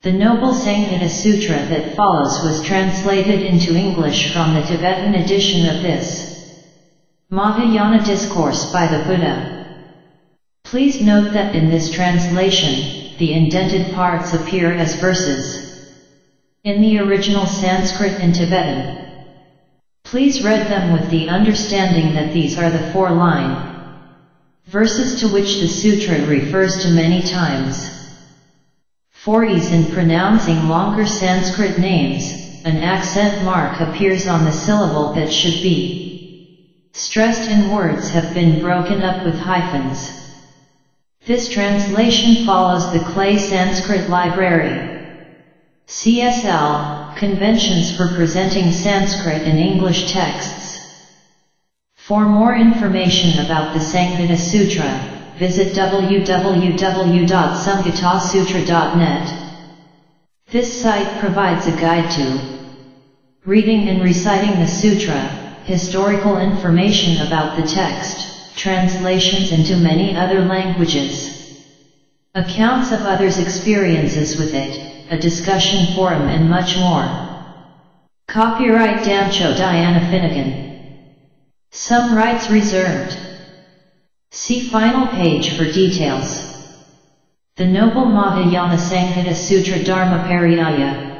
The Noble Sanghata Sutra that follows was translated into English from the Tibetan edition of this Mahayana discourse by the Buddha. Please note that in this translation, the indented parts appear as verses. In the original Sanskrit and Tibetan, Please read them with the understanding that these are the four-line verses to which the sutra refers to many times. For ease in pronouncing longer Sanskrit names, an accent mark appears on the syllable that should be stressed in words have been broken up with hyphens. This translation follows the Clay Sanskrit Library. CSL, Conventions for Presenting Sanskrit and English Texts. For more information about the Sanghata Sutra, visit www.sanghatasutra.net. This site provides a guide to reading and reciting the sutra, historical information about the text, translations into many other languages, accounts of others' experiences with it, a discussion forum and much more. Copyright Damcho Diana Finnegan. Some rights reserved. See final page for details. The Noble Mahayana Sanghata Sutra Dharma Pariyaya.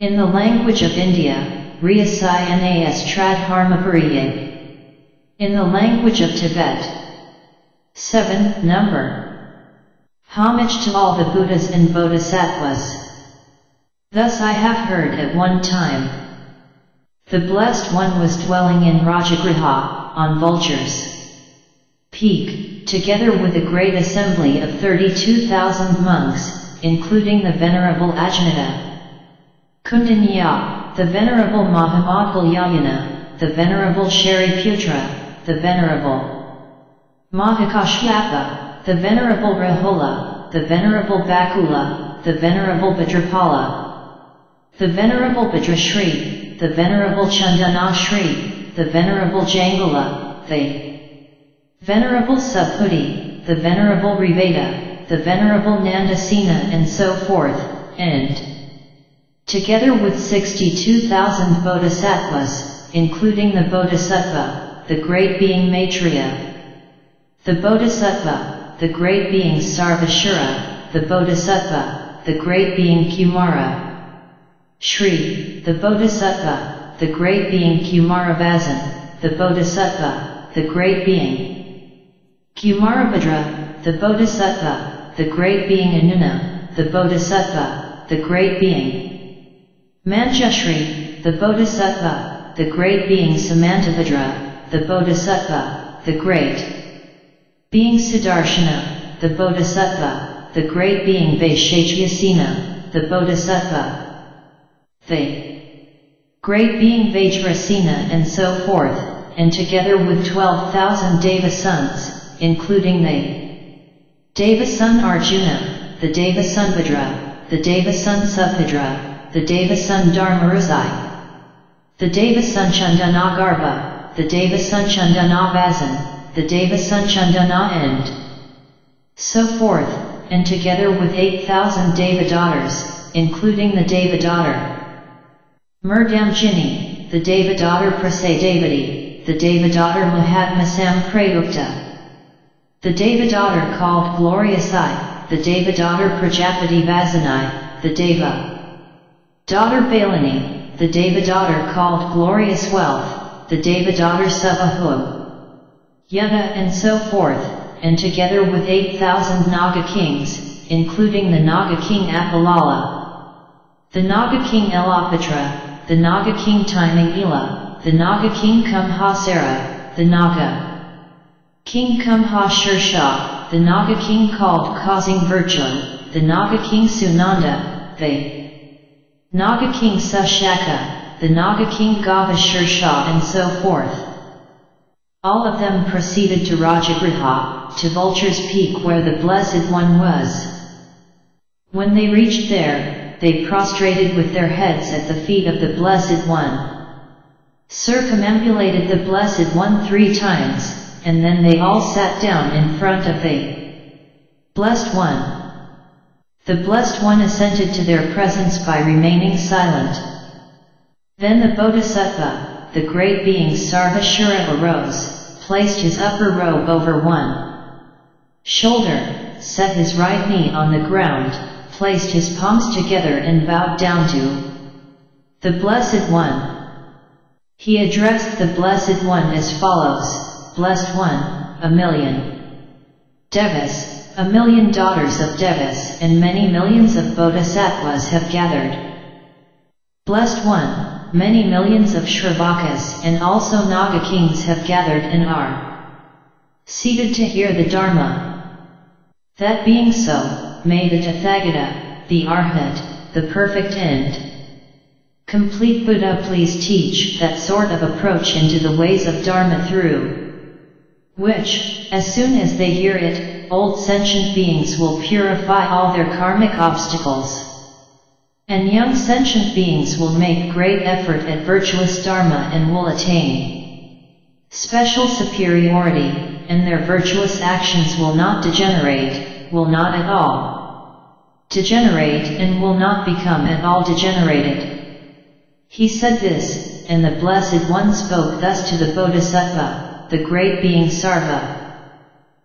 In the language of India, Riyasayanas Tradharmapariye. In the language of Tibet. 7. Number Homage to all the Buddhas and Bodhisattvas. Thus I have heard at one time. The Blessed One was dwelling in Rajagriha, on Vulture's peak, together with a great assembly of 32,000 monks, including the Venerable Ajnata, Kaundinya, the Venerable Mahamaudgalyayana, the Venerable Shariputra, the Venerable Mahakashyapa, the Venerable Rahula, the Venerable Bakula, the Venerable Bhadrapala, the Venerable Bhadrashri, the Venerable Chandanashri, the Venerable Jangala, the Venerable Subhuti, the Venerable Riveda, the Venerable Nandasena and so forth, and together with 62,000 bodhisattvas, including the Bodhisattva, the great being Maitreya, the Bodhisattva, the great being Sarvashura, the Bodhisattva, the great being Kumara. Shri, the Bodhisattva, the great being Kumaravasan, the Bodhisattva, the great being Kumarabhadra, the Bodhisattva, the great being Anuna, the Bodhisattva, the great being Manjushri, the Bodhisattva, the great being Samantabhadra, the Bodhisattva, the great being Siddharshana, the Bodhisattva, the great being Vaisheshyasena, the Bodhisattva, the great being Vajrasena and so forth, and together with 12,000 Deva sons, including the Deva son Arjuna, the Deva son Bhadra, the Deva son Subhadra, the Deva son Dharmaruzai, the Deva son Chandanagarbha, the Deva son Chandanavasan, the Deva and so forth, and together with 8,000 Deva daughters, including the Deva daughter. Murdamjini, the Deva daughter Prasadevati, the Deva daughter Mahatma Samprayukta, the Deva daughter called Glorious Eye, the Deva daughter Prajapati Vasanai, the Deva daughter Balini, the Deva daughter called Glorious Wealth, the Deva daughter Savahu, Yada and so forth, and together with 8,000 Naga kings, including the Naga king Apalala, the Naga king Elapatra, the Naga king Timing the Naga king Kumhasara, the Naga king Kumha Shursha, the Naga king called Causing Virtue, the Naga king Sunanda, the Naga king Sushaka, the Naga king Gava and so forth. All of them proceeded to Rajagriha, to Vulture's Peak where the Blessed One was. When they reached there, they prostrated with their heads at the feet of the Blessed One. Circumambulated the Blessed One three times, and then they all sat down in front of the Blessed One. The Blessed One assented to their presence by remaining silent. Then the Bodhisattva, the great being Sarvashura arose, placed his upper robe over one shoulder, set his right knee on the ground, placed his palms together and bowed down to the Blessed One. He addressed the Blessed One as follows, Blessed One, a million Devas, a million daughters of Devas and many millions of Bodhisattvas have gathered. Blessed One, many millions of Shravakas and also Naga kings have gathered and are seated to hear the Dharma. That being so, may the Tathagata, the Arhat, the perfect end, Complete Buddha please teach that sort of approach into the ways of Dharma through which, as soon as they hear it, old sentient beings will purify all their karmic obstacles. And young sentient beings will make great effort at virtuous Dharma and will attain special superiority, and their virtuous actions will not degenerate, will not at all degenerate and will not become at all degenerated. He said this, and the Blessed One spoke thus to the Bodhisattva, the great being Sarva.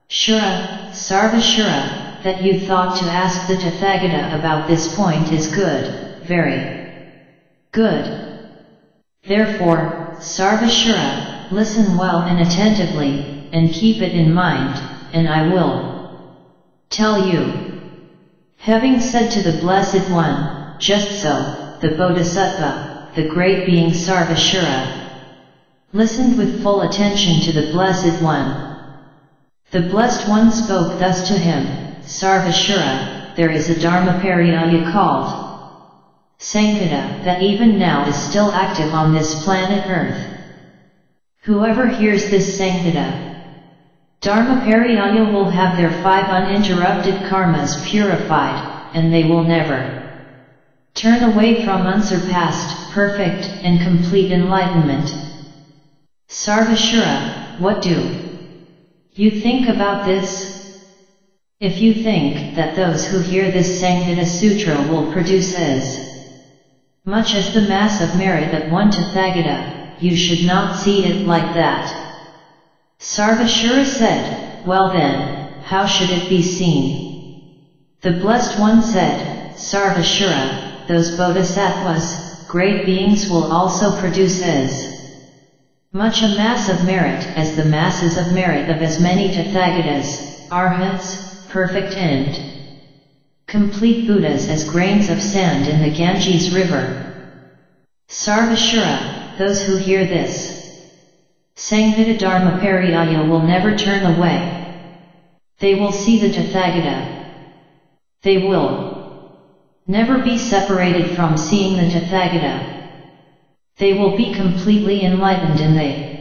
Shura, Sarva Shura, that you thought to ask the Tathagata about this point is good, very good. Therefore, Sarva Shura, listen well and attentively, and keep it in mind, and I will tell you. Having said to the Blessed One, just so, the Bodhisattva, the great being Sarvashura, listened with full attention to the Blessed One. The Blessed One spoke thus to him, Sarvashura, there is a Dharmapariyaya called Sanghata that even now is still active on this planet Earth. Whoever hears this Sanghata, Dharmapariyaya will have their five uninterrupted karmas purified, and they will never turn away from unsurpassed, perfect, and complete enlightenment. Sarvashura, what do you think about this? If you think that those who hear this Sanghata Sutra will produce as much as the mass of merit of one Tathagata, you should not see it like that. Sarvashura said, well then, how should it be seen? The Blessed One said, Sarvashura, those bodhisattvas, great beings will also produce as much a mass of merit as the masses of merit of as many Tathagatas, Arhats, perfect end, complete Buddhas as grains of sand in the Ganges river. Sarvashura, those who hear this, Sanghata will never turn away. They will see the Tathagata. They will never be separated from seeing the Tathagata. They will be completely enlightened in the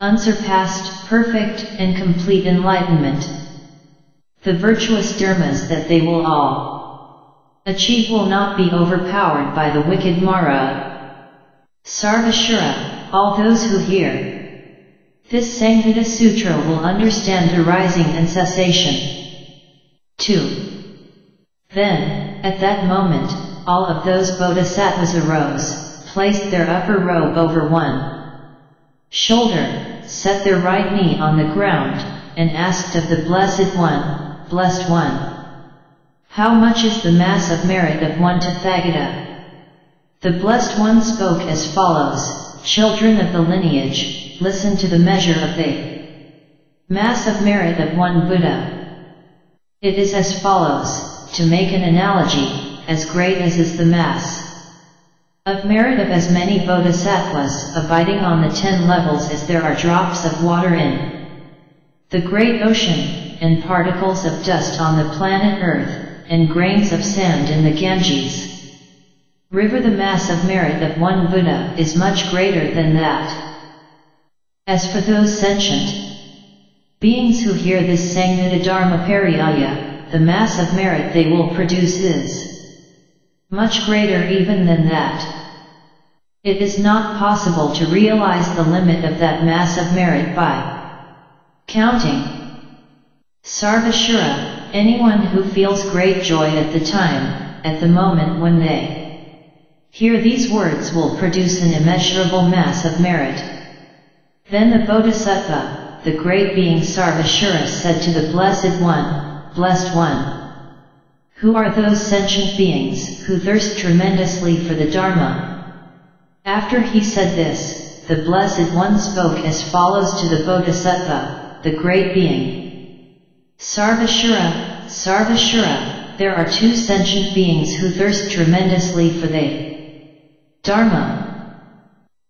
unsurpassed, perfect, and complete enlightenment. The virtuous dharmas that they will all achieve will not be overpowered by the wicked Mara. Sarvashura, all those who hear this Sanghata Sutra will understand arising and cessation. 2. Then, at that moment, all of those bodhisattvas arose, placed their upper robe over one shoulder, set their right knee on the ground, and asked of the Blessed One, Blessed One, how much is the mass of merit of one Tathagata? The Blessed One spoke as follows, Children of the lineage, listen to the measure of the mass of merit of one Buddha. It is as follows, to make an analogy, as great as is the mass of merit of as many bodhisattvas abiding on the ten levels as there are drops of water in the great ocean, and particles of dust on the planet Earth, and grains of sand in the Ganges. River the mass of merit of one Buddha is much greater than that. As for those sentient beings who hear this Sangha Dharma Pariyaya, the mass of merit they will produce is much greater even than that. It is not possible to realize the limit of that mass of merit by counting. Sarvashura, anyone who feels great joy at the time, at the moment when they hear these words will produce an immeasurable mass of merit. Then the Bodhisattva, the great being Sarvashura said to the Blessed One, Blessed One, who are those sentient beings who thirst tremendously for the Dharma? After he said this, the Blessed One spoke as follows to the Bodhisattva, the great being. Sarvashura, Sarvashura, there are two sentient beings who thirst tremendously for the Dharma.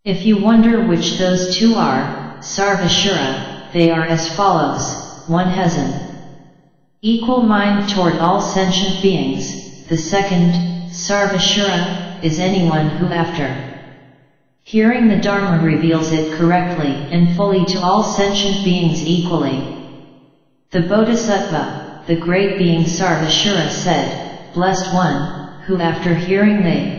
If you wonder which those two are, Sarvashura, they are as follows, one has an equal mind toward all sentient beings, the second, Sarvashura, is anyone who after Hearing the Dharma reveals it correctly and fully to all sentient beings equally. The Bodhisattva, the great being Sarvashura said, Blessed One, who after hearing the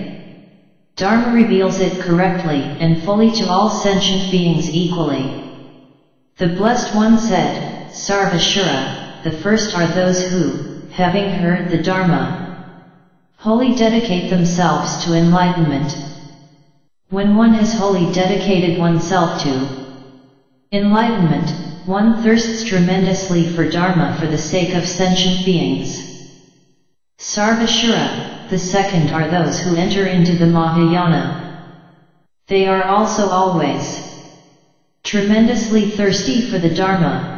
Dharma reveals it correctly and fully to all sentient beings equally. The Blessed One said, Sarvashura, the first are those who, having heard the Dharma, wholly dedicate themselves to enlightenment, when one has wholly dedicated oneself to enlightenment, one thirsts tremendously for Dharma for the sake of sentient beings. Sarvashura, the second are those who enter into the Mahayana. They are also always tremendously thirsty for the Dharma.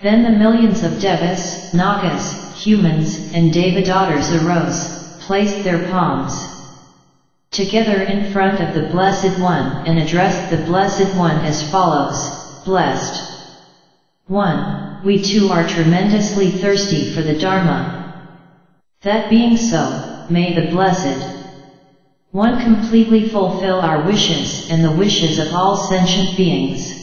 Then the millions of devas, nagas, humans, and devadatars arose, placed their palms together in front of the Blessed One and addressed the Blessed One as follows, Blessed 1. We too are tremendously thirsty for the Dharma. That being so, may the Blessed One completely fulfill our wishes and the wishes of all sentient beings.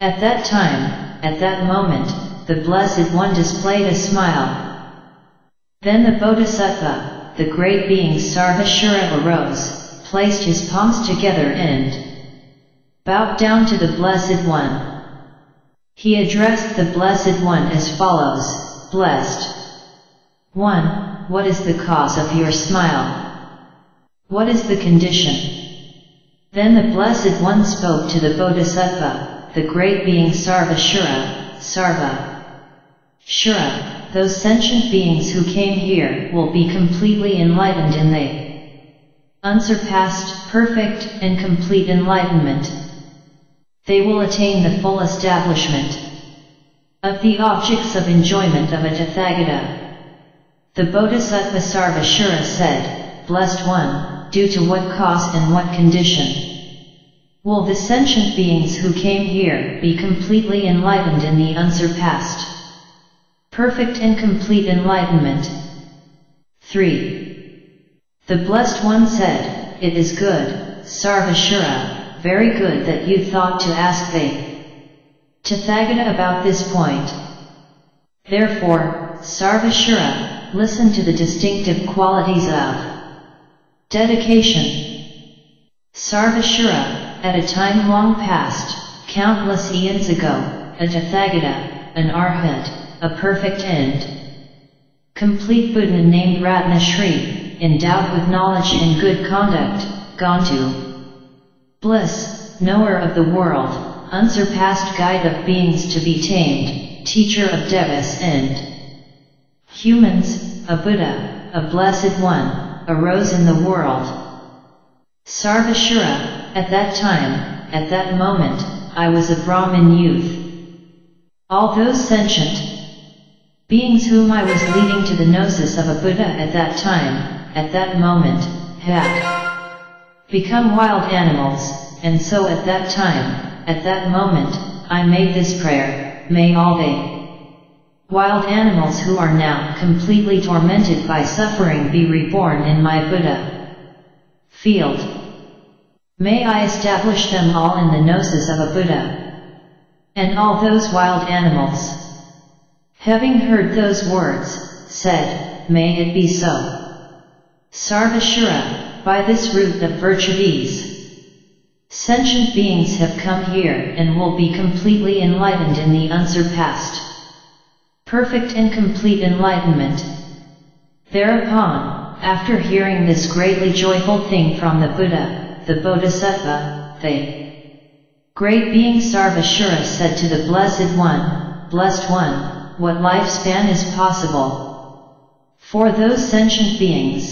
At that time, at that moment, the Blessed One displayed a smile. Then the Bodhisattva, the great being Sarvashura arose, placed his palms together and bowed down to the Blessed One. He addressed the Blessed One as follows, Blessed One, what is the cause of your smile? What is the condition? Then the Blessed One spoke to the Bodhisattva, the great being Sarvashura, Sarva Shura, those sentient beings who came here will be completely enlightened in the unsurpassed, perfect, and complete enlightenment. They will attain the full establishment of the objects of enjoyment of a Tathagata. The Bodhisattva Sarvashura said, Blessed One, due to what cause and what condition will the sentient beings who came here be completely enlightened in the unsurpassed Perfect and complete enlightenment. 3. The Blessed One said, It is good, Sarvashura, very good that you thought to ask the Tathagata about this point. Therefore, Sarvashura, listen to the distinctive qualities of dedication. Sarvashura, at a time long past, countless eons ago, a Tathagata, an Arhat, a perfect end. Complete Buddha named Ratnashri, endowed with knowledge and good conduct, gone to bliss, knower of the world, unsurpassed guide of beings to be tamed, teacher of devas and humans, a Buddha, a blessed one, arose in the world. Sarvashura, at that time, at that moment, I was a Brahmin youth. All those sentient, Beings whom I was leading to the gnosis of a Buddha at that time, at that moment, had become wild animals, and so at that time, at that moment, I made this prayer, may all they wild animals who are now completely tormented by suffering be reborn in my Buddha field. May I establish them all in the gnosis of a Buddha, and all those wild animals, Having heard those words, said, May it be so. Sarvashura, by this root of virtues, sentient beings have come here and will be completely enlightened in the unsurpassed, perfect and complete enlightenment. Thereupon, after hearing this greatly joyful thing from the Buddha, the Bodhisattva, the great being Sarvashura said to the Blessed One, Blessed One, what lifespan is possible for those sentient beings?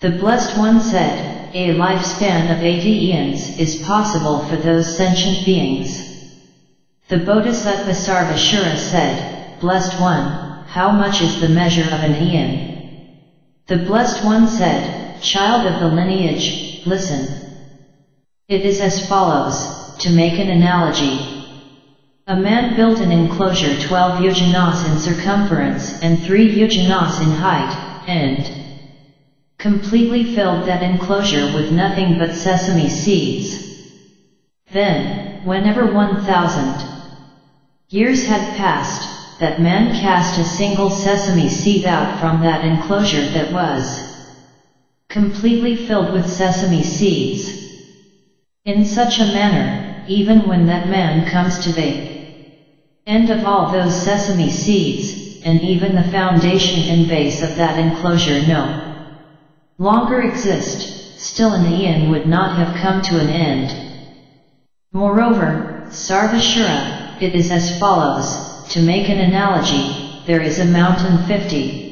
The Blessed One said, a lifespan of 80 eons is possible for those sentient beings. The Bodhisattva Sarvashura said, Blessed One, how much is the measure of an eon? The Blessed One said, Child of the lineage, listen. It is as follows, to make an analogy. A man built an enclosure 12 yojanas in circumference and 3 yojanas in height, and completely filled that enclosure with nothing but sesame seeds. Then, whenever 1000 years had passed, that man cast a single sesame seed out from that enclosure that was completely filled with sesame seeds. In such a manner, even when that man comes to the end of all those sesame seeds, and even the foundation and base of that enclosure no longer exist, still an eon would not have come to an end. Moreover, Sarvashura, it is as follows, to make an analogy, there is a mountain 50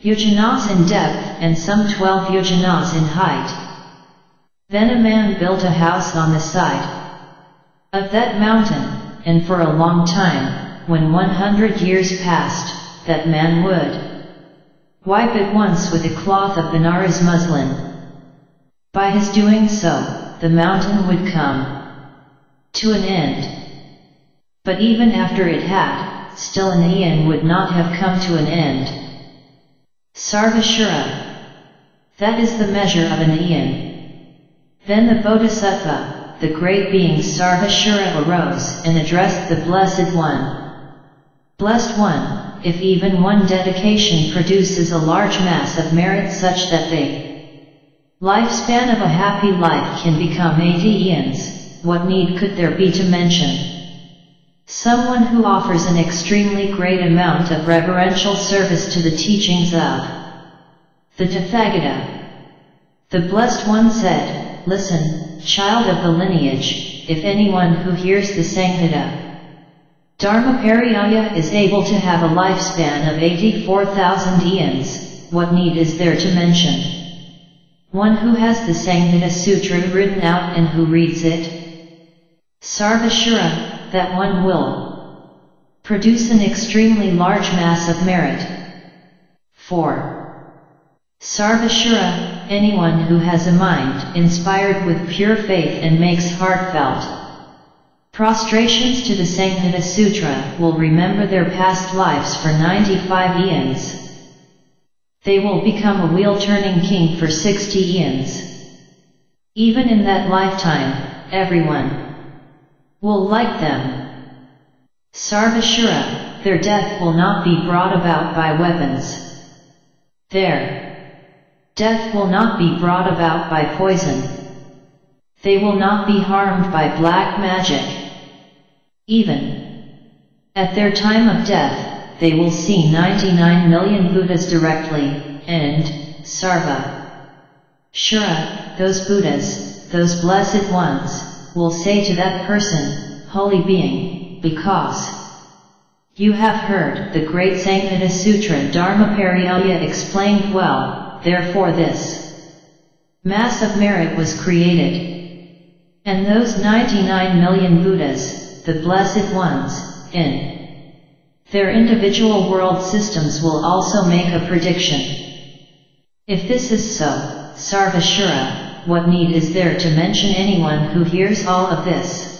yojanas in depth and some 12 yojanas in height. Then a man built a house on the side of that mountain, and for a long time, when 100 years passed, that man would Wipe it once with a cloth of Benares muslin. By his doing so, the mountain would come to an end. But even after it had, still an eon would not have come to an end. Sarvashura. That is the measure of an eon. Then the Bodhisattva, the great being Sarvashura arose and addressed the Blessed One. Blessed One, if even one dedication produces a large mass of merit such that the lifespan of a happy life can become 80 eons, what need could there be to mention? Someone who offers an extremely great amount of reverential service to the teachings of the Tathagata. The Blessed One said, Listen, child of the lineage, if anyone who hears the Sanghata Dharmapariyaya is able to have a lifespan of 84,000 eons, what need is there to mention? One who has the Sanghata Sutra written out and who reads it? Sarvashura, that one will produce an extremely large mass of merit. 4. Sarvashura, anyone who has a mind inspired with pure faith and makes heartfelt Prostrations to the Sanghata Sutra will remember their past lives for 95 eons. They will become a wheel-turning king for 60 eons. Even in that lifetime, everyone will like them. Sarvashura, their death will not be brought about by weapons. Their death will not be brought about by poison. They will not be harmed by black magic. Even at their time of death, they will see 99 million Buddhas directly, and, Sarva. Shura, those Buddhas, those blessed ones, will say to that person, holy being, because you have heard the great Sanghata Sutra Dharmapariyaya explained well, therefore this mass of merit was created. And those 99 million Buddhas, the Blessed Ones, in their individual world systems will also make a prediction. If this is so, Sarvashura, what need is there to mention anyone who hears all of this?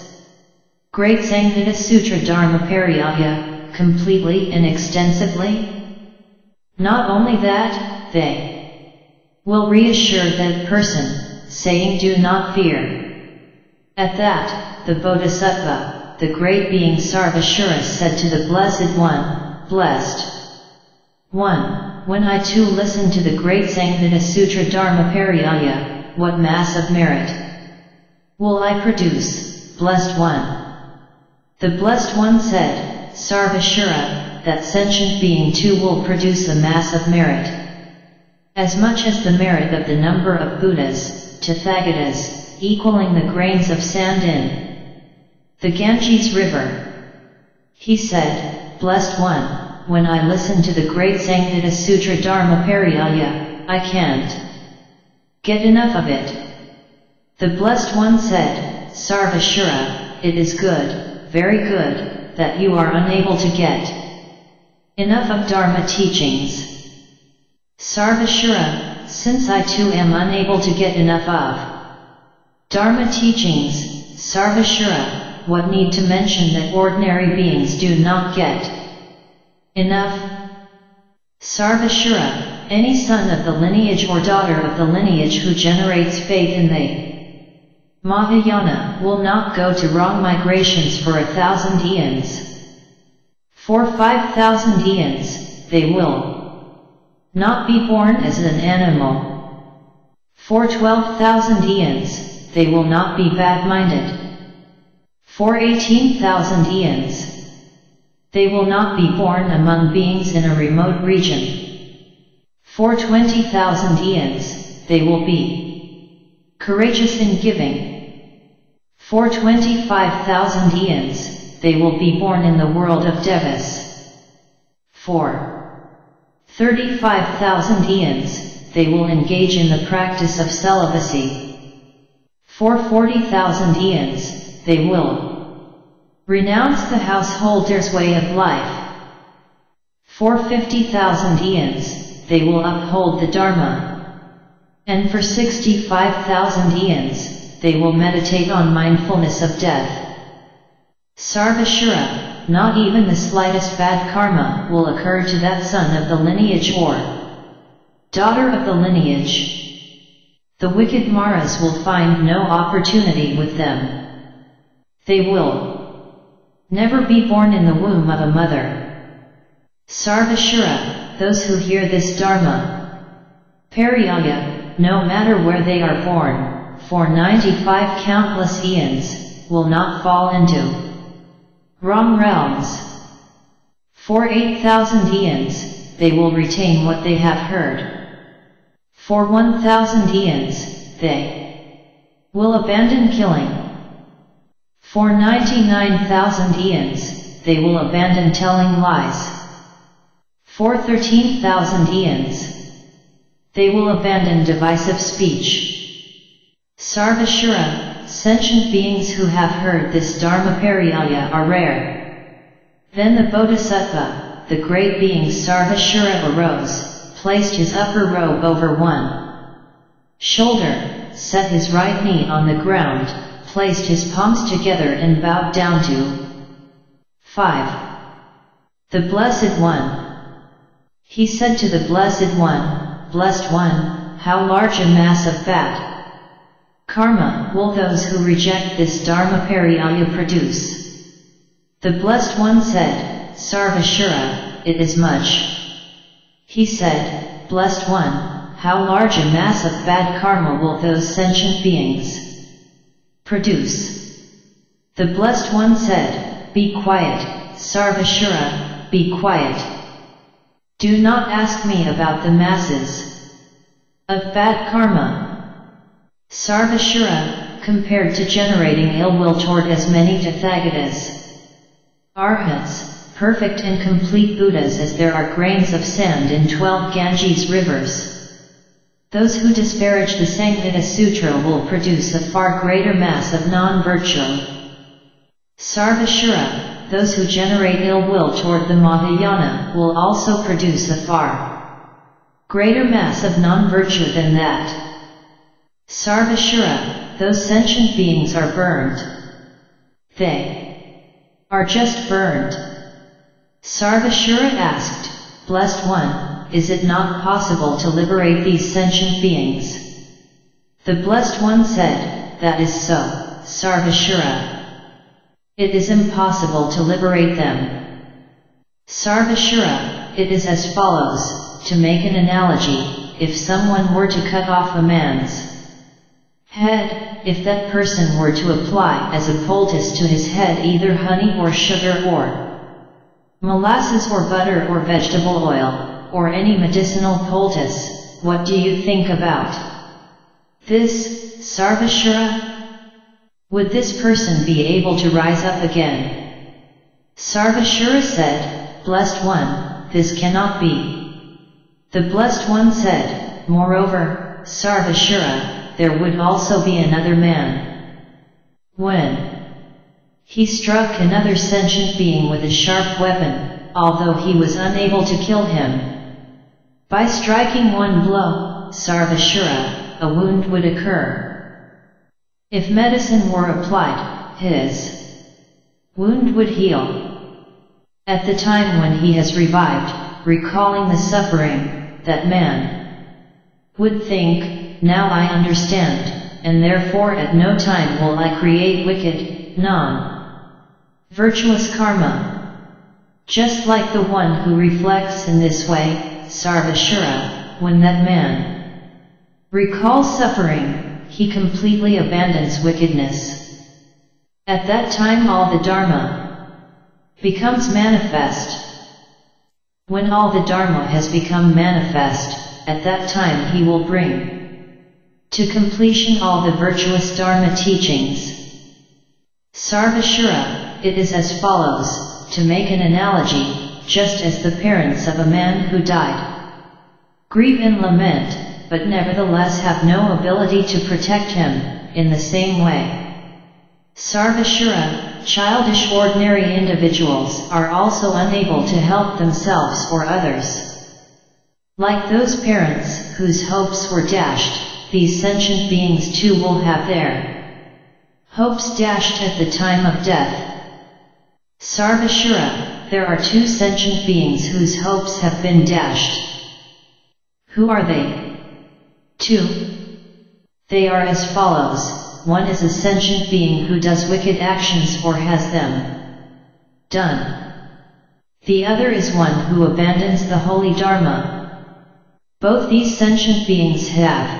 Great Sanghata Sutra Dharmapariyaya, completely and extensively? Not only that, they will reassure that person, saying do not fear. At that, the Bodhisattva, the great being Sarvashura said to the Blessed One, Blessed One, when I too listen to the great Sanghata Sutra Dharmapariyaya, what mass of merit will I produce, Blessed One? The Blessed One said, Sarvashura, that sentient being too will produce a mass of merit. As much as the merit of the number of Buddhas, Tathagatas, equaling the grains of sand in the Ganges River. He said, Blessed One, when I listen to the great Sanghata Sutra Dharma Pariyaya, I can't get enough of it. The Blessed One said, Sarvashura, it is good, very good, that you are unable to get enough of Dharma teachings. Sarvashura, since I too am unable to get enough of Dharma teachings, Sarvashura, what need to mention that ordinary beings do not get enough? Sarvashura, any son of the lineage or daughter of the lineage who generates faith in the Mahayana will not go to wrong migrations for a thousand eons. For five thousand eons, they will not be born as an animal. For twelve thousand eons, they will not be bad-minded. For eighteen thousand eons, they will not be born among beings in a remote region. For twenty thousand eons, they will be courageous in giving. For twenty-five thousand eons, they will be born in the world of Devas. For 35,000 eons, they will engage in the practice of celibacy. For 40,000 eons, they will renounce the householder's way of life. For 50,000 eons, they will uphold the Dharma. And for 65,000 eons, they will meditate on mindfulness of death. Sarvashura, not even the slightest bad karma will occur to that son of the lineage or daughter of the lineage. The wicked Maras will find no opportunity with them. They will never be born in the womb of a mother. Sarvashura, those who hear this Dharma, Pariyaya, no matter where they are born, for 95 countless eons, will not fall into Wrong realms. For 8,000 eons, they will retain what they have heard. For 1,000 eons, they will abandon killing. For 99,000 eons, they will abandon telling lies. For 13,000 eons, they will abandon divisive speech. Sarvashura, Sentient beings who have heard this Dharma Pariyaya are rare. Then the Bodhisattva, the great being Sarvashura arose, placed his upper robe over one shoulder, set his right knee on the ground, placed his palms together and bowed down to 5. The Blessed One. He said to the Blessed One, Blessed One, how large a mass of fat, Karma will those who reject this Dharma Pariyaya produce. The Blessed One said, Sarvashura, it is much. He said, Blessed One, how large a mass of bad karma will those sentient beings produce? The Blessed One said, Be quiet, Sarvashura, be quiet. Do not ask me about the masses of bad karma, Sarvashura, compared to generating ill will toward as many Tathagatas, Arhats, perfect and complete Buddhas as there are grains of sand in twelve Ganges rivers. Those who disparage the Sanghata Sutra will produce a far greater mass of non-virtue. Sarvashura, those who generate ill will toward the Mahayana will also produce a far greater mass of non-virtue than that. Sarvashura, those sentient beings are burned. They are just burned. Sarvashura asked, Blessed One, is it not possible to liberate these sentient beings? The Blessed One said, That is so, Sarvashura. It is impossible to liberate them. Sarvashura, it is as follows, to make an analogy, if someone were to cut off a man's Head, if that person were to apply as a poultice to his head either honey or sugar or molasses or butter or vegetable oil, or any medicinal poultice, what do you think about? This, Sarvashura? Would this person be able to rise up again? Sarvashura said, Blessed One, this cannot be. The Blessed One said, Moreover, Sarvashura, there would also be another man. When he struck another sentient being with a sharp weapon, although he was unable to kill him. By striking one blow, Sarvashura, a wound would occur. If medicine were applied, his wound would heal. At the time when he has revived, recalling the suffering, that man would think, now I understand, and therefore at no time will I create wicked, non-virtuous karma. Just like the one who reflects in this way, Sarvashura, when that man recalls suffering, he completely abandons wickedness. At that time all the Dharma becomes manifest. When all the Dharma has become manifest, at that time he will bring to completion all the virtuous Dharma teachings. Sarvashura, it is as follows, to make an analogy, just as the parents of a man who died grieve and lament, but nevertheless have no ability to protect him, in the same way. Sarvashura, childish ordinary individuals are also unable to help themselves or others. Like those parents, whose hopes were dashed, these sentient beings too will have their hopes dashed at the time of death. Sarvashura, there are two sentient beings whose hopes have been dashed. Who are they? 2. They are as follows, one is a sentient being who does wicked actions or has them done. The other is one who abandons the holy Dharma. Both these sentient beings have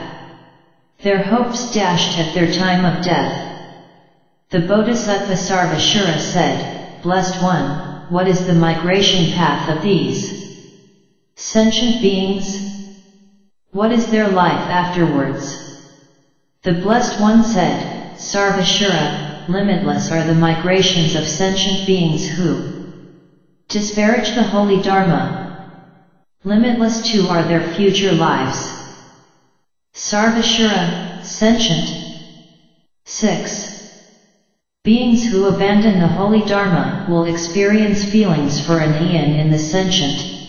their hopes dashed at their time of death. The Bodhisattva Sarvashura said, Blessed One, what is the migration path of these sentient beings? What is their life afterwards? The Blessed One said, Sarvashura, limitless are the migrations of sentient beings who disparage the holy Dharma. Limitless too are their future lives. Sarvashura, sentient. 6. Beings who abandon the holy Dharma will experience feelings for an eon in the sentient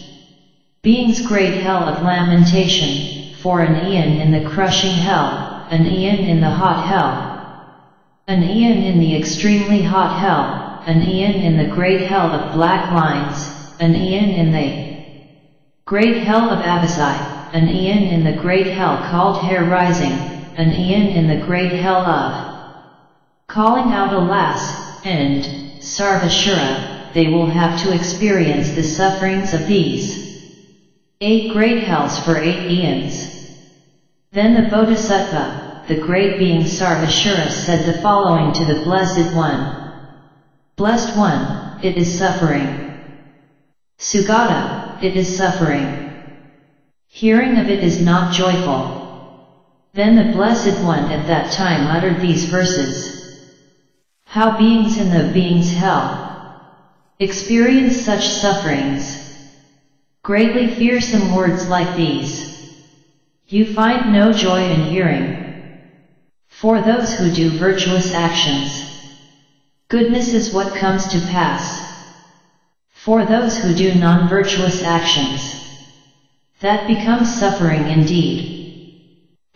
being's great hell of lamentation, for an eon in the crushing hell, an eon in the hot hell, an eon in the extremely hot hell, an eon in the great hell of black lines, an eon in the great hell of Avasai, an eon in the great hell called hair rising, an eon in the great hell of calling out alas, and Sarvashura, they will have to experience the sufferings of these eight great hells for eight eons. Then the Bodhisattva, the great being Sarvashura said the following to the Blessed One. Blessed One, it is suffering. Sugata, it is suffering. Hearing of it is not joyful. Then the Blessed One at that time uttered these verses. How beings in the being's hell experience such sufferings. Greatly fearsome words like these. You find no joy in hearing. For those who do virtuous actions, goodness is what comes to pass. For those who do non-virtuous actions, that becomes suffering indeed.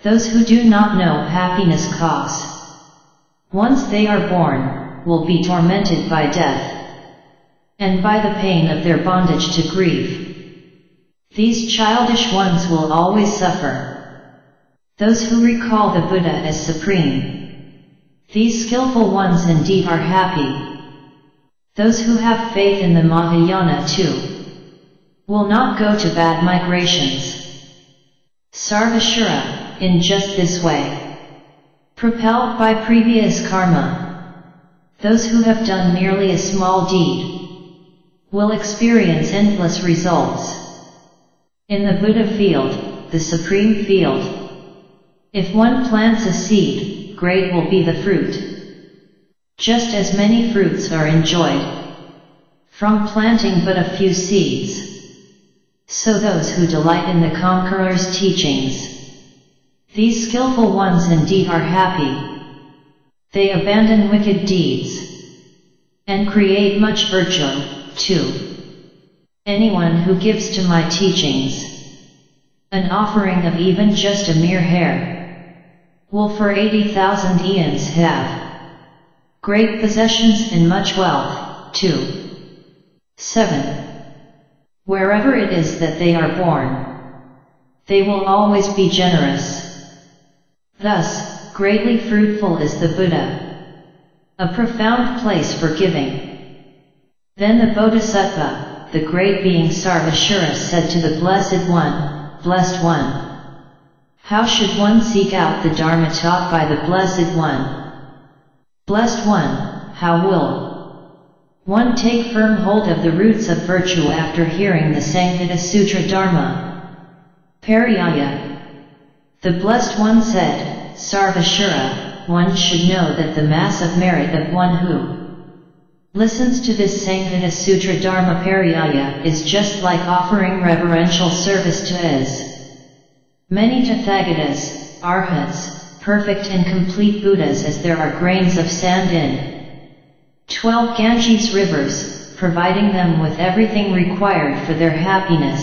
Those who do not know happiness cause, once they are born, will be tormented by death, and by the pain of their bondage to grief. These childish ones will always suffer. Those who recall the Buddha as supreme. These skillful ones indeed are happy. Those who have faith in the Mahayana too will not go to bad migrations. Sarvashura, in just this way. Propelled by previous karma. Those who have done merely a small deed will experience endless results. In the Buddha field, the supreme field, if one plants a seed, great will be the fruit. Just as many fruits are enjoyed from planting but a few seeds. So those who delight in the conqueror's teachings, these skillful ones indeed are happy. They abandon wicked deeds and create much virtue, too. Anyone who gives to my teachings an offering of even just a mere hair will for 80,000 eons have great possessions and much wealth, too. 7. Wherever it is that they are born, they will always be generous. Thus, greatly fruitful is the Buddha. A profound place for giving. Then the Bodhisattva, the great being Sarvashura said to the Blessed One, Blessed One, how should one seek out the Dharma taught by the Blessed One? Blessed One, how will one take firm hold of the roots of virtue after hearing the Sanghata Sutra Dharma? Pariyaya the Blessed One said, Sarvashura, one should know that the mass of merit of one who listens to this Sanghata Sutra Dharma Pariyaya is just like offering reverential service to as many Tathagatas, Arhats, perfect and complete Buddhas as there are grains of sand in twelve Ganges rivers, providing them with everything required for their happiness.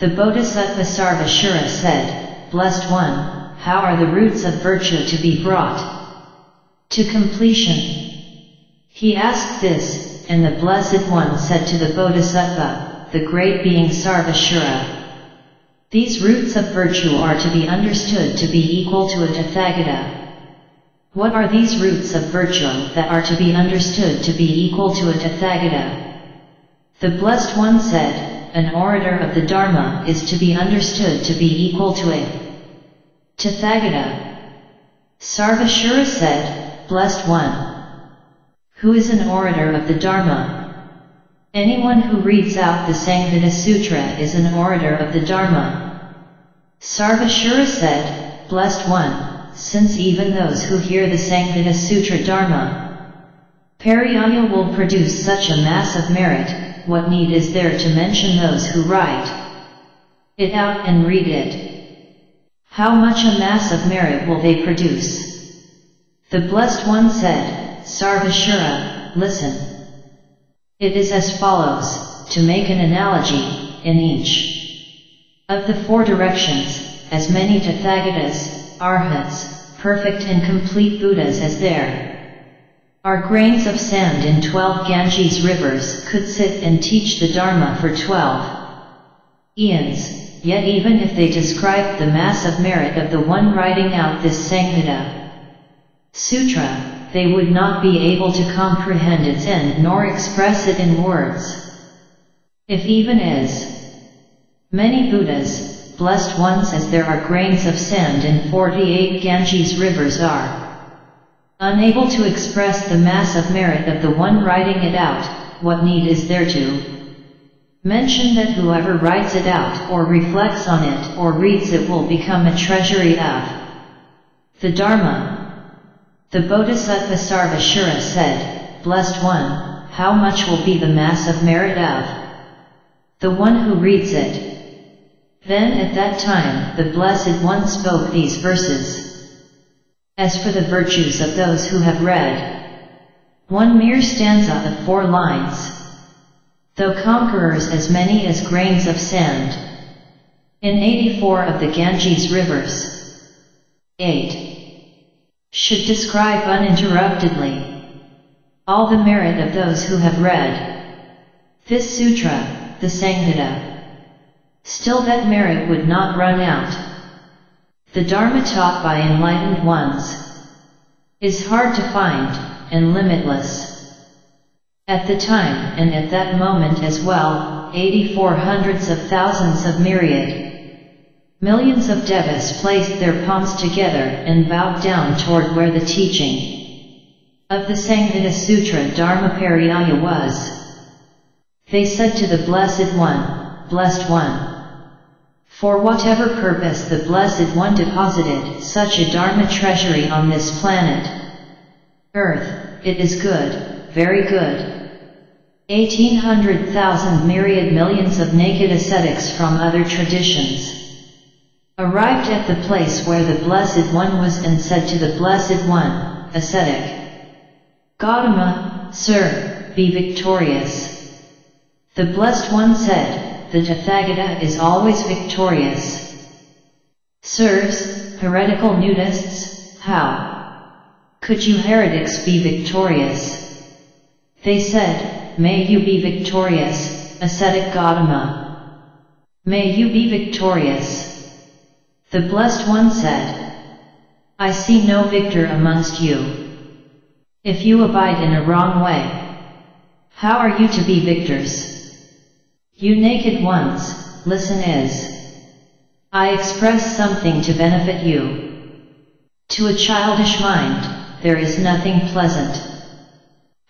The Bodhisattva Sarvashura said, Blessed One, how are the roots of virtue to be brought to completion? He asked this, and the Blessed One said to the Bodhisattva, the great being Sarvashura, These roots of virtue are to be understood to be equal to a Tathagata. What are these roots of virtue that are to be understood to be equal to a Tathagata? The Blessed One said, an orator of the Dharma is to be understood to be equal to a Tathagata. Sarvashura said, Blessed One. Who is an orator of the Dharma? Anyone who reads out the Sanghata Sutra is an orator of the Dharma. Sarvashura said, Blessed One, since even those who hear the Sanghata Sutra Dharma, Pariyaya will produce such a mass of merit, what need is there to mention those who write it out and read it? How much a mass of merit will they produce? The Blessed One said, Sarvashura, listen. It is as follows, to make an analogy, in each of the four directions, as many Tathagatas, Arhats, perfect and complete Buddhas as there are grains of sand in twelve Ganges rivers could sit and teach the Dharma for twelve eons, Yet even if they described the mass of merit of the one writing out this Sanghata Sutra, they would not be able to comprehend its end nor express it in words. If even as many Buddhas, blessed ones as there are grains of sand in 48 Ganges rivers are unable to express the mass of merit of the one writing it out, what need is there to Mention that whoever writes it out or reflects on it or reads it will become a treasury of the Dharma. The Bodhisattva Sarvashura said, Blessed One, how much will be the mass of merit of the one who reads it? Then at that time the Blessed One spoke these verses. As for the virtues of those who have read one mere stanza of four lines, though conquerors as many as grains of sand. In 84 of the Ganges rivers. 8. Should describe uninterruptedly all the merit of those who have read this sutra, the Sanghata. Still that merit would not run out. The Dharma taught by enlightened ones is hard to find, and limitless. At the time and at that moment as well, 84 hundreds of thousands of myriad millions of devas placed their palms together and bowed down toward where the teaching of the Sanghata Sutra Dharmapariyaya was. They said to the Blessed One, Blessed One. For whatever purpose the Blessed One deposited such a Dharma treasury on this planet. Earth, it is good, very good. 1800,000 myriad millions of naked ascetics from other traditions arrived at the place where the Blessed One was and said to the Blessed One, ascetic, Gautama, Sir, be victorious. The Blessed One said, the Tathagata is always victorious. Sirs, heretical nudists, how could you heretics be victorious? They said, May you be victorious, ascetic Gautama. May you be victorious. The Blessed One said, I see no victor amongst you. If you abide in a wrong way, how are you to be victors? You naked ones, listen is. I express something to benefit you. To a childish mind, there is nothing pleasant.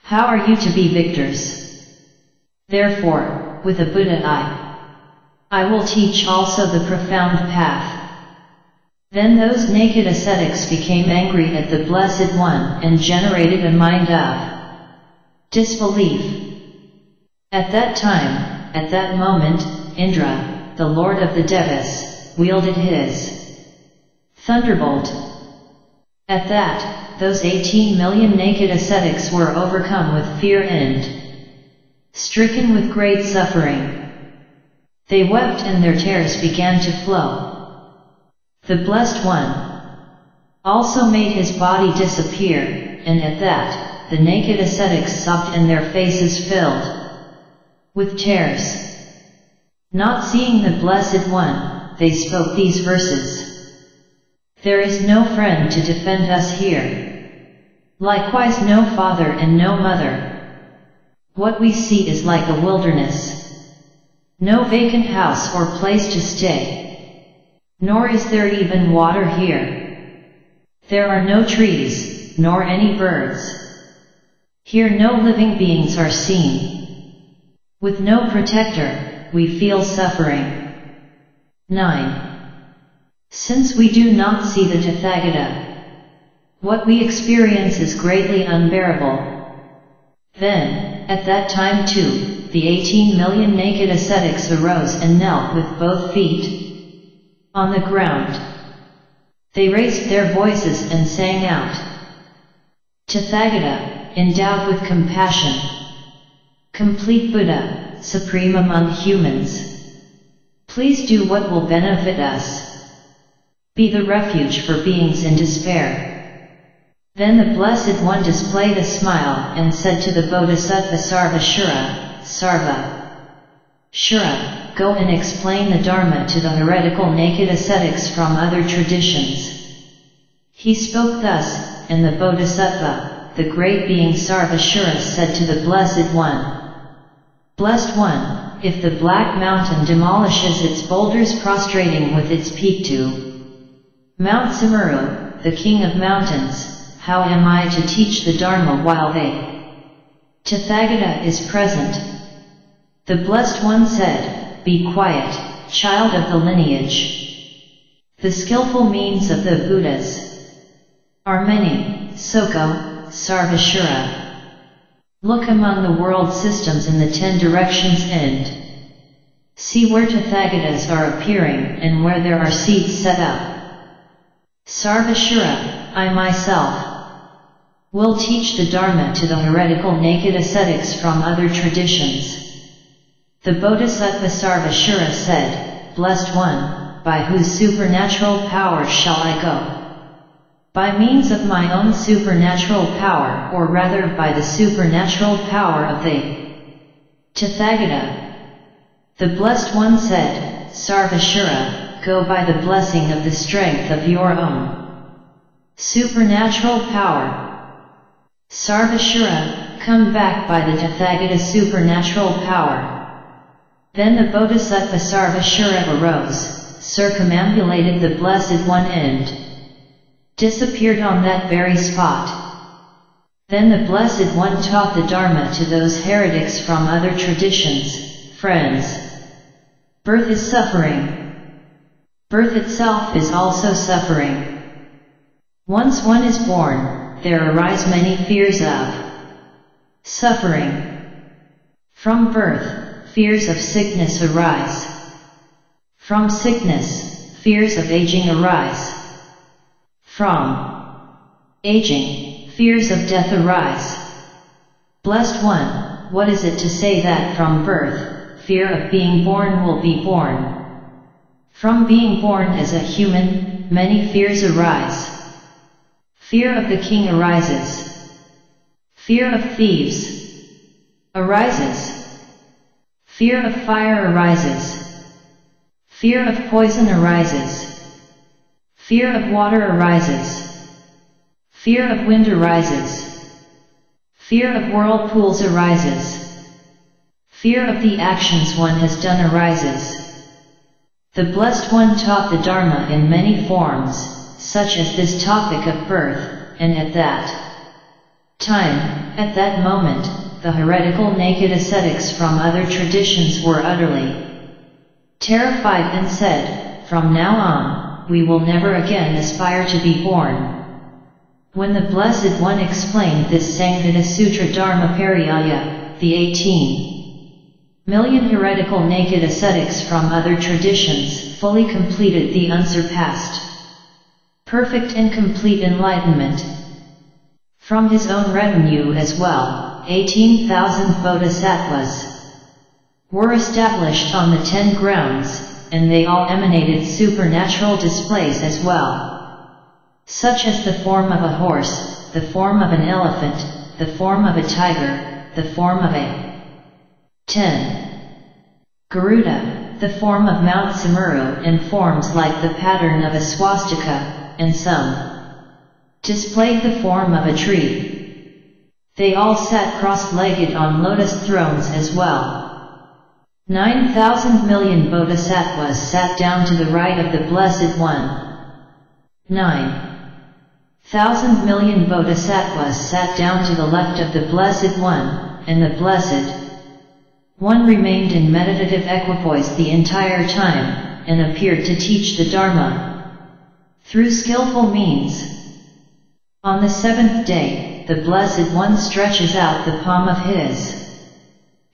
How are you to be victors? Therefore, with a Buddha eye, I will teach also the profound path. Then those naked ascetics became angry at the Blessed One and generated a mind of disbelief. At that time, at that moment, Indra, the lord of the Devas, wielded his thunderbolt. At that, those 18 million naked ascetics were overcome with fear and stricken with great suffering. They wept and their tears began to flow. The Blessed One also made his body disappear, and at that, the naked ascetics sobbed and their faces filled with tears. Not seeing the Blessed One, they spoke these verses. There is no friend to defend us here. Likewise no father and no mother, what we see is like a wilderness. No vacant house or place to stay. Nor is there even water here. There are no trees, nor any birds. Here no living beings are seen. With no protector, we feel suffering. 9. Since we do not see the Tathagata, what we experience is greatly unbearable. Then, at that time too, the 18 million naked ascetics arose and knelt with both feet on the ground. They raised their voices and sang out. Tathagata, endowed with compassion. Complete Buddha, supreme among humans. Please do what will benefit us. Be the refuge for beings in despair. Then the Blessed One displayed a smile and said to the Bodhisattva Sarva Shura, Sarva Shura, go and explain the Dharma to the heretical naked ascetics from other traditions. He spoke thus, and the Bodhisattva, the great being Sarva Shura said to the Blessed One, Blessed One, if the Black Mountain demolishes its boulders prostrating with its peak to Mount Sumeru, the king of mountains, how am I to teach the Dharma while they Tathagata is present? The Blessed One said, Be quiet, child of the lineage. The skillful means of the Buddhas are many, Soko, Sarvashura. Look among the world systems in the ten directions and see where Tathagatas are appearing and where there are seats set up. Sarvashura, I myself, will teach the Dharma to the heretical naked ascetics from other traditions. The Bodhisattva Sarvashura said, Blessed One, by whose supernatural power shall I go? By means of my own supernatural power or rather by the supernatural power of the Tathagata. The Blessed One said, Sarvashura, go by the blessing of the strength of your own supernatural power, Sarvashura, come back by the Tathagata supernatural power. Then the Bodhisattva Sarvashura arose, circumambulated the Blessed One and disappeared on that very spot. Then the Blessed One taught the Dharma to those heretics from other traditions, friends. Birth is suffering. Birth itself is also suffering. Once one is born, there arise many fears of suffering. From birth, fears of sickness arise. From sickness, fears of aging arise. From aging, fears of death arise. Blessed One, what is it to say that from birth, fear of being born will be born? From being born as a human, many fears arise. Fear of the king arises. Fear of thieves arises. Fear of fire arises. Fear of poison arises. Fear of water arises. Fear of wind arises. Fear of whirlpools arises. Fear of the actions one has done arises. The Blessed One taught the Dharma in many forms, such as this topic of birth, and at that time, at that moment, the heretical naked ascetics from other traditions were utterly terrified and said, From now on, we will never again aspire to be born. When the Blessed One explained this Sanghata Sutra Dharma Pariyaya, the 18 million heretical naked ascetics from other traditions fully completed the unsurpassed, perfect and complete enlightenment. From his own retinue as well, 18,000 bodhisattvas were established on the ten grounds, and they all emanated supernatural displays as well such as the form of a horse, the form of an elephant, the form of a tiger, the form of a 10. Garuda, the form of Mount Sumeru and forms like the pattern of a swastika, and some displayed the form of a tree. They all sat cross-legged on lotus thrones as well. Nine thousand million bodhisattvas sat down to the right of the Blessed One. 9 thousand million bodhisattvas sat down to the left of the Blessed One, and the Blessed One remained in meditative equipoise the entire time, and appeared to teach the Dharma through skillful means. On the seventh day, the Blessed One stretches out the palm of his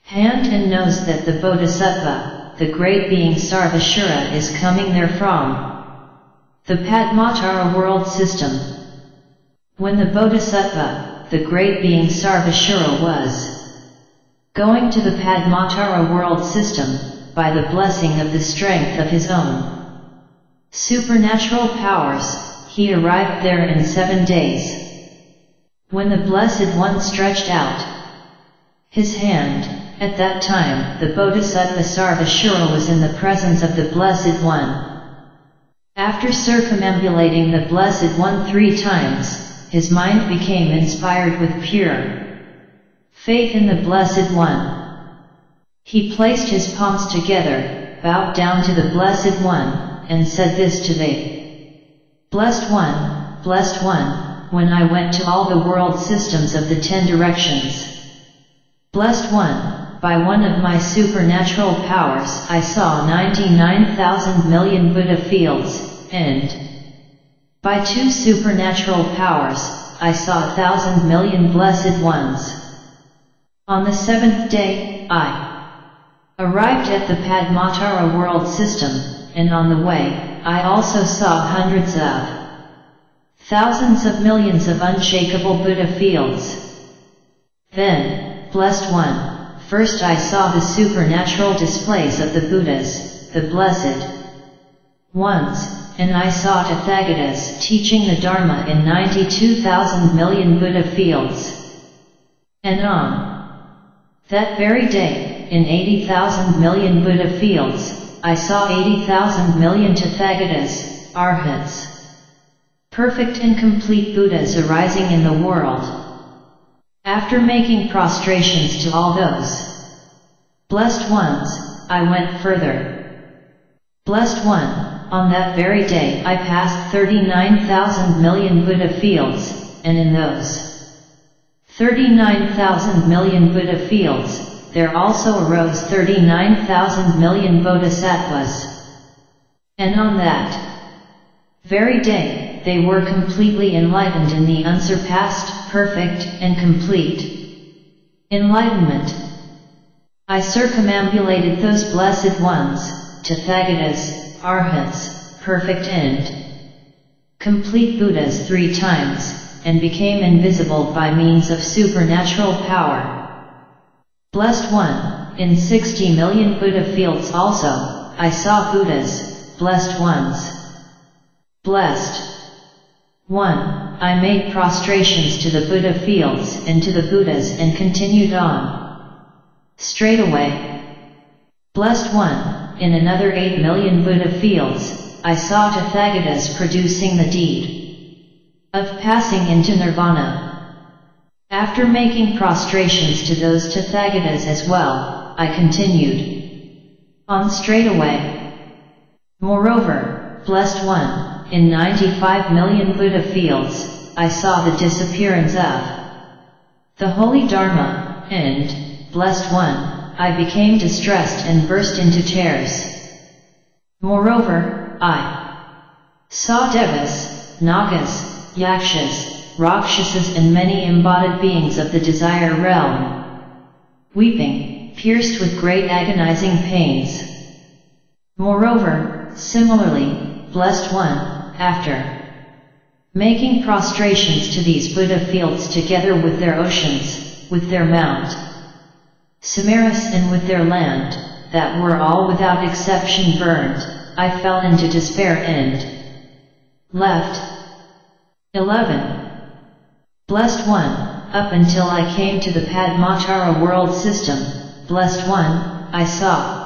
hand and knows that the Bodhisattva, the great being Sarvashura is coming therefrom. The Padmatara world system, when the Bodhisattva, the great being Sarvashura was going to the Padmatara world system, by the blessing of the strength of his own supernatural powers, he arrived there in seven days. When the Blessed One stretched out his hand, at that time the Bodhisattva Sarvashura was in the presence of the Blessed One. After circumambulating the Blessed One three times, his mind became inspired with pure faith in the Blessed One. He placed his palms together, bowed down to the Blessed One, and said this to the Blessed One, Blessed One, when I went to all the world systems of the ten directions. Blessed One, by one of my supernatural powers I saw 99,000 million Buddha fields, and by two supernatural powers, I saw a thousand million blessed ones. On the seventh day, I arrived at the Padmatara world system, and on the way, I also saw hundreds of thousands of millions of unshakable Buddha fields. Then, blessed one, first I saw the supernatural displays of the Buddhas, the blessed ones, and I saw Tathagatas teaching the Dharma in 92,000 million Buddha fields. And on that very day, in 80,000 million Buddha fields, I saw 80,000 million Tathagatas, Arhats, perfect and complete Buddhas arising in the world. After making prostrations to all those blessed ones, I went further. Blessed one, on that very day I passed 39,000 million Buddha fields, and in those 39,000 million Buddha fields, there also arose 39,000 million Bodhisattvas. And on that very day, they were completely enlightened in the unsurpassed, perfect, and complete enlightenment. I circumambulated those blessed ones, Tathagatas, Arhats, perfect and complete Buddhas three times, and became invisible by means of supernatural power. Blessed One, in 60 million Buddha fields also, I saw Buddhas, blessed ones. Blessed. 1. I made prostrations to the Buddha fields and to the Buddhas and continued on. Straight away. Blessed One, in another 8 million Buddha fields, I saw Tathagatas producing the deed of passing into nirvana. After making prostrations to those Tathagatas as well, I continued on straightway. Moreover, blessed one, in 95 million Buddha fields, I saw the disappearance of the holy Dharma, and, blessed one, I became distressed and burst into tears. Moreover, I saw Devas, Nagas, yakshas, rakshasas and many embodied beings of the desire realm. Weeping, pierced with great agonizing pains. Moreover, similarly, blessed one, after making prostrations to these Buddha fields together with their oceans, with their mount, Samaras and with their land, that were all without exception burned, I fell into despair and left 11. Blessed One, up until I came to the Padmatara world system, Blessed One, I saw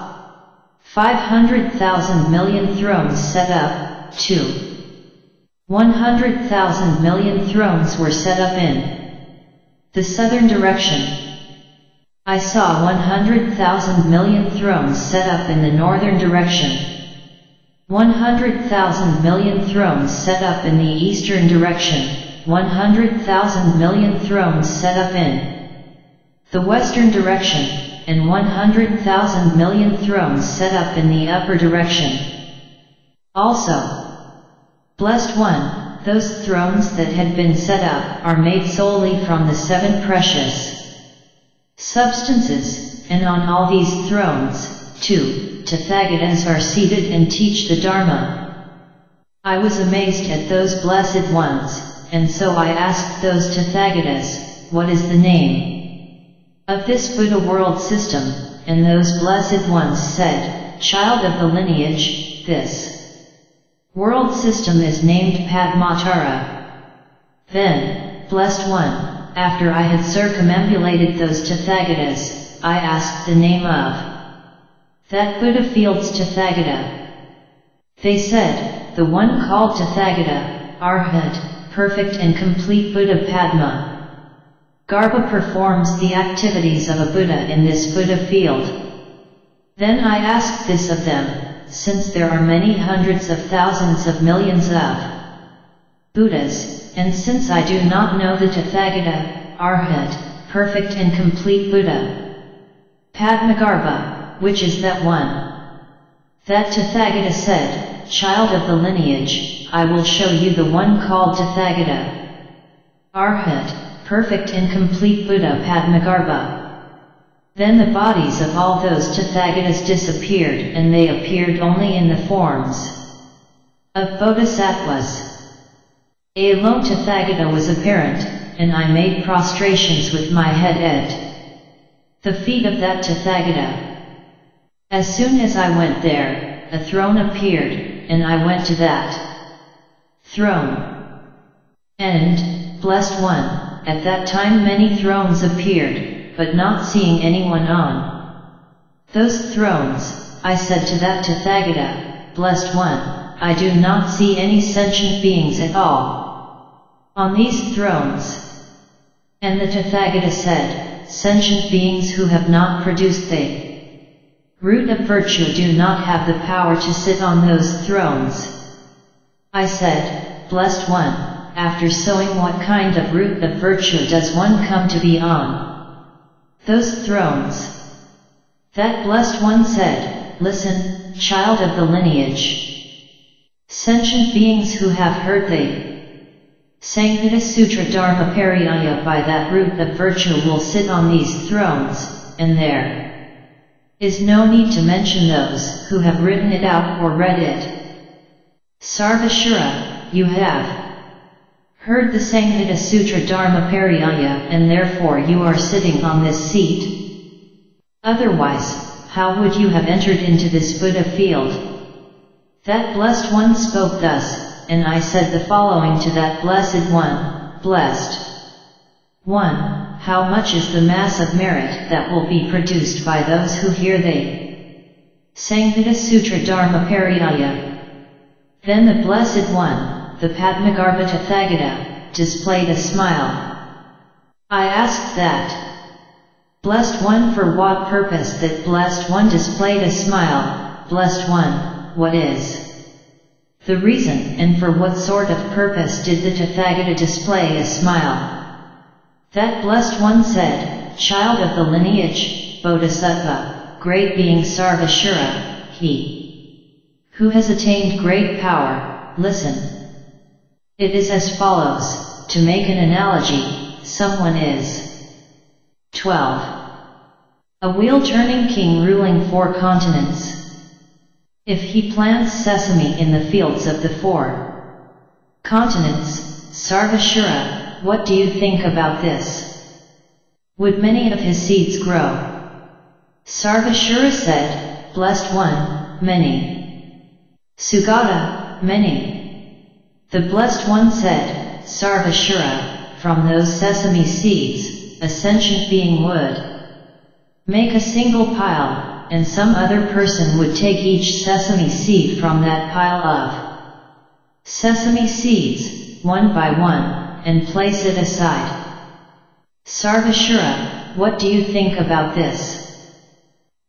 500,000 million thrones set up, 2. 100,000 million thrones were set up in the southern direction. I saw 100,000 million thrones set up in the northern direction. 100,000 million thrones set up in the eastern direction, 100,000 million thrones set up in the western direction, and 100,000 million thrones set up in the upper direction. Also, blessed one, those thrones that had been set up are made solely from the seven precious substances, and on all these thrones, two Tathagatas are seated and teach the Dharma. I was amazed at those blessed ones, and so I asked those Tathagatas, what is the name of this Buddha world system, and those blessed ones said, child of the lineage, this world system is named Padmatara. Then, blessed one, after I had circumambulated those Tathagatas, I asked the name of that Buddha fields Tathagata. They said, the one called Tathagata, Arhat, perfect and complete Buddha Padma. Garbha performs the activities of a Buddha in this Buddha field. Then I asked this of them, since there are many hundreds of thousands of millions of Buddhas, and since I do not know the Tathagata, Arhat, perfect and complete Buddha. Padmagarbha, which is that one? That Tathagata said, child of the lineage, I will show you the one called Tathagata. Arhat, perfect and complete Buddha Padmagarbha. Then the bodies of all those Tathagatas disappeared and they appeared only in the forms of Bodhisattvas. A lone Tathagata was apparent, and I made prostrations with my head at the feet of that Tathagata. As soon as I went there, a throne appeared, and I went to that throne. And, blessed one, at that time many thrones appeared, but not seeing anyone on those thrones, I said to that Tathagata, blessed one, I do not see any sentient beings at all on these thrones. And the Tathagata said, sentient beings who have not produced they root of virtue do not have the power to sit on those thrones. I said, Blessed One, after sowing what kind of root of virtue does one come to be on? Those thrones. That blessed one said, Listen, child of the lineage. Sentient beings who have heard the Sanghata Sutra Dharma Pariyaya by that root of virtue will sit on these thrones, and there is no need to mention those who have written it out or read it. Sarvashura, you have heard the Sanghata Sutra Dharma Pariyaya and therefore you are sitting on this seat. Otherwise, how would you have entered into this Buddha field? That blessed one spoke thus, and I said the following to that blessed one, blessed. 1. How much is the mass of merit that will be produced by those who hear the Sanghata Sutra Dharma Pariyaya? Then the Blessed One, the Padmagarbha Tathagata, displayed a smile. I asked that. Blessed One for what purpose that Blessed One displayed a smile, Blessed One, what is? The reason and for what sort of purpose did the Tathagata display a smile? That blessed one said, Child of the lineage, Bodhisattva, great being Sarvashura, he who has attained great power, listen. It is as follows, to make an analogy, someone is 12. A wheel-turning king ruling four continents, if he plants sesame in the fields of the four continents, Sarvashura, what do you think about this? Would many of his seeds grow? Sarvashura said, Blessed one, many. Sugata, many. The Blessed One said, Sarvashura, from those sesame seeds, a sentient being would make a single pile, and some other person would take each sesame seed from that pile of sesame seeds, one by one, and place it aside. Sarvashura, what do you think about this?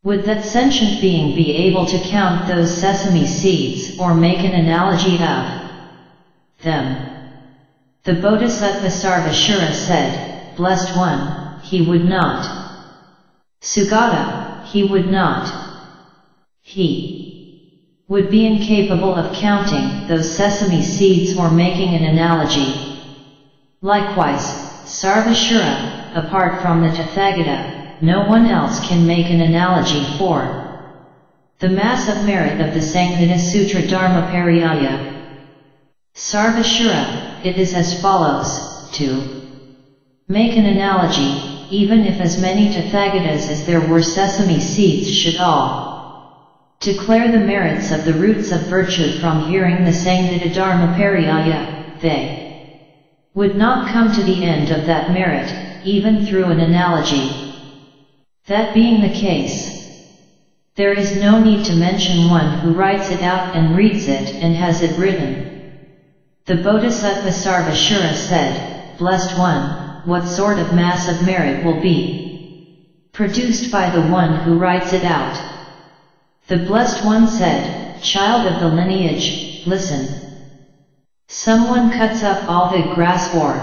Would that sentient being be able to count those sesame seeds or make an analogy of them? The Bodhisattva Sarvashura said, Blessed One, he would not. Sugata, he would not. He would be incapable of counting those sesame seeds or making an analogy. Likewise, Sarvashura, apart from the Tathagata, no one else can make an analogy for the mass of merit of the Sanghata Sutra Dharma Pariyaya. Sarvashura, it is as follows, to make an analogy, even if as many Tathagatas as there were sesame seeds should all declare the merits of the roots of virtue from hearing the Pariyaya, they would not come to the end of that merit, even through an analogy. That being the case, there is no need to mention one who writes it out and reads it and has it written. The Bodhisattva Sarvashura said, Blessed One, what sort of mass of merit will be produced by the one who writes it out. The Blessed One said, Child of the lineage, listen. Someone cuts up all the grass or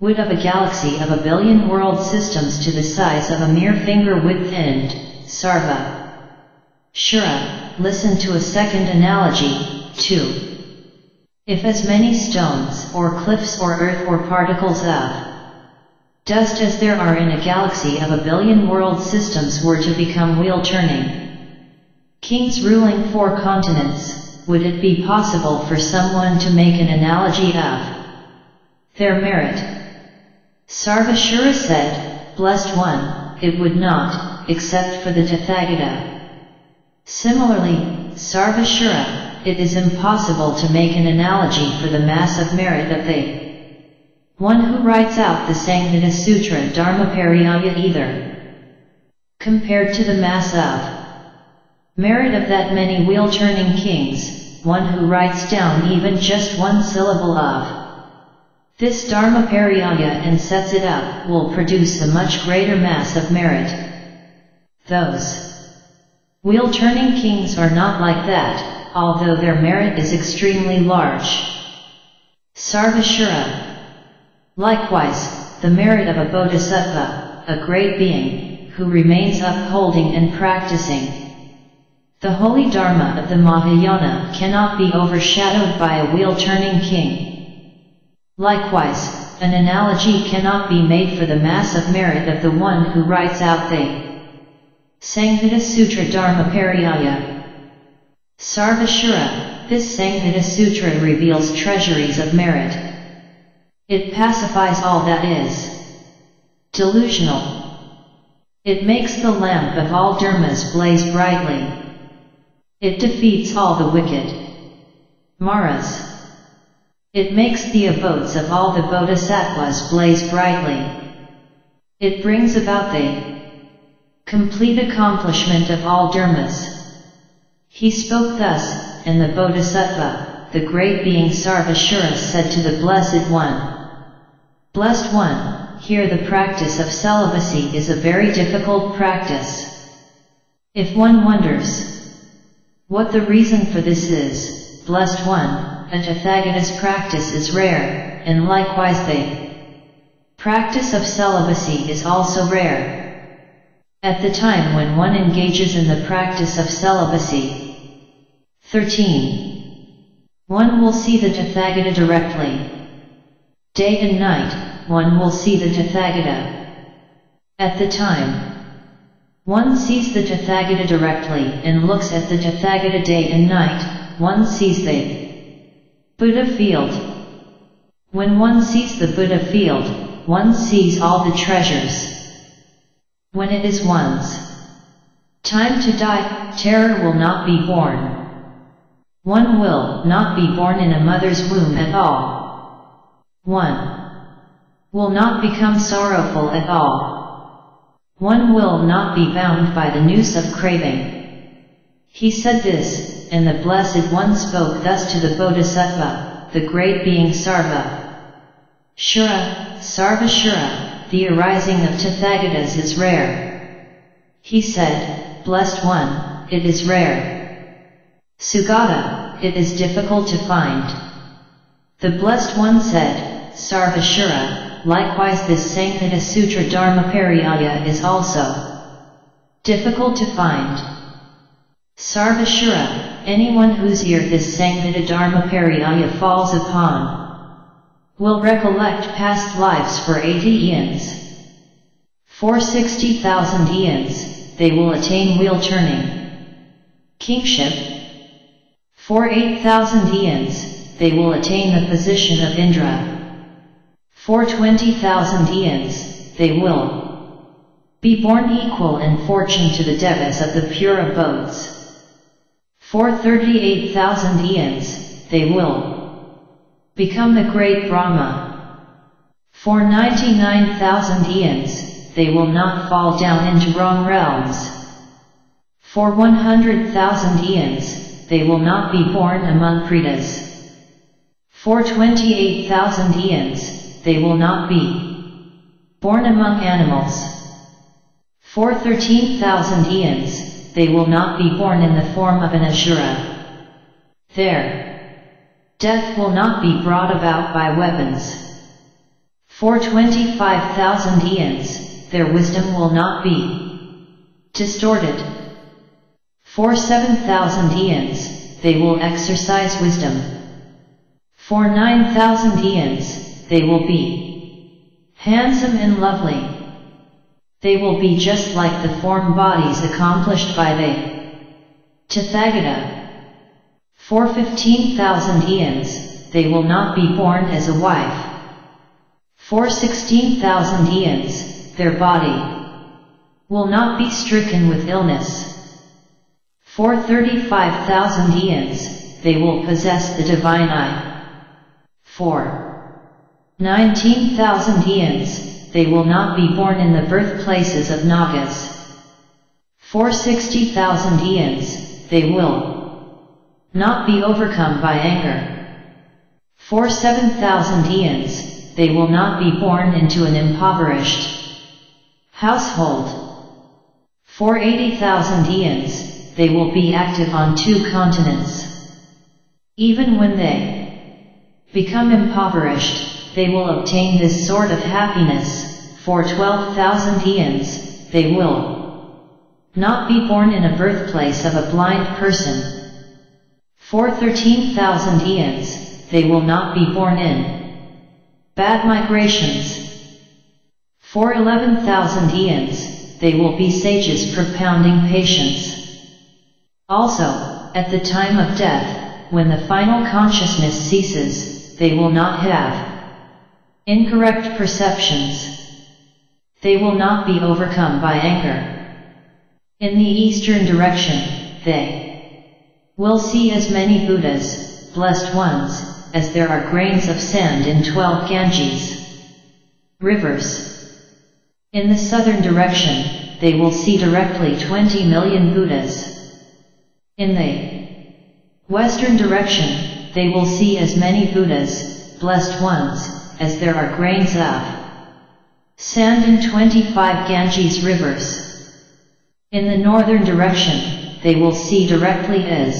wood of a galaxy of a billion world systems to the size of a mere finger width and, Sarva. Shura, listen to a second analogy, 2. If as many stones, or cliffs or earth or particles of dust as there are in a galaxy of a billion world systems were to become wheel-turning kings ruling four continents, would it be possible for someone to make an analogy of their merit? Sarvashura said, Blessed One, it would not, except for the Tathagata. Similarly, Sarvashura, it is impossible to make an analogy for the mass of merit of the one who writes out the Sanghata Sutra Dharmapariyaya either. Compared to the mass of merit of that many wheel-turning kings, one who writes down even just one syllable of this Dharmapariyaya and sets it up will produce a much greater mass of merit. Those wheel-turning kings are not like that, although their merit is extremely large. Sarvashura. Likewise, the merit of a bodhisattva, a great being, who remains upholding and practicing. The holy dharma of the Mahayana cannot be overshadowed by a wheel-turning king. Likewise, an analogy cannot be made for the mass of merit of the one who writes out the Sanghata Sutra Dharmapariyaya. Sarvashura, this Sanghata Sutra reveals treasuries of merit. It pacifies all that is delusional. It makes the lamp of all dharmas blaze brightly. It defeats all the wicked. Maras. It makes the abodes of all the bodhisattvas blaze brightly. It brings about the complete accomplishment of all dharmas. He spoke thus, and the Bodhisattva, the great being Sarvashura said to the Blessed One, Blessed One, here the practice of celibacy is a very difficult practice. If one wonders what the reason for this is, Blessed One, a Tathagata's practice is rare, and likewise the practice of celibacy is also rare. At the time when one engages in the practice of celibacy, 13. One will see the Tathagata directly. Day and night, one will see the Tathagata. At the time, one sees the Tathagata directly and looks at the Tathagata day and night, one sees the Buddha field. When one sees the Buddha field, one sees all the treasures. When it is one's time to die, terror will not be born. One will not be born in a mother's womb at all. One will not become sorrowful at all. One will not be bound by the noose of craving. He said this, and the Blessed One spoke thus to the Bodhisattva, the great being Sarva. Shura, Sarva Shura, the arising of Tathagatas is rare. He said, Blessed One, it is rare. Sugata, it is difficult to find. The Blessed One said, Sarvashura, likewise this Sanghata Sutra Dharmapariyaya is also difficult to find. Sarvashura, anyone whose ear this Sanghata Dharmapariyaya falls upon, will recollect past lives for 80 eons. For 60,000 eons, they will attain wheel turning. Kingship, for 8,000 eons, they will attain the position of Indra. For 20,000 eons, they will be born equal in fortune to the devas of the pure abodes. For 38,000 eons, they will become the great Brahma. For 99,000 eons, they will not fall down into wrong realms. For 100,000 eons, they will not be born among Pretas. For 28,000 eons, they will not be born among animals. For 13,000 eons, they will not be born in the form of an Asura. There. Death will not be brought about by weapons. For 25,000 eons, their wisdom will not be distorted. For 7,000 eons, they will exercise wisdom. For 9,000 eons, they will be handsome and lovely. They will be just like the form bodies accomplished by the Tathagata. For 15,000 eons, they will not be born as a wife. For 16,000 eons, their body will not be stricken with illness. For 35,000 eons, they will possess the divine eye. For 19,000 eons, they will not be born in the birthplaces of Nagas. For 60,000 eons, they will not be overcome by anger. For 7,000 eons, they will not be born into an impoverished household. For 80,000 eons, they will be active on two continents. Even when they become impoverished, they will obtain this sort of happiness, for 12,000 eons, they will not be born in a birthplace of a blind person. For 13,000 eons, they will not be born in bad migrations. For 11,000 eons, they will be sages propounding patience. Also, at the time of death, when the final consciousness ceases, they will not have incorrect perceptions. They will not be overcome by anger. In the eastern direction, they will see as many Buddhas, blessed ones, as there are grains of sand in twelve Ganges rivers. In the southern direction, they will see directly 20 million Buddhas. In the western direction, they will see as many Buddhas, blessed ones, as there are grains of sand in 25 Ganges rivers. In the northern direction, they will see directly as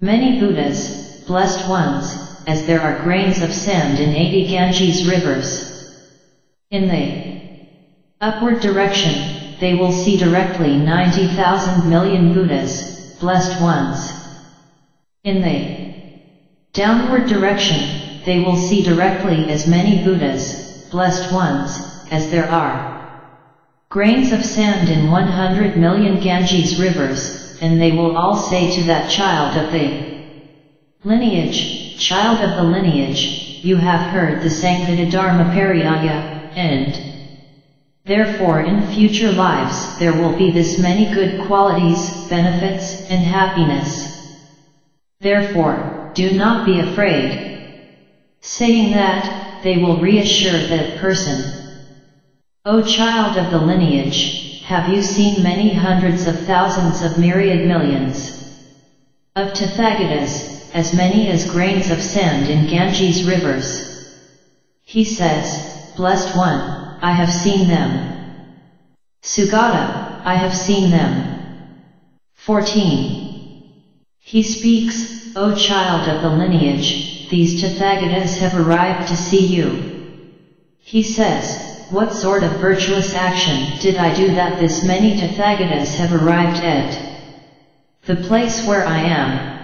many Buddhas, blessed ones, as there are grains of sand in 80 Ganges rivers. In the upward direction, they will see directly 90,000 million Buddhas, blessed ones. In the downward direction, they will see directly as many Buddhas, blessed ones, as there are grains of sand in 100 million Ganges rivers, and they will all say to that child of the lineage, child of the lineage, you have heard the Sanghata Dharma Pariyaya, and Therefore in future lives there will be this many good qualities, benefits, and happiness. Therefore, do not be afraid. Saying that, they will reassure that person. O child of the lineage, have you seen many hundreds of thousands of myriad millions of Tathagatas, as many as grains of sand in Ganges rivers? He says, Blessed One, I have seen them. Sugata, I have seen them. 14. He speaks, O child of the lineage, these Tathagatas have arrived to see you. He says, what sort of virtuous action did I do that this many Tathagatas have arrived at? The place where I am.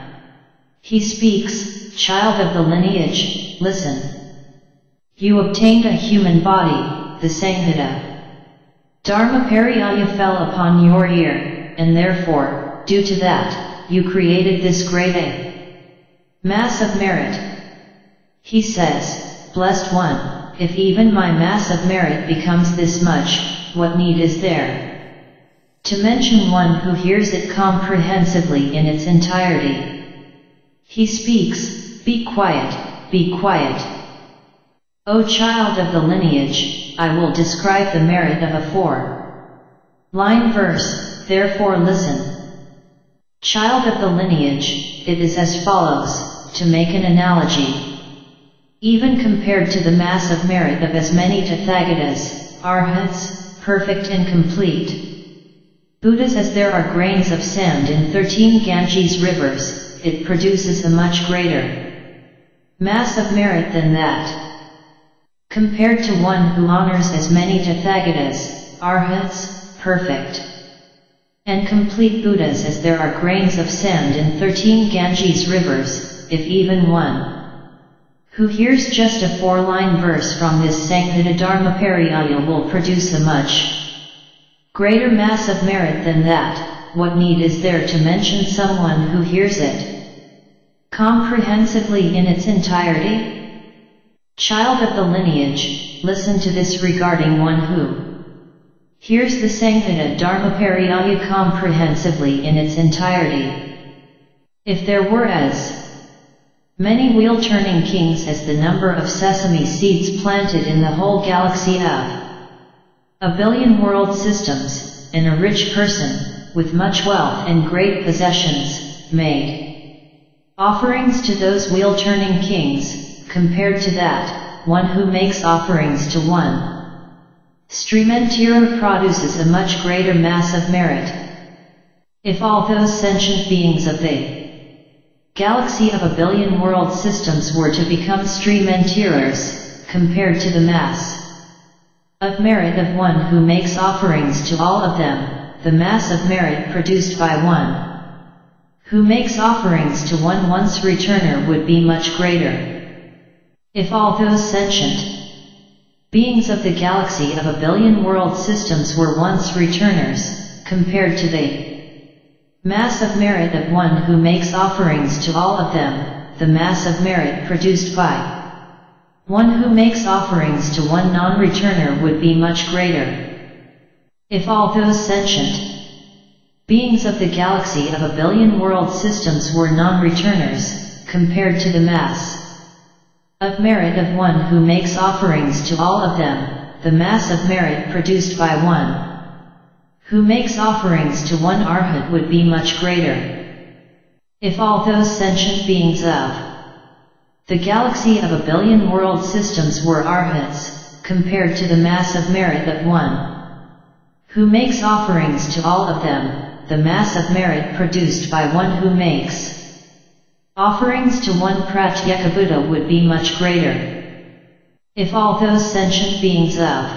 He speaks, child of the lineage, listen. You obtained a human body, the Sanghata. Dharmapariyaya fell upon your ear, and therefore, due to that, you created this great a mass of merit. He says, Blessed One, if even my mass of merit becomes this much, what need is there? To mention one who hears it comprehensively in its entirety. He speaks, be quiet, be quiet. O child of the lineage, I will describe the merit of a four line verse, therefore listen. Child of the lineage, it is as follows, to make an analogy. Even compared to the mass of merit of as many Tathagatas, Arhats, perfect and complete. Buddhas as there are grains of sand in 13 Ganges rivers, it produces a much greater mass of merit than that compared to one who honors as many Tathagatas, Arhats, perfect and complete Buddhas as there are grains of sand in 13 Ganges rivers, if even one who hears just a four-line verse from this Sanghata Dharma Pariyaya will produce a much greater mass of merit than that, what need is there to mention someone who hears it comprehensively in its entirety? Child of the lineage, listen to this regarding one who hears the Sanghata Dharmapariyaya comprehensively in its entirety. If there were as many wheel-turning kings as the number of sesame seeds planted in the whole galaxy of a billion world systems, and a rich person, with much wealth and great possessions, made offerings to those wheel-turning kings, compared to that, one who makes offerings to one. stream enterer produces a much greater mass of merit. If all those sentient beings of the galaxy of a billion world systems were to become stream enterers, compared to the mass of merit of one who makes offerings to all of them, the mass of merit produced by one who makes offerings to one once returner would be much greater. If all those sentient beings of the galaxy of a billion world systems were once returners, compared to the Mass of merit of one who makes offerings to all of them, the mass of merit produced by one who makes offerings to one non-returner would be much greater. If all those sentient beings of the galaxy of a billion world systems were non-returners, compared to the mass of merit of one who makes offerings to all of them, the mass of merit produced by one who makes offerings to one arhat would be much greater. If all those sentient beings of the galaxy of a billion world systems were arhats, compared to the mass of merit of one who makes offerings to all of them, the mass of merit produced by one who makes offerings to one Pratyeka would be much greater. If all those sentient beings of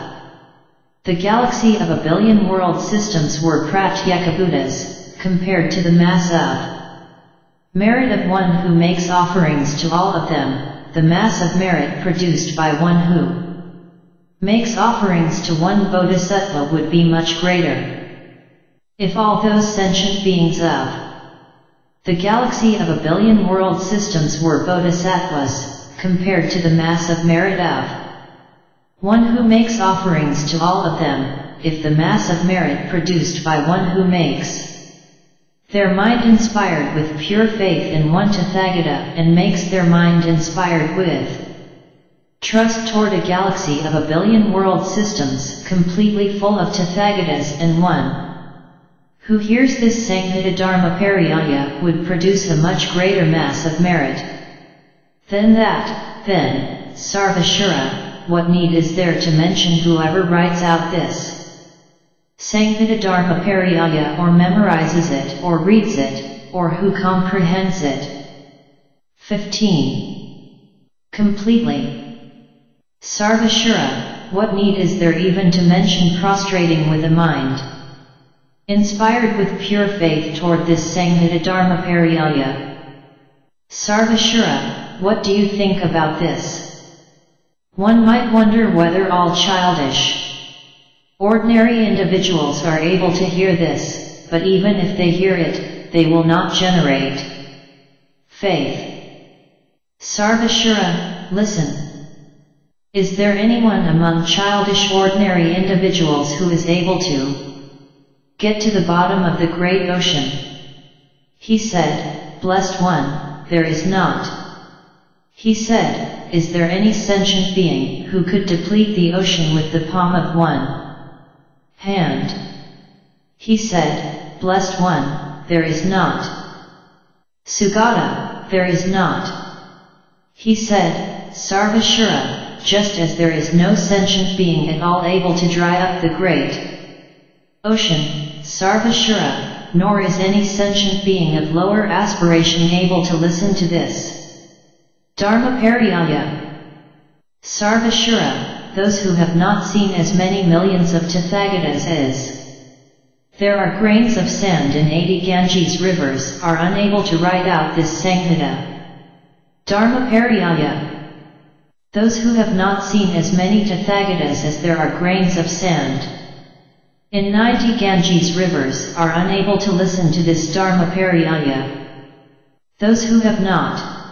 the galaxy of a billion world systems were Pratyekabuddhas, compared to the mass of merit of one who makes offerings to all of them, the mass of merit produced by one who makes offerings to one bodhisattva would be much greater. If all those sentient beings of the galaxy of a billion world systems were bodhisattvas, compared to the mass of merit of one who makes offerings to all of them, if the mass of merit produced by one who makes. Their mind inspired with pure faith in one Tathagata and makes their mind inspired with. Trust toward a galaxy of a billion world systems completely full of Tathagatas and one who hears this Sanghata Dharma Pariyaya would produce a much greater mass of merit than that, then, Sarvashura, what need is there to mention whoever writes out this? Sanghata Dharma Pariyaya or memorizes it or reads it, or who comprehends it. 15. Completely. Sarvashura, what need is there even to mention prostrating with the mind? Inspired with pure faith toward this Sanghata Dharma Pariyaya. Sarvashura, what do you think about this? One might wonder whether all childish, ordinary individuals are able to hear this, but even if they hear it, they will not generate faith. Sarvashura, listen. Is there anyone among childish ordinary individuals who is able to get to the bottom of the great ocean? He said, Blessed one, there is not. He said, Is there any sentient being who could deplete the ocean with the palm of one hand? He said, Blessed one, there is not. Sugata, there is not. He said, Sarvashura, just as there is no sentient being at all able to dry up the great ocean, Sarvashura, nor is any sentient being of lower aspiration able to listen to this. Dharma Pariyaya. Sarvashura, those who have not seen as many millions of Tathagatas as there are grains of sand in 80 Ganges rivers are unable to write out this Sanghata. Dharma Pariyaya. Those who have not seen as many Tathagatas as there are grains of sand in 90 Ganges rivers are unable to listen to this Dharma Pariyaya. Those who have not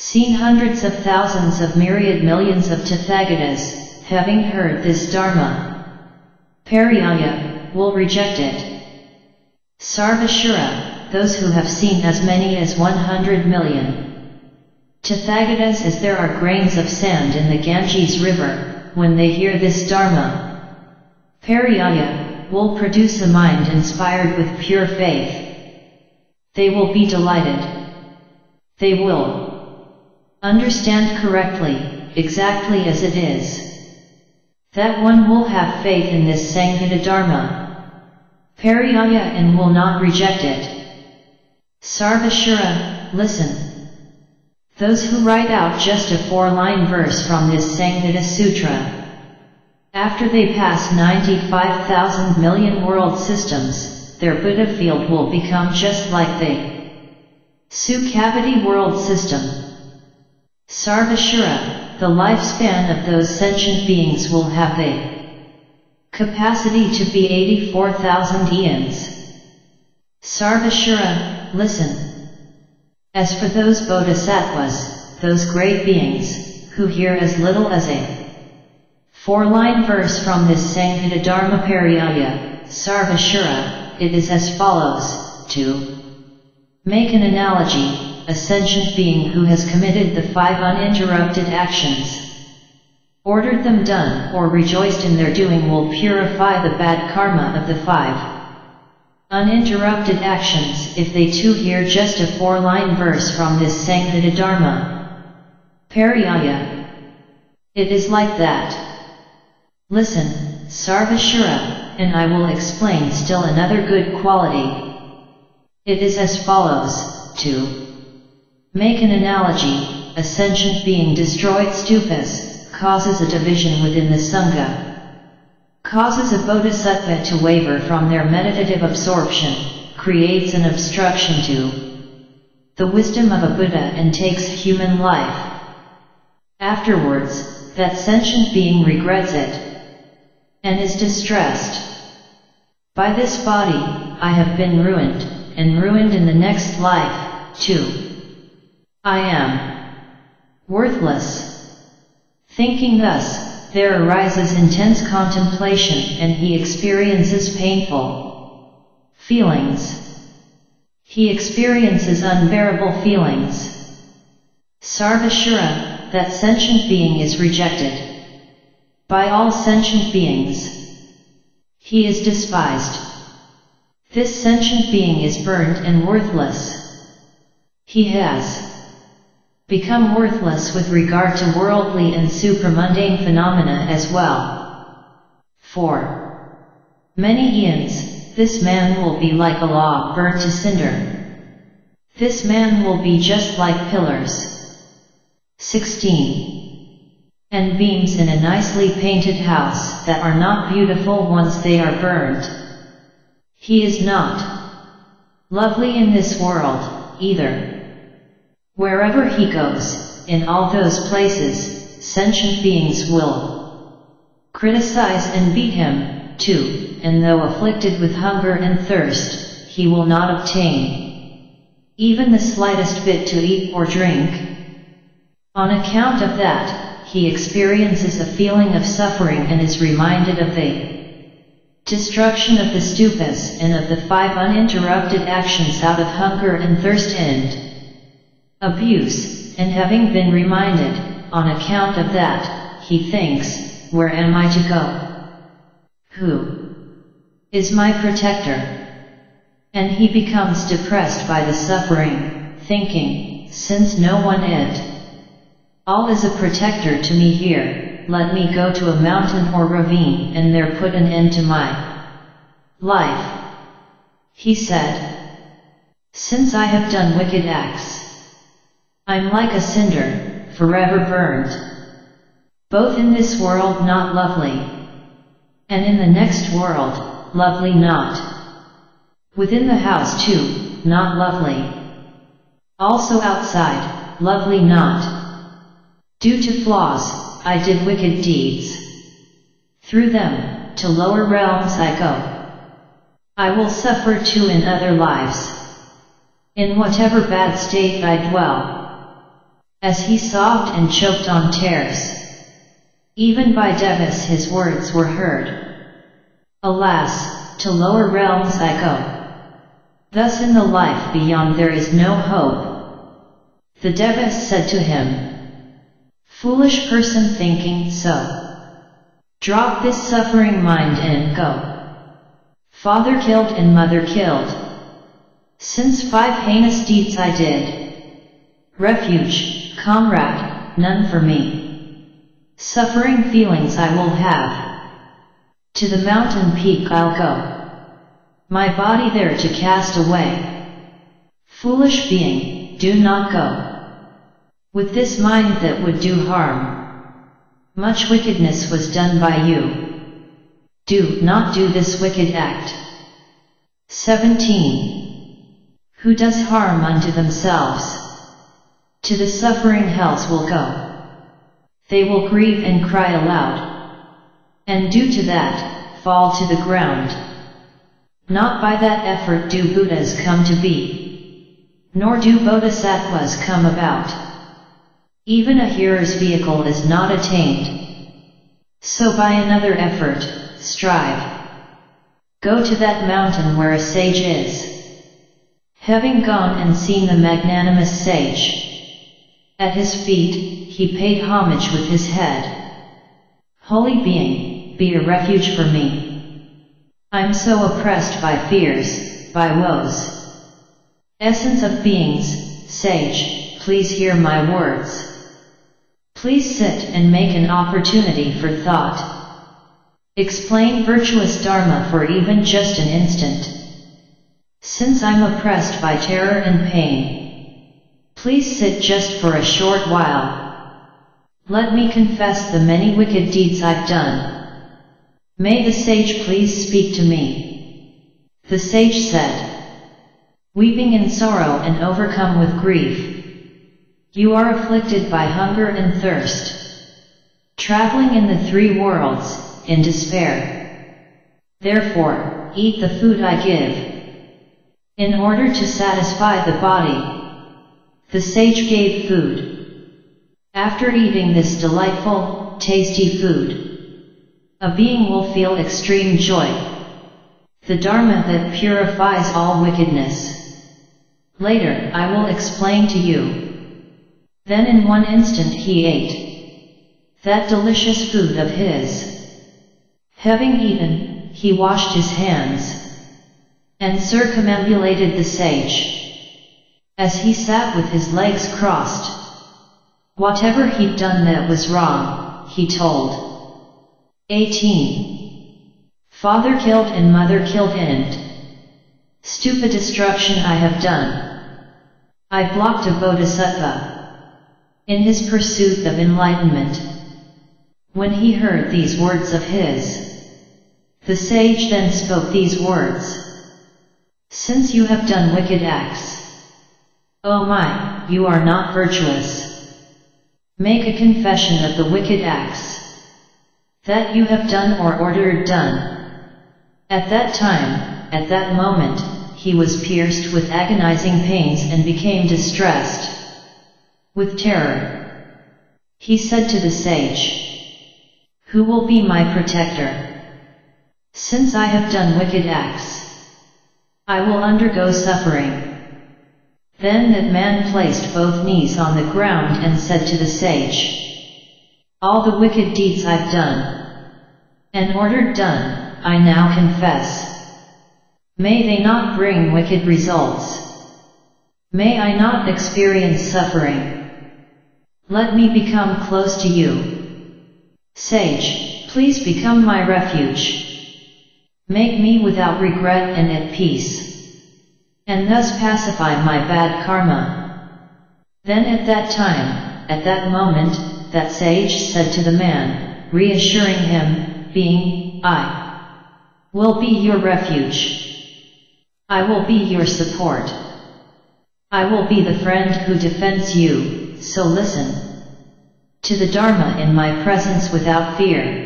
seen hundreds of thousands of myriad millions of Tathagatas, having heard this Dharma. Pariyaya, will reject it. Sarvashura, those who have seen as many as 100 million. Tathagatas as there are grains of sand in the Ganges river, when they hear this Dharma. Pariyaya, will produce a mind inspired with pure faith. They will be delighted. They will Understand correctly, exactly as it is. That one will have faith in this Sanghata Dharma. Pariyaya and will not reject it. Sarvashura, listen. Those who write out just a four-line verse from this Sanghata Sutra, after they pass 95,000 million world systems, their Buddha field will become just like the Sukhavati world system. Sarvashura, the lifespan of those sentient beings will have a capacity to be 84,000 eons. Sarvashura, listen. As for those bodhisattvas, those great beings, who hear as little as a four-line verse from this Sanghata Dharmapariyaya, Sarvashura, it is as follows, to make an analogy, a sentient being who has committed the five uninterrupted actions, ordered them done or rejoiced in their doing will purify the bad karma of the five uninterrupted actions if they too hear just a four-line verse from this Sanghata Dharma. Pariyaya. It is like that. Listen, Sarvashura, and I will explain still another good quality. It is as follows, to Make an analogy, a sentient being destroyed stupas, causes a division within the Sangha. Causes a bodhisattva to waver from their meditative absorption, creates an obstruction to the wisdom of a Buddha and takes human life. Afterwards, that sentient being regrets it and is distressed. By this body, I have been ruined, and ruined in the next life, too. I am worthless. Thinking thus, there arises intense contemplation and he experiences painful feelings. He experiences unbearable feelings. Sarvashura, that sentient being is rejected by all sentient beings. He is despised. This sentient being is burnt and worthless. He has become worthless with regard to worldly and supramundane phenomena as well. 4. many eons, this man will be like a log burnt to cinder. This man will be just like pillars. 16. And beams in a nicely painted house that are not beautiful once they are burned. He is not lovely in this world, either. Wherever he goes, in all those places, sentient beings will criticize and beat him, too, and though afflicted with hunger and thirst, he will not obtain even the slightest bit to eat or drink. On account of that, he experiences a feeling of suffering and is reminded of the destruction of the stupas and of the five uninterrupted actions out of hunger and thirst and abuse, and having been reminded, on account of that, he thinks, where am I to go? Who is my protector? And he becomes depressed by the suffering, thinking, since no one it all is a protector to me here, let me go to a mountain or ravine and there put an end to my life. He said, Since I have done wicked acts, I'm like a cinder, forever burned. Both in this world not lovely. And in the next world, lovely not. Within the house too, not lovely. Also outside, lovely not. Due to flaws, I did wicked deeds. Through them, to lower realms I go. I will suffer too in other lives. In whatever bad state I dwell, as he sobbed and choked on tears. Even by Devas his words were heard. Alas, to lower realms I go. Thus in the life beyond there is no hope. The Devas said to him, Foolish person thinking so. Drop this suffering mind and go. Father killed and mother killed. Since five heinous deeds I did. Refuge, Comrade, none for me. Suffering feelings I will have. To the mountain peak I'll go. My body there to cast away. Foolish being, do not go. With this mind that would do harm. Much wickedness was done by you. Do not do this wicked act. 17. Who does harm unto themselves? To the suffering hells will go. They will grieve and cry aloud. And due to that, fall to the ground. Not by that effort do Buddhas come to be. Nor do Bodhisattvas come about. Even a hearer's vehicle is not attained. So by another effort, strive. Go to that mountain where a sage is. Having gone and seen the magnanimous sage. At his feet, he paid homage with his head. Holy being, be a refuge for me. I'm so oppressed by fears, by woes. Essence of beings, sage, please hear my words. Please sit and make an opportunity for thought. Explain virtuous Dharma for even just an instant. Since I'm oppressed by terror and pain, please sit just for a short while. Let me confess the many wicked deeds I've done. May the sage please speak to me. The sage said, Weeping in sorrow and overcome with grief. You are afflicted by hunger and thirst. Traveling in the three worlds, in despair. Therefore, eat the food I give. In order to satisfy the body, the sage gave food. After eating this delightful, tasty food, a being will feel extreme joy. The Dharma that purifies all wickedness. Later, I will explain to you. Then in one instant he ate that delicious food of his. Having eaten, he washed his hands and circumambulated the sage. As he sat with his legs crossed, whatever he'd done that was wrong, he told. 18. Father killed and mother killed and Stupa destruction I have done. I blocked a bodhisattva. In his pursuit of enlightenment. When he heard these words of his. The sage then spoke these words. Since you have done wicked acts. Oh my, you are not virtuous. Make a confession of the wicked acts that you have done or ordered done. At that time, at that moment, he was pierced with agonizing pains and became distressed. With terror. He said to the sage, Who will be my protector? Since I have done wicked acts, I will undergo suffering. Then that man placed both knees on the ground and said to the sage, all the wicked deeds I've done. And ordered done, I now confess. May they not bring wicked results. May I not experience suffering. Let me become close to you. Sage, please become my refuge. Make me without regret and at peace. And thus pacify my bad karma. Then at that time, at that moment, that sage said to the man, reassuring him, being, I will be your refuge. I will be your support. I will be the friend who defends you, so listen to the Dharma in my presence without fear.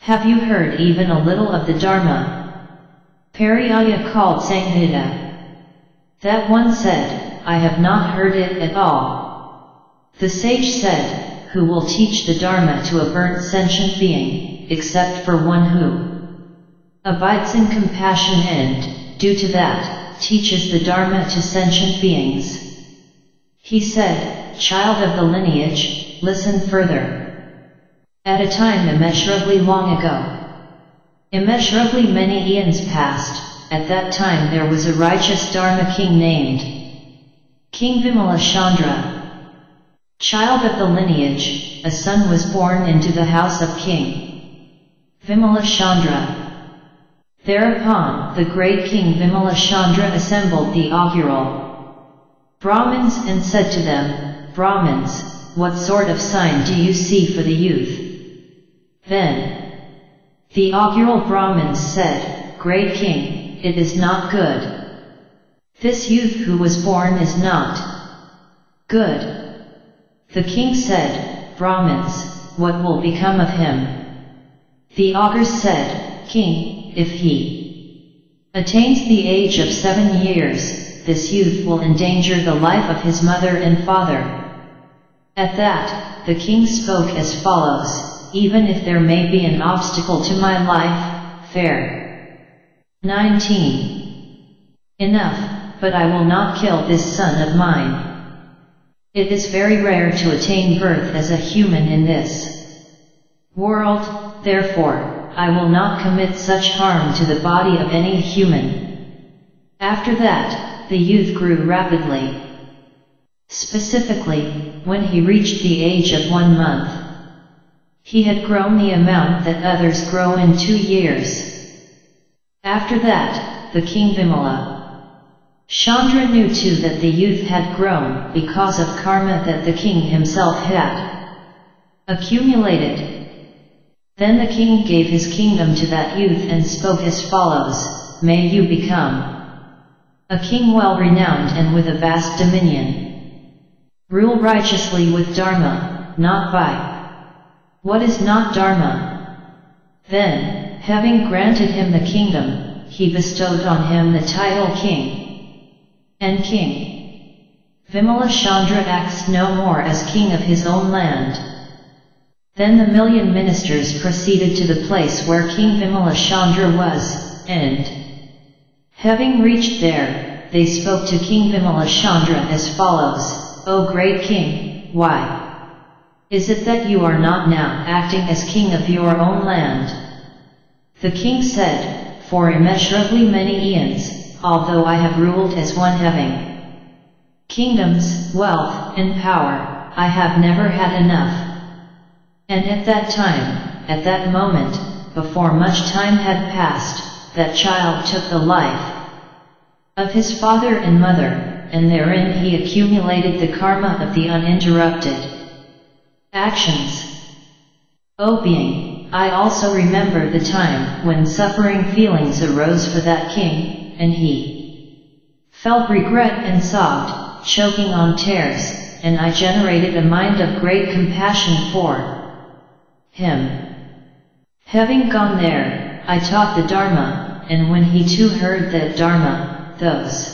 Have you heard even a little of the Dharma? Pariyaya called Sanghata. That one said, I have not heard it at all. The sage said, who will teach the Dharma to a burnt sentient being, except for one who abides in compassion and, due to that, teaches the Dharma to sentient beings. He said, child of the lineage, listen further. At a time immeasurably long ago, immeasurably many eons passed, at that time there was a righteous Dharma king named King Vimalaschandra, Child of the lineage, a son was born into the house of King Vimalaschandra. Thereupon, the great king Vimalaschandra assembled the augural Brahmins and said to them, Brahmins, what sort of sign do you see for the youth? Then, the augural Brahmins said, Great king, it is not good. This youth who was born is not good. The king said, Brahmins, what will become of him? The augurs said, King, if he attains the age of seven years, this youth will endanger the life of his mother and father. At that, the king spoke as follows, even if there may be an obstacle to my life, fair. 19. Enough, but I will not kill this son of mine. It is very rare to attain birth as a human in this world, therefore, I will not commit such harm to the body of any human. After that, the youth grew rapidly. Specifically, when he reached the age of one month, he had grown the amount that others grow in two years. After that, the king Vimala, Chandra knew too that the youth had grown because of karma that the king himself had accumulated. Then the king gave his kingdom to that youth and spoke as follows, May you become a king well renowned and with a vast dominion. Rule righteously with dharma, not by what is not dharma. Then, having granted him the kingdom, he bestowed on him the title king and king. Vimala Chandra acts no more as king of his own land. Then the million ministers proceeded to the place where King Vimala Chandra was, and having reached there, they spoke to King Vimala Chandra as follows, O great king, why is it that you are not now acting as king of your own land? The king said, For immeasurably many eons, although I have ruled as one having kingdoms, wealth, and power, I have never had enough. And at that time, at that moment, before much time had passed, that child took the life of his father and mother, and therein he accumulated the karma of the uninterrupted actions. O being, I also remember the time when suffering feelings arose for that king, and he felt regret and sobbed, choking on tears, and I generated a mind of great compassion for him. Having gone there, I taught the Dharma, and when he too heard the Dharma, those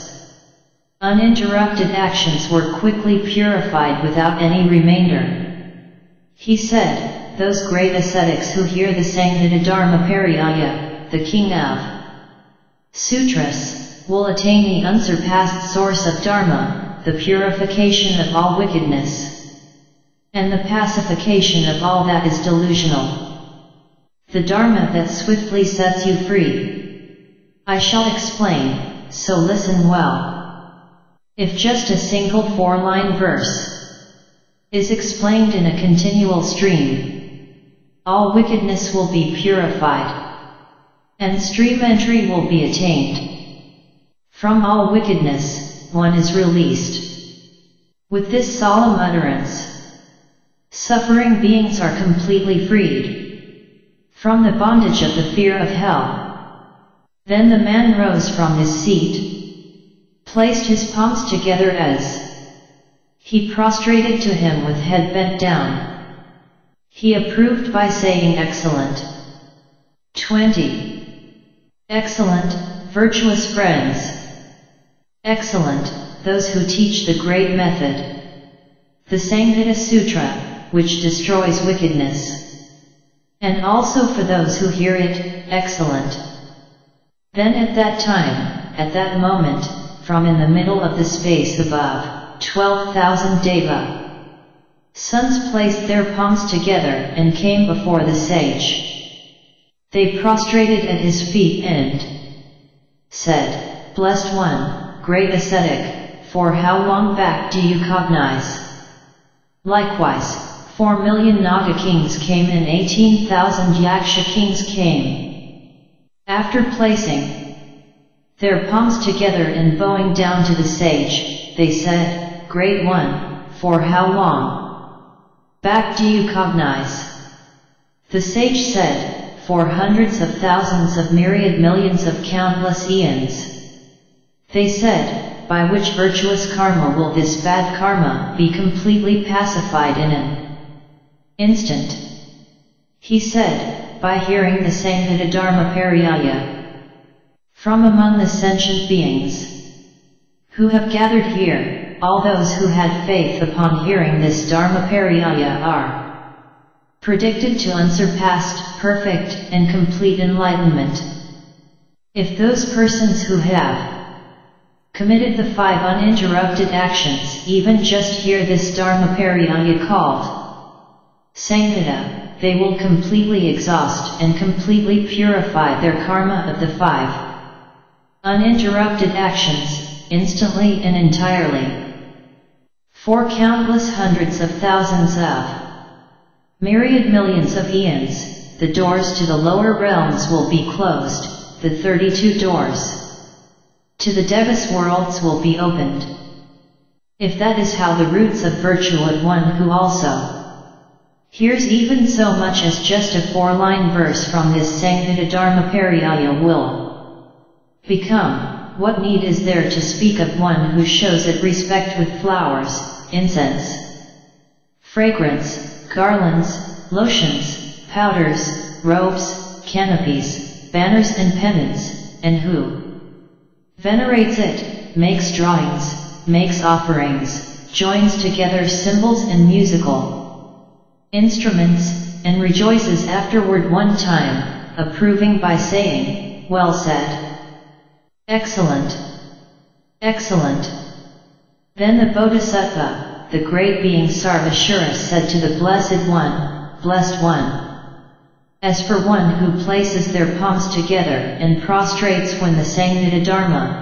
uninterrupted actions were quickly purified without any remainder. He said, those great ascetics who hear the Sanghata Dharma Pariyaya, the king of Sutras, will attain the unsurpassed source of Dharma, the purification of all wickedness, and the pacification of all that is delusional. The Dharma that swiftly sets you free. I shall explain, so listen well. If just a single four-line verse is explained in a continual stream, all wickedness will be purified and stream entry will be attained. From all wickedness, one is released. With this solemn utterance, suffering beings are completely freed from the bondage of the fear of hell. Then the man rose from his seat, placed his palms together as he prostrated to him with head bent down. He approved by saying excellent. 20. Excellent, virtuous friends. Excellent, those who teach the great method. The Sanghata Sutra, which destroys wickedness. And also for those who hear it, excellent. Then at that time, at that moment, from in the middle of the space above, 12,000 Deva sons placed their palms together and came before the sage. They prostrated at his feet and said, Blessed One, great ascetic, for how long back do you cognize? Likewise, four million Naga kings came and eighteen thousand Yaksha kings came. After placing their palms together and bowing down to the sage, they said, Great One, for how long? Back do you cognize? The sage said, For hundreds of thousands of myriad millions of countless eons. They said, By which virtuous karma will this bad karma be completely pacified in an instant? He said, By hearing the Sanghata Dharma Pariyaya. From among the sentient beings who have gathered here, all those who had faith upon hearing this Dharma Pariyaya are predicted to unsurpassed, perfect, and complete enlightenment. If those persons who have committed the five uninterrupted actions even just hear this Dharma Pariyaya called Sanghata, they will completely exhaust and completely purify their karma of the five uninterrupted actions instantly and entirely. For countless hundreds of thousands of myriad millions of eons, the doors to the lower realms will be closed, the 32 doors to the Devas worlds will be opened. If that is how the roots of virtue of one who also hears even so much as just a four-line verse from this Sanghata will become, what need is there to speak of one who shows it respect with flowers, incense, fragrance, garlands, lotions, powders, robes, canopies, banners and pennants, and who venerates it, makes drawings, makes offerings, joins together cymbals and musical instruments, and rejoices afterward one time, approving by saying, well said. Excellent. Excellent. Then the Bodhisattva, the great being Sarvashura said to the Blessed One, Blessed One. As for one who places their palms together and prostrates when the Sanghata Dharma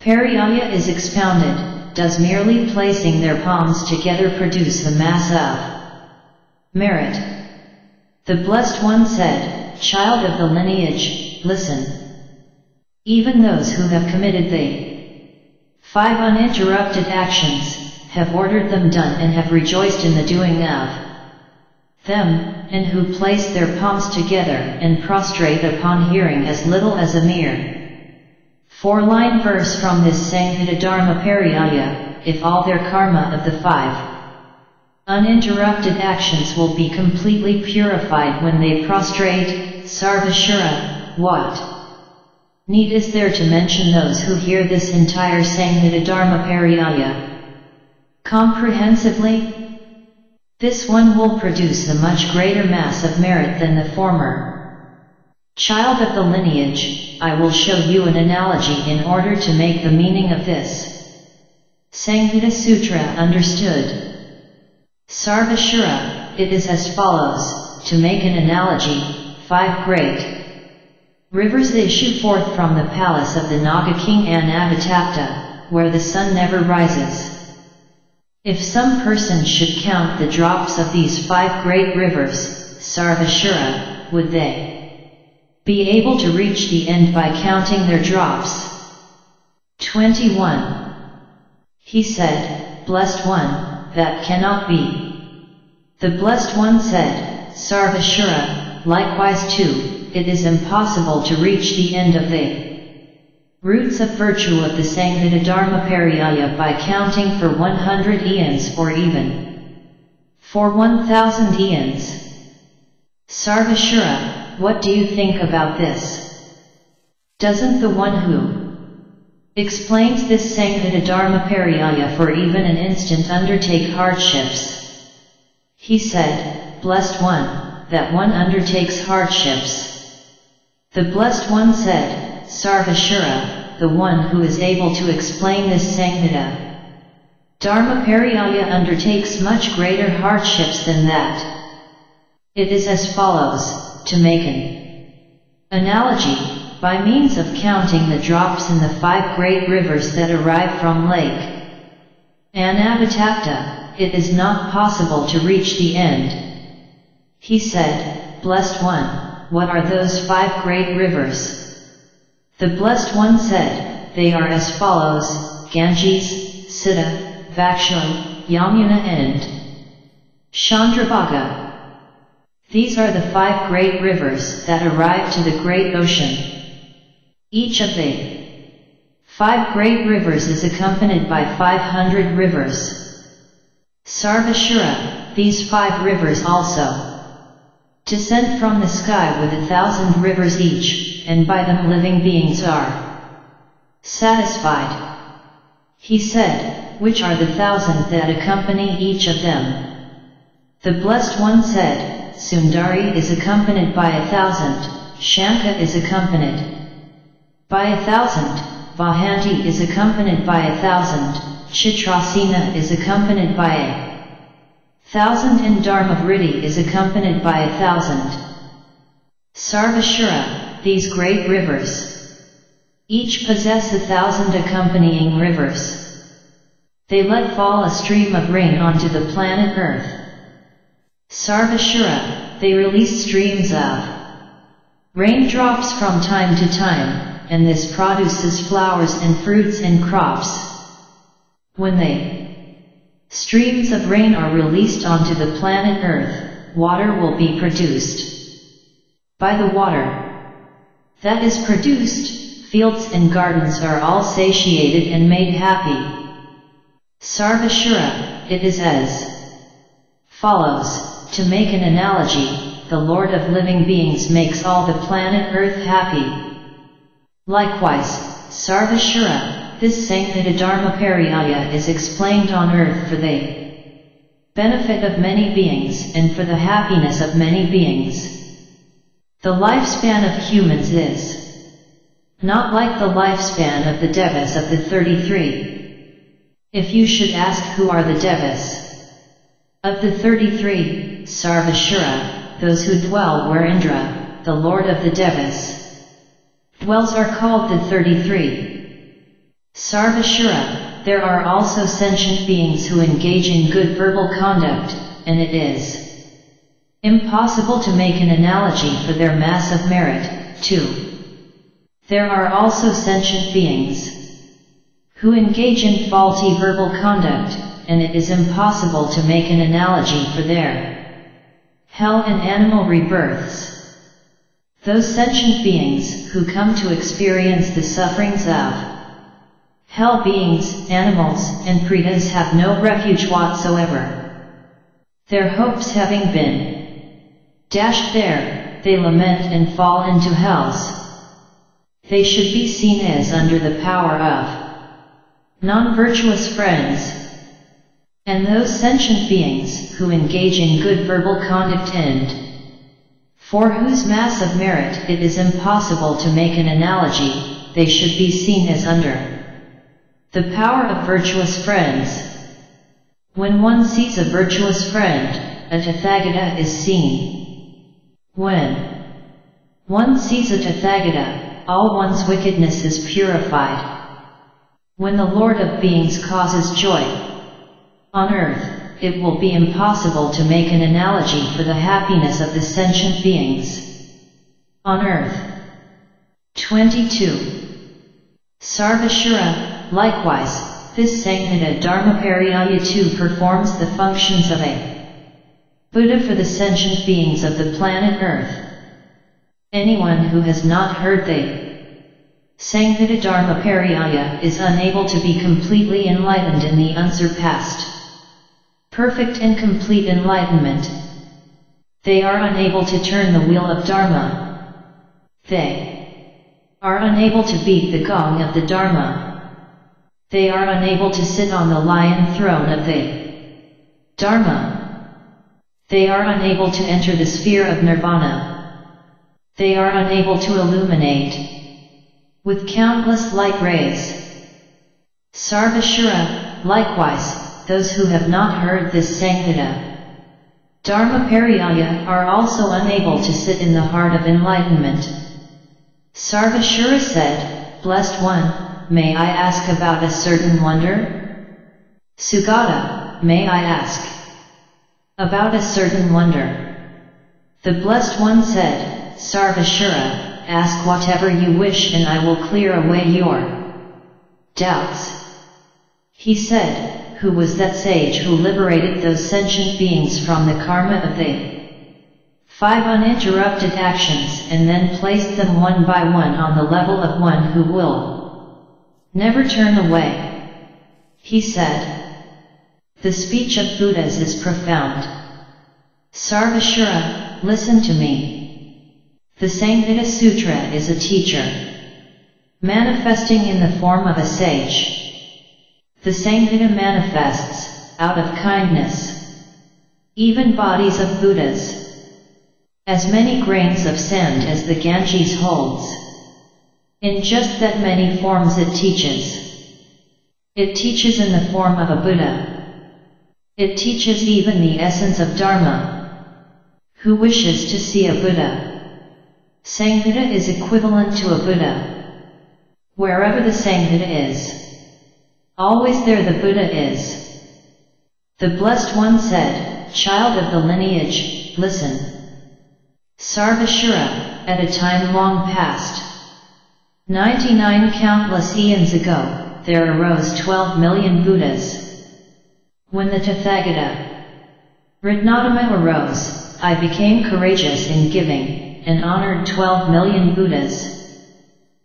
Pariyaya is expounded, does merely placing their palms together produce the mass of merit? The Blessed One said, Child of the lineage, listen. Even those who have committed the five uninterrupted actions, have ordered them done and have rejoiced in the doing of them, and who place their palms together and prostrate upon hearing as little as a mere four-line verse from this Sanghata Dharma Pariyaya, if all their karma of the five uninterrupted actions will be completely purified when they prostrate, Sarvashura, what? Need is there to mention those who hear this entire Sanghata Dharma Pariyaya comprehensively? This one will produce a much greater mass of merit than the former. Child of the lineage, I will show you an analogy in order to make the meaning of this. Sanghata Sutra understood. Sarvashura, it is as follows, to make an analogy, five great Rivers issue forth from the palace of the Naga king Anavatapta, where the sun never rises. If some person should count the drops of these five great rivers, Sarvashura, would they be able to reach the end by counting their drops? 21. He said, Blessed One, that cannot be. The Blessed One said, Sarvashura, likewise too, it is impossible to reach the end of the roots of virtue of the Sanghata by counting for 100 eons or even for 1000 eons. Sarvashura, what do you think about this? Doesn't the one who explains this Sanghata Dharma Pariyaya for even an instant undertake hardships? He said, Blessed one, that one undertakes hardships. The Blessed One said, Sarvashura, the one who is able to explain this Sanghata. Dharma Pariyaya undertakes much greater hardships than that. It is as follows, to make an analogy, by means of counting the drops in the five great rivers that arrive from Lake Anavatapta, it is not possible to reach the end. He said, Blessed One, what are those five great rivers? The Blessed One said, they are as follows, Ganges, Siddha, Vakshu, Yamuna and Chandrabhaga. These are the five great rivers that arrive to the great ocean. Each of the five great rivers is accompanied by 500 rivers. Sarvashura, these five rivers also descend from the sky with a thousand rivers each, and by them living beings are satisfied. He said, which are the thousand that accompany each of them? The Blessed One said, Sundari is accompanied by a thousand, Shanka is accompanied by a thousand, Vahanti is accompanied by a thousand, Chitrasena is accompanied by a thousand and Dharmavritti is accompanied by a thousand. Sarvashura, these great rivers. Each possess a thousand accompanying rivers. They let fall a stream of rain onto the planet Earth. Sarvashura, they release streams of raindrops from time to time, and this produces flowers and fruits and crops. When they streams of rain are released onto the planet Earth, water will be produced. By the water that is produced, fields and gardens are all satiated and made happy. Sarvashura, it is as follows. To make an analogy, the Lord of living beings makes all the planet Earth happy. Likewise, Sarvashura, this Sanghata is explained on earth for the benefit of many beings and for the happiness of many beings. The lifespan of humans is not like the lifespan of the devas of the 33. If you should ask who are the devas of the 33, Sarvashura, those who dwell where Indra, the lord of the Devas, dwells are called the 33. Sarvashura, there are also sentient beings who engage in good verbal conduct, and it is impossible to make an analogy for their mass of merit, too. There are also sentient beings who engage in faulty verbal conduct, and it is impossible to make an analogy for their hell and animal rebirths. Those sentient beings who come to experience the sufferings of hell beings, animals, and pretas have no refuge whatsoever. Their hopes having been dashed there, they lament and fall into hells. They should be seen as under the power of non-virtuous friends, and those sentient beings, who engage in good verbal conduct and for whose mass of merit it is impossible to make an analogy, they should be seen as under the power of virtuous friends. When one sees a virtuous friend, a Tathagata is seen. When one sees a Tathagata, all one's wickedness is purified. When the Lord of beings causes joy, on earth, it will be impossible to make an analogy for the happiness of the sentient beings. On earth. 22. Sarvashura, likewise, this Sanghata Dharmapariyaya too performs the functions of a Buddha for the sentient beings of the planet Earth. Anyone who has not heard the Sanghata Dharmapariyaya is unable to be completely enlightened in the unsurpassed perfect and complete enlightenment. They are unable to turn the wheel of Dharma. They are unable to beat the gong of the Dharma. They are unable to sit on the lion throne of the Dharma. They are unable to enter the sphere of Nirvana. They are unable to illuminate with countless light rays. Sarvashura, likewise, those who have not heard this Sanghata Dharmapariyaya are also unable to sit in the heart of enlightenment. Sarvashura said, Blessed One, may I ask about a certain wonder? Sugata, may I ask about a certain wonder? The Blessed One said, Sarvashura, ask whatever you wish and I will clear away your doubts. He said, who was that sage who liberated those sentient beings from the karma of the five uninterrupted actions and then placed them one by one on the level of one who will never turn away? He said, the speech of Buddhas is profound. Sarvashura, listen to me. The Sanghata Sutra is a teacher. Manifesting in the form of a sage. The Sanghata manifests, out of kindness. Even bodies of Buddhas. As many grains of sand as the Ganges holds. In just that many forms it teaches. It teaches in the form of a Buddha. It teaches even the essence of Dharma. Who wishes to see a Buddha? Sanghata is equivalent to a Buddha. Wherever the Sanghata is, always there the Buddha is. The Blessed One said, Child of the lineage, listen. Sarvashura, at a time long past, 99 countless eons ago, there arose 12 million Buddhas. When the Tathagata Ratnatama arose, I became courageous in giving, and honored 12 million Buddhas.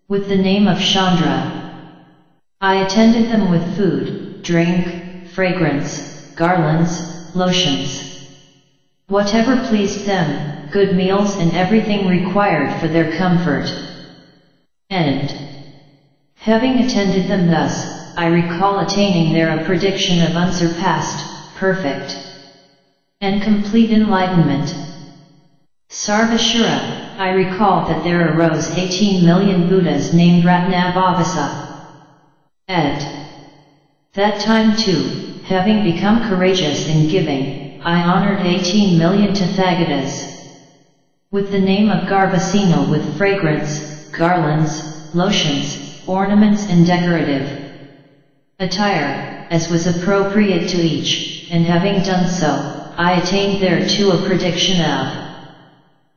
With the name of Chandra, I attended them with food, drink, fragrance, garlands, lotions. Whatever pleased them, good meals and everything required for their comfort. And, having attended them thus, I recall attaining there a prediction of unsurpassed, perfect, and complete enlightenment. Sarvashura, I recall that there arose 18 million Buddhas named Ratnavavasa. At that time too, having become courageous in giving, I honored 18 million Tathagatas. With the name of Garbhasena with fragrance, garlands, lotions, ornaments and decorative attire, as was appropriate to each, and having done so, I attained thereto a prediction of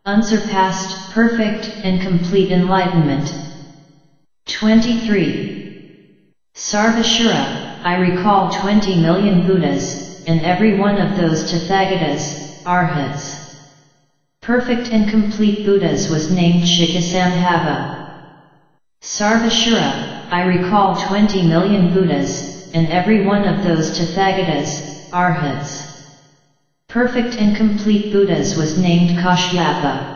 unsurpassed, perfect, and complete enlightenment. 23. Sarvashura, I recall 20 million Buddhas, and every one of those Tathagatas, Arhats. Perfect and complete Buddhas was named Shikasambhava. Sarvashura, I recall 20 million Buddhas, and every one of those Tathagatas, Arhats. Perfect and complete Buddhas was named Kashyapa.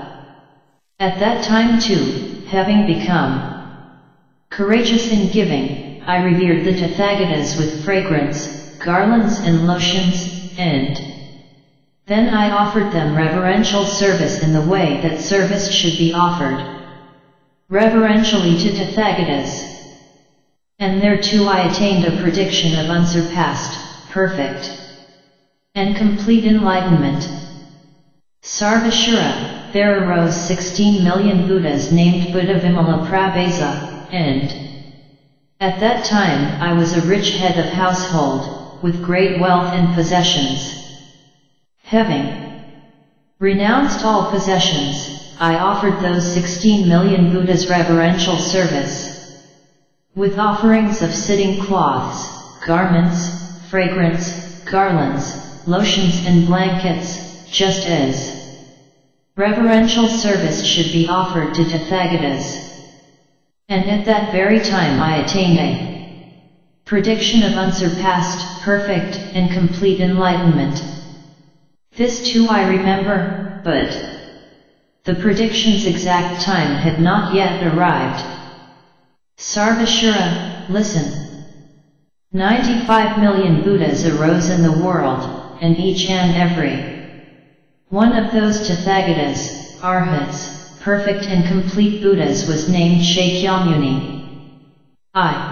At that time too, having become courageous in giving, I revered the Tathagatas with fragrance, garlands and lotions, and then I offered them reverential service in the way that service should be offered. Reverentially to Tathagatas, and thereto I attained a prediction of unsurpassed, perfect, and complete enlightenment. Sarvashura, there arose 16 million Buddhas named Buddha Vimala Prabhasa, and at that time I was a rich head of household, with great wealth and possessions. Having renounced all possessions, I offered those 16 million Buddhas reverential service with offerings of sitting cloths, garments, fragrance, garlands, lotions and blankets, just as reverential service should be offered to Tathagatas. And at that very time I attained a prediction of unsurpassed, perfect, and complete enlightenment. This too I remember, but the prediction's exact time had not yet arrived. Sarvashura, listen. 95 million Buddhas arose in the world, and each and every one of those Tathagatas, Arhats, perfect and complete Buddhas was named Shakyamuni. I,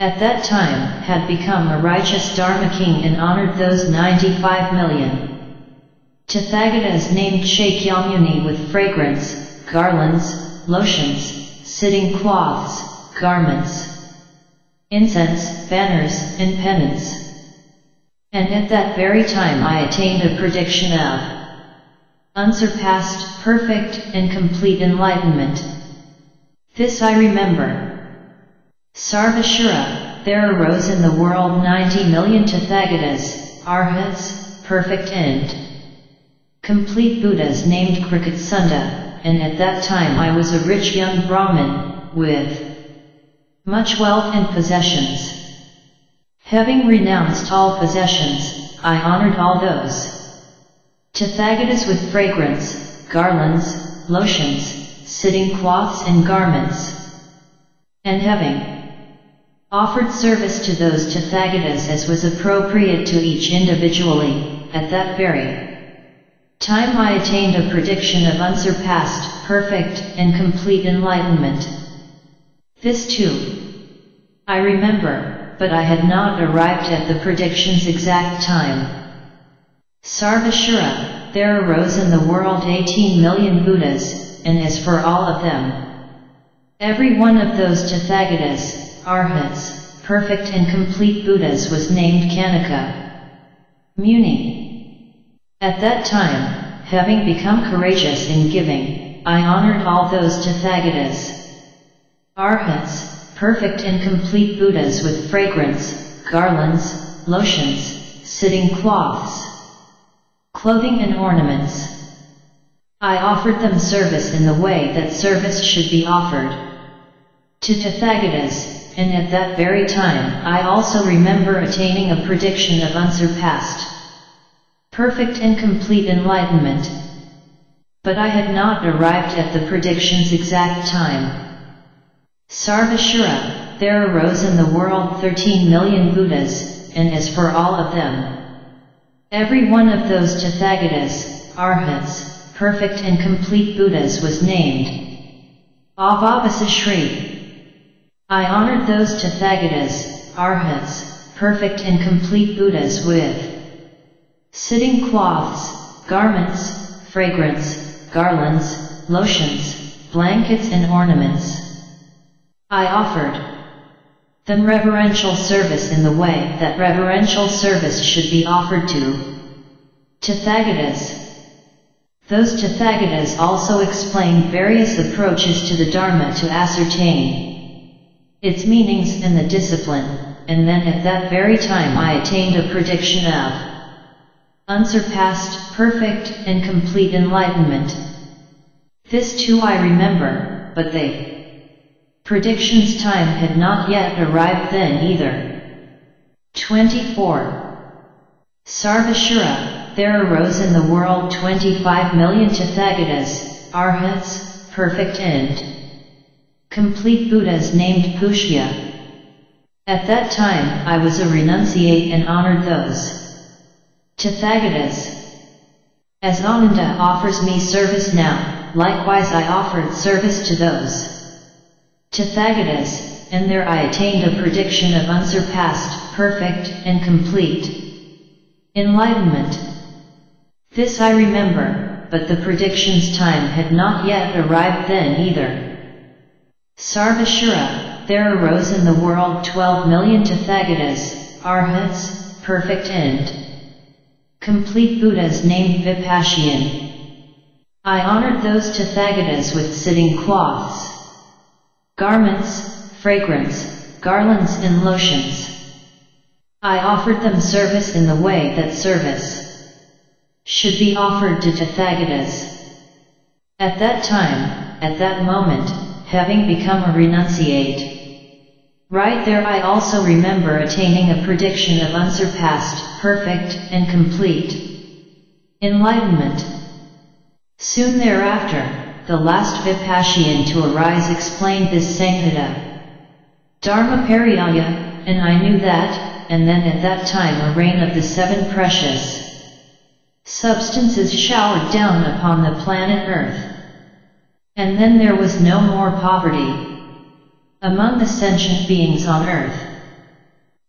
at that time, had become a righteous Dharma king and honored those 95 million. Tathagatas named Shakyamuni with fragrance, garlands, lotions, sitting cloths, garments, incense, banners, and pennants. And at that very time I attained a prediction of unsurpassed, perfect, and complete enlightenment. This I remember. Sarvashura, there arose in the world 90 million Tathagatas, Arhats, perfect and complete Buddhas named Krakucchanda, and at that time I was a rich young Brahmin, with much wealth and possessions. Having renounced all possessions, I honored all those Tathagatas with fragrance, garlands, lotions, sitting cloths and garments. And having offered service to those Tathagatas as was appropriate to each individually, at that very time I attained a prediction of unsurpassed, perfect, and complete enlightenment. This too, I remember, but I had not arrived at the prediction's exact time. Sarvashura, there arose in the world 18 million Buddhas, and as for all of them, every one of those Tathagatas, Arhats, perfect and complete Buddhas was named Kanaka. Muni. At that time, having become courageous in giving, I honored all those Tathagatas, Arhats, perfect and complete Buddhas with fragrance, garlands, lotions, sitting cloths, clothing and ornaments. I offered them service in the way that service should be offered. To Tathagatas, and at that very time I also remember attaining a prediction of unsurpassed, perfect and complete enlightenment. But I had not arrived at the prediction's exact time. Sarvashura, there arose in the world 13 million Buddhas, and as for all of them, Every one of those Tathagatas, Arhats, perfect and complete Buddhas was named Avavasashri. I honored those Tathagatas, Arhats, perfect and complete Buddhas with sitting cloths, garments, fragrance, garlands, lotions, blankets and ornaments. I offered then reverential service in the way that reverential service should be offered to Tathagatas. Those Tathagatas also explain various approaches to the Dharma to ascertain its meanings and the discipline, and then at that very time I attained a prediction of unsurpassed, perfect, and complete enlightenment. This too I remember, but they Predictions time had not yet arrived then either. 24. Sarvashura, there arose in the world 25 million Tathagatas, Arhats, perfect and complete Buddhas named Pushya. At that time I was a renunciate and honored those Tathagatas. As Ananda offers me service now, likewise I offered service to those Tathagatas, and there I attained a prediction of unsurpassed, perfect, and complete enlightenment. This I remember, but the prediction's time had not yet arrived then either. Sarvashura, there arose in the world 12 million Tathagatas, Arhats, perfect and complete Buddhas named Vipashyin. I honored those Tathagatas with sitting cloths garments, fragrance, garlands and lotions. I offered them service in the way that service should be offered to Tathagatas. At that time, at that moment, having become a renunciate. Right there I also remember attaining a prediction of unsurpassed, perfect, and complete enlightenment. Soon thereafter, the last Vipashyin to arise explained this Sanghata. Dharma Pariyaya, and I knew that, and then at that time a rain of the seven precious substances showered down upon the planet Earth. And then there was no more poverty among the sentient beings on Earth.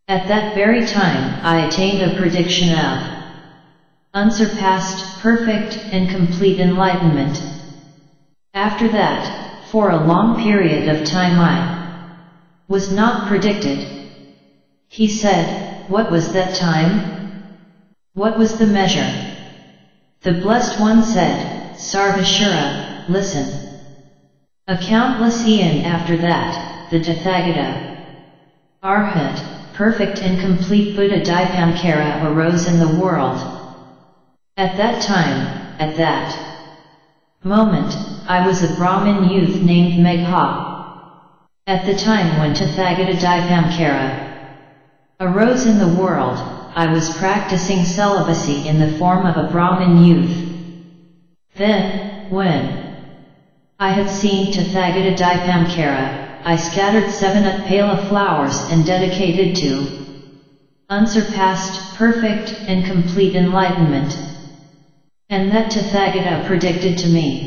At that very time I attained a prediction of unsurpassed, perfect, and complete enlightenment. After that, for a long period of time I was not predicted. He said, what was that time? What was the measure? The Blessed One said, Sarvashura, listen. A countless eon after that, the Tathagata Arhat, perfect and complete Buddha Dipamkara arose in the world. At that time, at that moment, I was a Brahmin youth named Megha. At the time when Tathagata Dipamkara arose in the world, I was practicing celibacy in the form of a Brahmin youth. Then, when I had seen Tathagata Dipamkara, I scattered seven Utpala flowers and dedicated to unsurpassed, perfect, and complete enlightenment. And that Tathagata predicted to me.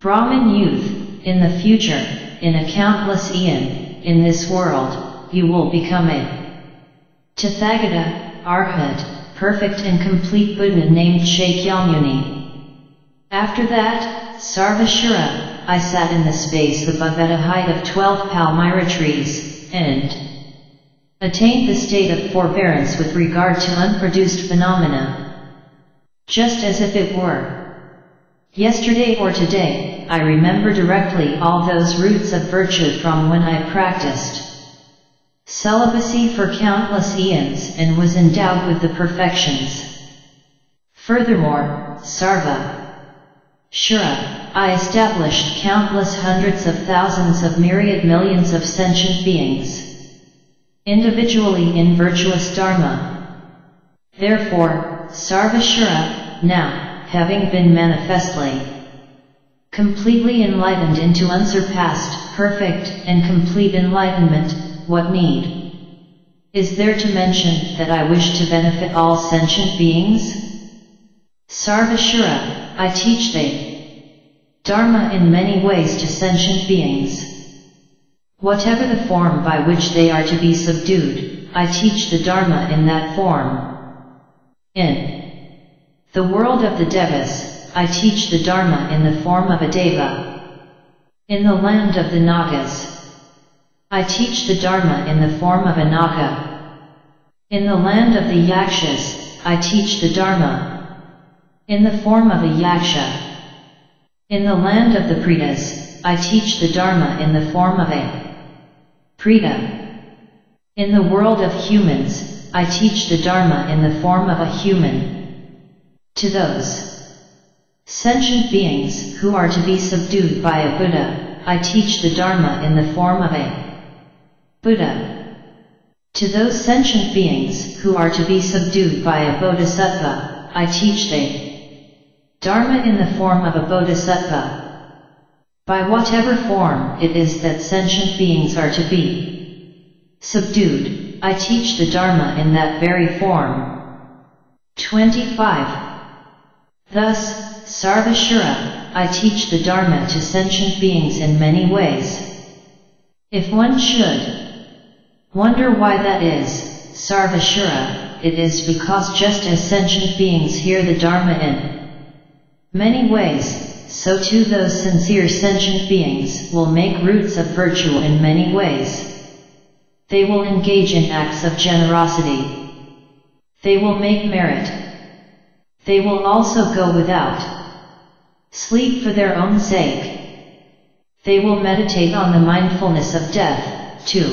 Brahmin youth, in the future, in a countless eon, in this world, you will become a Tathagata, Arhat, perfect and complete Buddha named Shakyamuni. After that, Sarvashura, I sat in the space above at a height of twelve palmyra trees, and attained the state of forbearance with regard to unproduced phenomena, just as if it were yesterday or today, I remember directly all those roots of virtue from when I practiced celibacy for countless eons and was endowed with the perfections. Furthermore, Sarva Shura, I established countless hundreds of thousands of myriad millions of sentient beings, individually in virtuous Dharma. Therefore, Sarvashura, now, having been manifestly completely enlightened into unsurpassed, perfect, and complete enlightenment, what need is there to mention that I wish to benefit all sentient beings? Sarvashura, I teach the Dharma in many ways to sentient beings. Whatever the form by which they are to be subdued, I teach the Dharma in that form. In the world of the Devas, I teach the Dharma in the form of a Deva. In the land of the Nagas, I teach the Dharma in the form of a Naga. In the land of the Yakshas, I teach the Dharma in the form of a Yaksha. In the land of the Pretas, I teach the Dharma in the form of a Preta. In the world of humans, I teach the Dharma in the form of a human. To those sentient beings who are to be subdued by a Buddha, I teach the Dharma in the form of a Buddha. To those sentient beings who are to be subdued by a Bodhisattva, I teach the Dharma in the form of a Bodhisattva. By whatever form it is that sentient beings are to be subdued, I teach the Dharma in that very form. 25. Thus, Sarvashura, I teach the Dharma to sentient beings in many ways. If one should wonder why that is, Sarvashura, it is because just as sentient beings hear the Dharma in many ways, so too those sincere sentient beings will make roots of virtue in many ways. They will engage in acts of generosity. They will make merit, they will also go without sleep for their own sake. They will meditate on the mindfulness of death, too.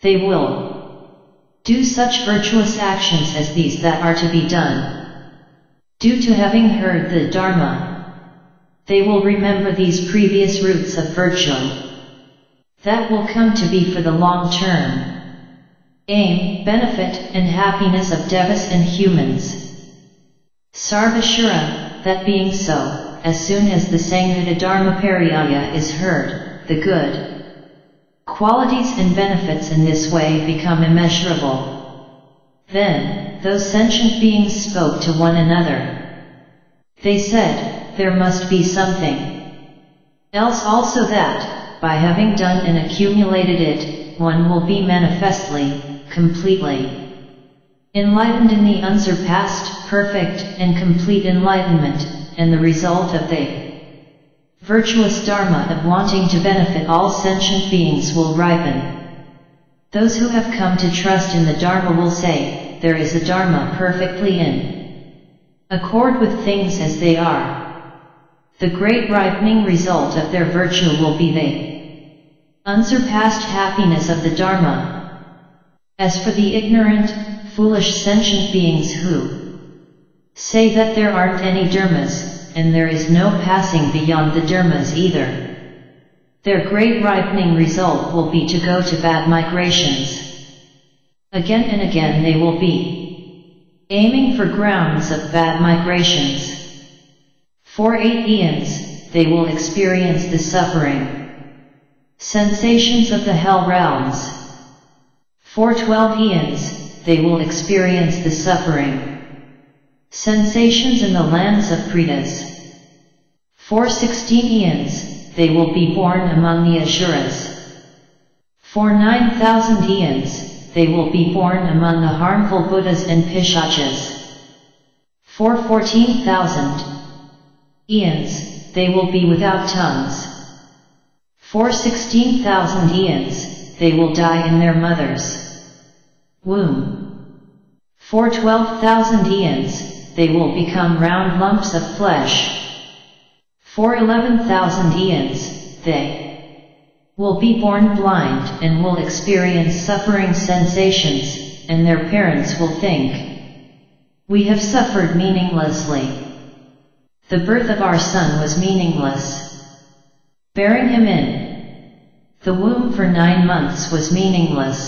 They will do such virtuous actions as these that are to be done. Due to having heard the Dharma, they will remember these previous roots of virtue. That will come to be for the long term. Aim, benefit, and happiness of devas and humans. Sarvashura, that being so, as soon as the Sanghata Dharmapariyaya is heard, the good qualities and benefits in this way become immeasurable. Then, those sentient beings spoke to one another. They said, there must be something else also that, by having done and accumulated it, one will be manifestly, completely enlightened in the unsurpassed, perfect, and complete enlightenment, and the result of the virtuous dharma of wanting to benefit all sentient beings will ripen. Those who have come to trust in the dharma will say, there is a dharma perfectly in accord with things as they are. The great ripening result of their virtue will be the unsurpassed happiness of the Dharma. As for the ignorant, foolish sentient beings who say that there aren't any Dharmas, and there is no passing beyond the Dharmas either. Their great ripening result will be to go to bad migrations. Again and again they will be aiming for grounds of bad migrations. For eight eons, they will experience the suffering sensations of the hell realms. For twelve eons, they will experience the suffering sensations in the lands of Pretas. For sixteen eons, they will be born among the Asuras. For nine thousand eons, they will be born among the harmful Buddhas and Pishachas. For fourteen thousand eons, they will be without tongues. For 16,000 eons, they will die in their mother's womb. For 12,000 eons, they will become round lumps of flesh. For 11,000 eons, they will be born blind and will experience suffering sensations, and their parents will think, We have suffered meaninglessly. The birth of our son was meaningless. Bearing him in the womb for nine months was meaningless.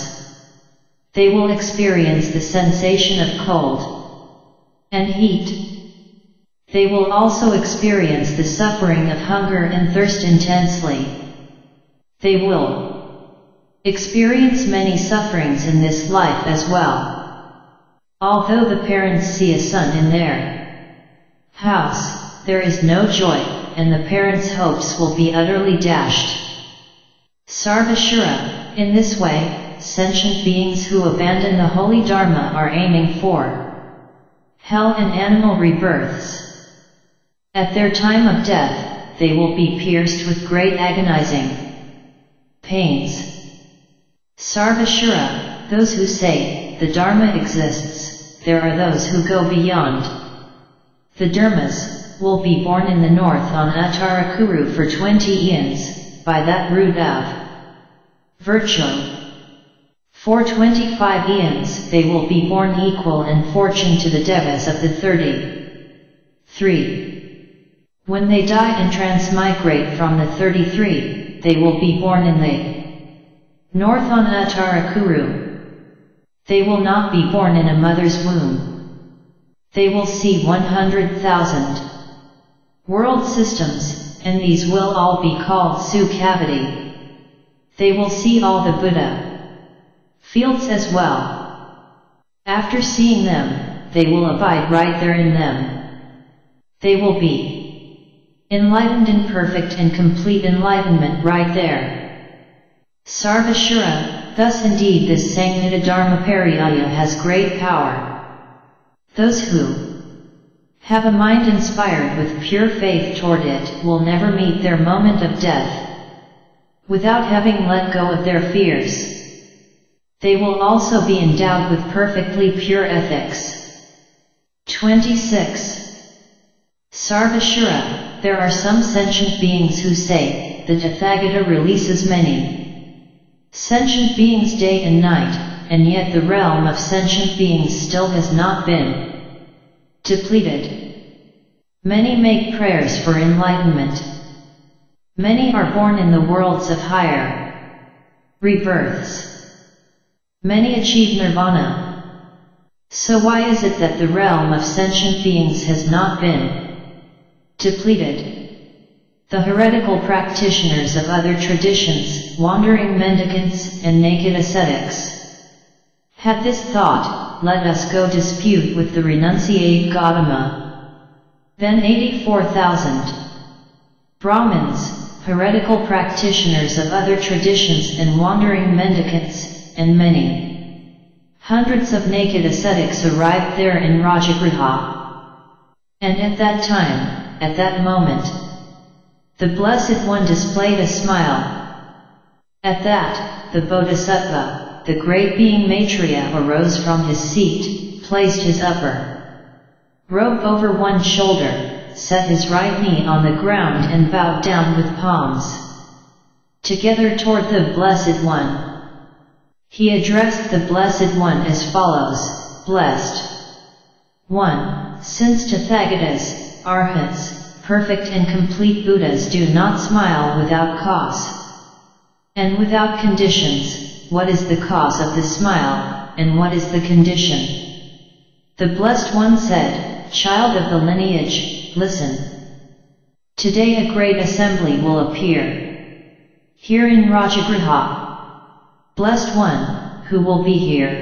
They will experience the sensation of cold and heat. They will also experience the suffering of hunger and thirst intensely. They will experience many sufferings in this life as well. Although the parents see a son in their house, there is no joy and the parents' hopes will be utterly dashed. Sarvashura, in this way, sentient beings who abandon the holy Dharma are aiming for hell and animal rebirths. At their time of death, they will be pierced with great agonizing pains. Sarvashura, those who say, the Dharma exists, there are those who go beyond the Dharmas, will be born in the north on Uttarakuru for 20 eons, by that root of virtue. For 25 eons they will be born equal in fortune to the devas of the 30. 3. When they die and transmigrate from the 33, they will be born in the north on Uttarakuru. They will not be born in a mother's womb. They will see 100,000 world systems, and these will all be called Sukhavati. They will see all the Buddha fields as well. After seeing them, they will abide right there in them. They will be enlightened in perfect and complete enlightenment right there. Sarvashura, thus indeed this Sanghata Dharma Pariyaya has great power. Those who have a mind inspired with pure faith toward it will never meet their moment of death without having let go of their fears. They will also be endowed with perfectly pure ethics. 26. Sarvashura, there are some sentient beings who say, the Tathagata releases many sentient beings day and night, and yet the realm of sentient beings still has not been depleted. Many make prayers for enlightenment. Many are born in the worlds of higher rebirths. Many achieve nirvana. So why is it that the realm of sentient beings has not been depleted? The heretical practitioners of other traditions, wandering mendicants, and naked ascetics, had this thought, let us go dispute with the renunciate Gautama. Then 84,000 Brahmins, heretical practitioners of other traditions and wandering mendicants, and many hundreds of naked ascetics arrived there in Rajagriha. And at that time, at that moment, the Blessed One displayed a smile. At that, the Bodhisattva, the great being Maitreya arose from his seat, placed his upper robe over one shoulder, set his right knee on the ground and bowed down with palms together toward the Blessed One. He addressed the Blessed One as follows, Blessed 1. Since Tathagatas, Arhats, perfect and complete Buddhas do not smile without cause and without conditions, what is the cause of the smile, and what is the condition? The Blessed One said, Child of the lineage, listen. Today a great assembly will appear. Here in Rajagriha. Blessed One, who will be here?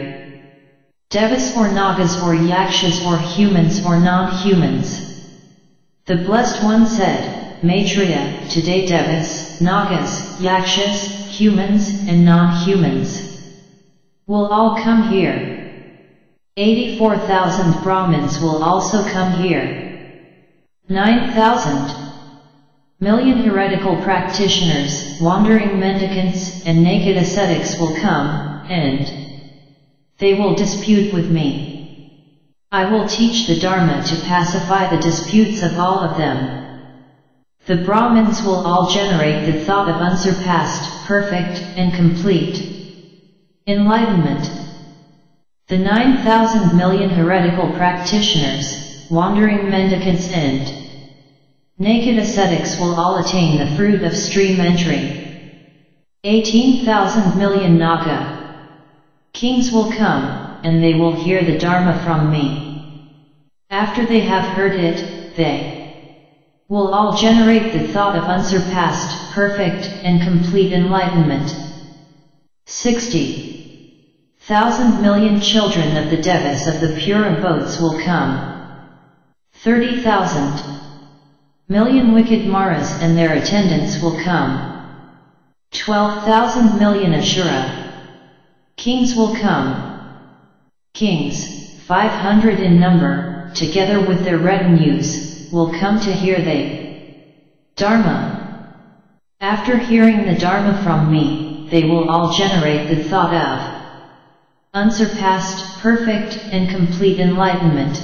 Devas or Nagas or Yakshas or humans or non-humans? The Blessed One said, Maitreya, today Devas, Nagas, Yakshas, humans and non-humans will all come here. 84,000 Brahmins will also come here. 9,000 million heretical practitioners, wandering mendicants, and naked ascetics will come, and they will dispute with me. I will teach the Dharma to pacify the disputes of all of them. The Brahmins will all generate the thought of unsurpassed, perfect, and complete enlightenment. The 9,000 million heretical practitioners, wandering mendicants and Naked ascetics will all attain the fruit of stream entry. 18,000 million Naga kings will come, and they will hear the Dharma from me. After they have heard it, they will all generate the thought of unsurpassed, perfect, and complete enlightenment. 60. Thousand million children of the Devas of the pure abodes will come. 30,000 million wicked Maras and their attendants will come. Twelve thousand million Ashura kings will come. Kings, five hundred in number, together with their retinues, will come to hear the Dharma. After hearing the Dharma from me, they will all generate the thought of unsurpassed, perfect, and complete enlightenment.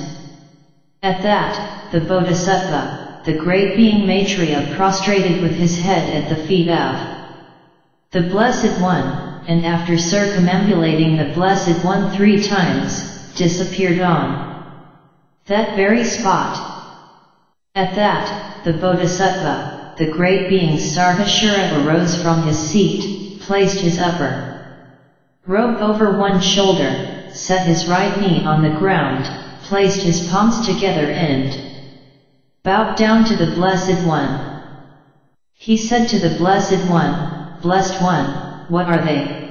At that, the Bodhisattva, the great being Maitreya prostrated with his head at the feet of the Blessed One, and after circumambulating the Blessed One three times, disappeared on that very spot. At that, the Bodhisattva, the great being Sarvashura arose from his seat, placed his upper robe over one shoulder, set his right knee on the ground, placed his palms together and bowed down to the Blessed One. He said to the Blessed One, Blessed One, what are they?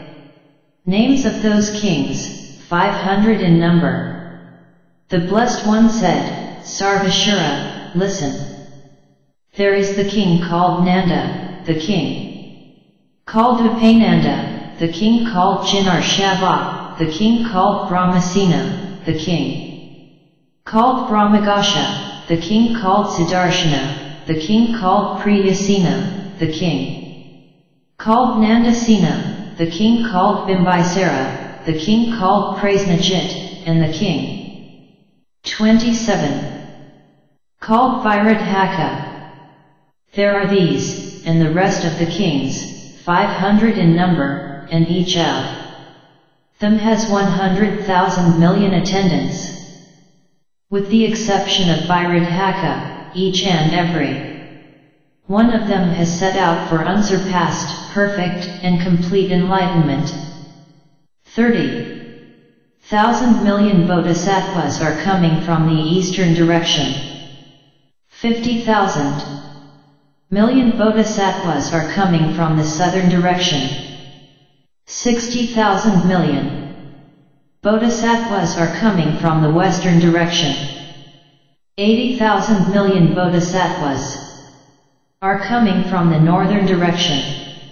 Names of those kings, 500 in number. The Blessed One said, Sarvashura, listen. There is the king called Nanda, the king. Called Upananda, the king called Shava, the king called Brahmasena, the king. Called Brahmaghosha, the king called Sudarshana, the king called Priyasena, the king called Nandasena, the king called Bimbisara, the king called Prasenajit, and the king 27 called Virudhaka. There are these, and the rest of the kings, 500 in number, and each of them has 100,000 million attendants. With the exception of Virudhaka, each and every one of them has set out for unsurpassed, perfect, and complete enlightenment. 30. Thousand million bodhisattvas are coming from the eastern direction. 50,000 million bodhisattvas are coming from the southern direction. 60,000 million Bodhisattvas are coming from the western direction. 80,000 million bodhisattvas are coming from the northern direction.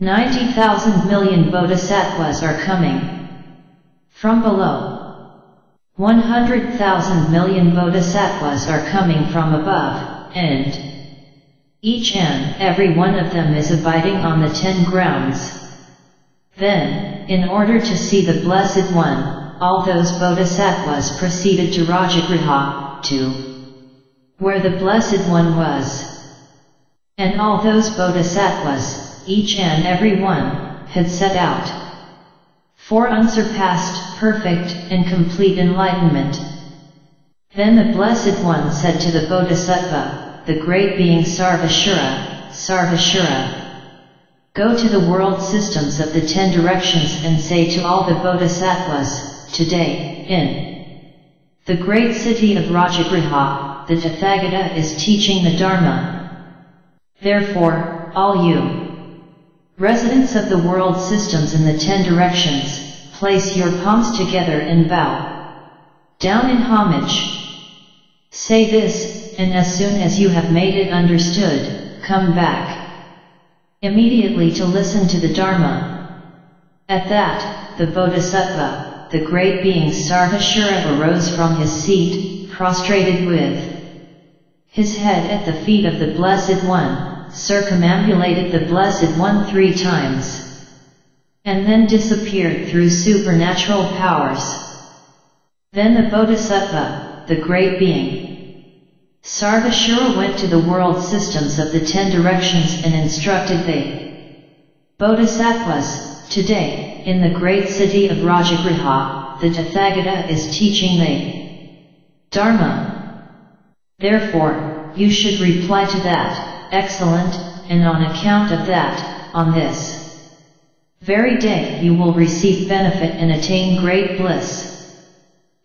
90,000 million bodhisattvas are coming from below. 100,000 million bodhisattvas are coming from above, and each and every one of them is abiding on the ten grounds. Then, in order to see the Blessed One, all those bodhisattvas proceeded to Rajagriha, to where the Blessed One was. And all those bodhisattvas, each and every one, had set out for unsurpassed, perfect, and complete enlightenment. Then the Blessed One said to the Bodhisattva, the great being Sarvashura, Sarvashura, Go to the world systems of the ten directions and say to all the Bodhisattvas, today, in the great city of Rajagriha, the Tathagata is teaching the Dharma. Therefore, all you residents of the world systems in the ten directions, place your palms together and bow down in homage. Say this, and as soon as you have made it understood, come back immediately to listen to the Dharma. At that, the Bodhisattva, the great being Sarvashura arose from his seat, prostrated with his head at the feet of the Blessed One, circumambulated the Blessed One three times, and then disappeared through supernatural powers. Then the Bodhisattva, the great being, Sarvashura went to the world systems of the ten directions and instructed the Bodhisattvas, today, in the great city of Rajagriha, the Tathagata is teaching the Dharma. Therefore, you should reply to that, excellent, and on account of that, on this very day you will receive benefit and attain great bliss.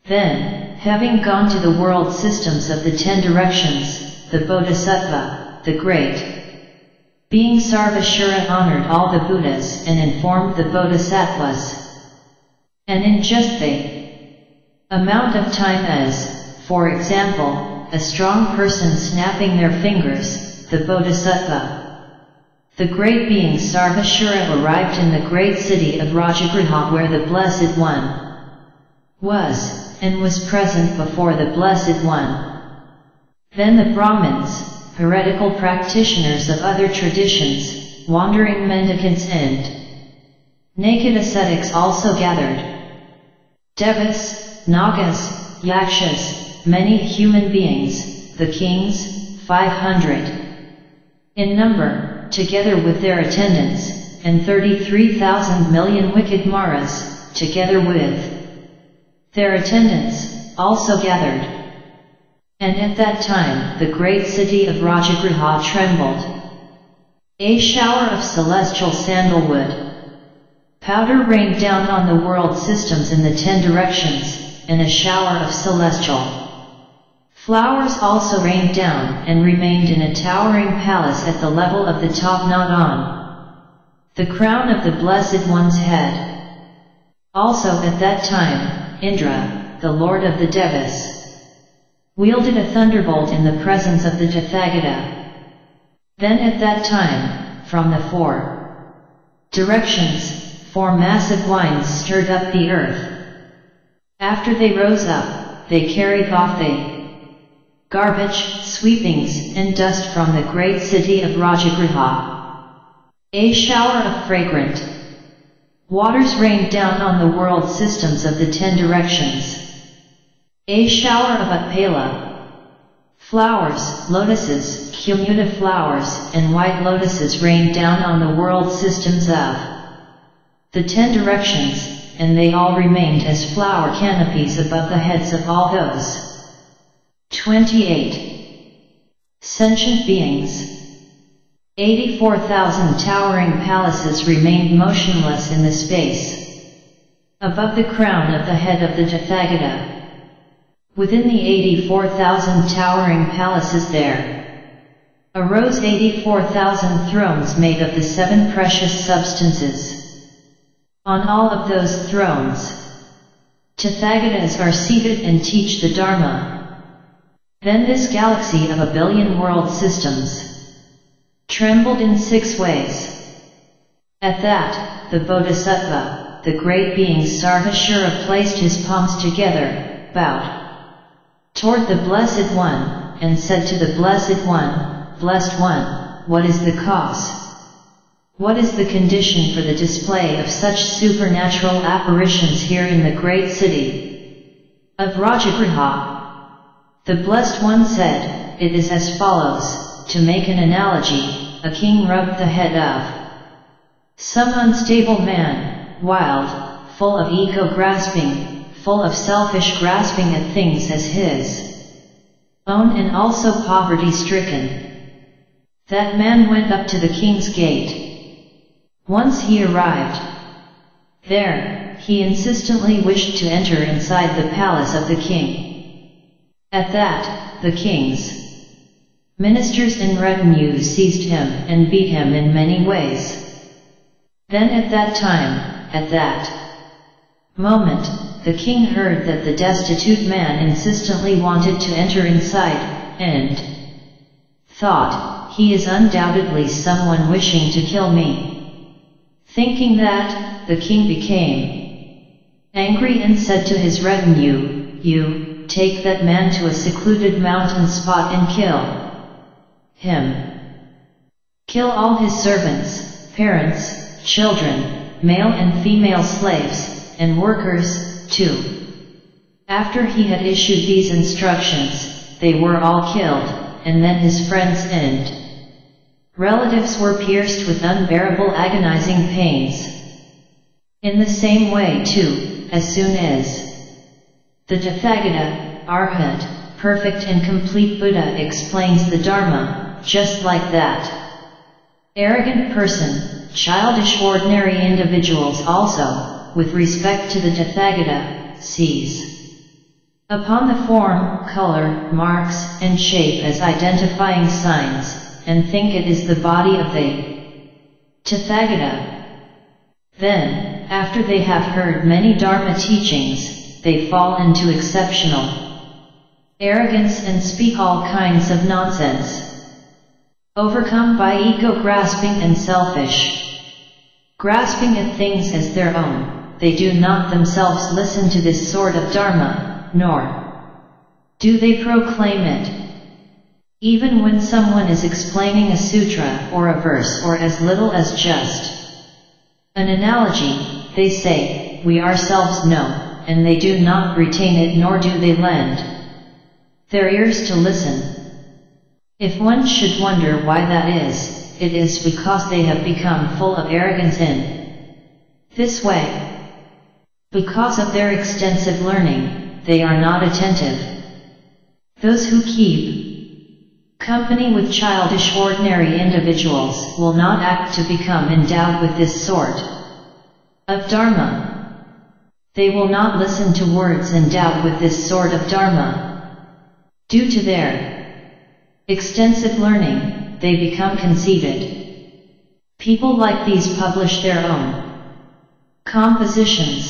Then, Having gone to the world systems of the ten directions, the Bodhisattva, the great being Sarvashura honored all the Buddhas and informed the Bodhisattvas. And in just the amount of time as, for example, a strong person snapping their fingers, the Bodhisattva. The great being Sarvashura arrived in the great city of Rajagriha where the Blessed One was and was present before the Blessed One. Then the Brahmins, heretical practitioners of other traditions, wandering mendicants and naked ascetics also gathered. Devas, Nagas, Yakshas, many human beings, the kings, 500 in number, together with their attendants, and 33,000 million wicked Maras, together with their attendants, also gathered. And at that time the great city of Rajagriha trembled. A shower of celestial sandalwood. Powder rained down on the world systems in the ten directions, and a shower of celestial flowers also rained down and remained in a towering palace at the level of the top knot on the crown of the Blessed One's head. Also at that time, Indra, the lord of the Devas, wielded a thunderbolt in the presence of the Tathagata. Then at that time, from the four directions, four massive winds stirred up the earth. After they rose up, they carried off the garbage, sweepings, and dust from the great city of Rajagriha. A shower of fragrant, Waters rained down on the world systems of the ten directions. A shower of Utpala. Flowers, lotuses, kumuda flowers, and white lotuses rained down on the world systems of the ten directions, and they all remained as flower canopies above the heads of all those. 28. Sentient beings 84,000 towering palaces remained motionless in the space. Above the crown of the head of the Tathagata. Within the 84,000 towering palaces there arose 84,000 thrones made of the seven precious substances. On all of those thrones, Tathagatas are seated and teach the Dharma. Then this galaxy of a billion world systems trembled in six ways. At that, the Bodhisattva, the great being Sarvashura placed his palms together, bowed toward the Blessed One, and said to the Blessed One, Blessed One, what is the cause? What is the condition for the display of such supernatural apparitions here in the great city of Rajagriha? The Blessed One said, it is as follows, to make an analogy, a king rubbed the head of Some unstable man, wild, full of ego grasping, full of selfish grasping at things as his own and also poverty stricken. That man went up to the king's gate. Once he arrived there, he insistently wished to enter inside the palace of the king. At that, the king's ministers and retinue seized him and beat him in many ways. Then at that time, at that moment, the king heard that the destitute man insistently wanted to enter inside, and thought, he is undoubtedly someone wishing to kill me. Thinking that, the king became angry and said to his retinue, You, take that man to a secluded mountain spot and kill him. Kill all his servants, parents, children, male and female slaves, and workers, too. After he had issued these instructions, they were all killed, and then his friends and relatives were pierced with unbearable agonizing pains. In the same way too, as soon as the Tathagata, Arhat, perfect and complete Buddha explains the Dharma, just like that. Arrogant person, childish ordinary individuals also, with respect to the Tathagata, sees upon the form, color, marks, and shape as identifying signs, and think it is the body of the Tathagata. Then, after they have heard many Dharma teachings, they fall into exceptional arrogance and speak all kinds of nonsense. Overcome by ego grasping and selfish grasping at things as their own they do not themselves listen to this sort of Dharma, nor do they proclaim it. Even when someone is explaining a sutra or a verse or as little as just an analogy, they say, we ourselves know, and they do not retain it nor do they lend their ears to listen. If one should wonder why that is, it is because they have become full of arrogance in this way. Because of their extensive learning, they are not attentive. Those who keep company with childish ordinary individuals will not act to become endowed with this sort of Dharma. They will not listen to words endowed with this sort of Dharma. Due to their extensive learning, they become conceited. People like these publish their own compositions,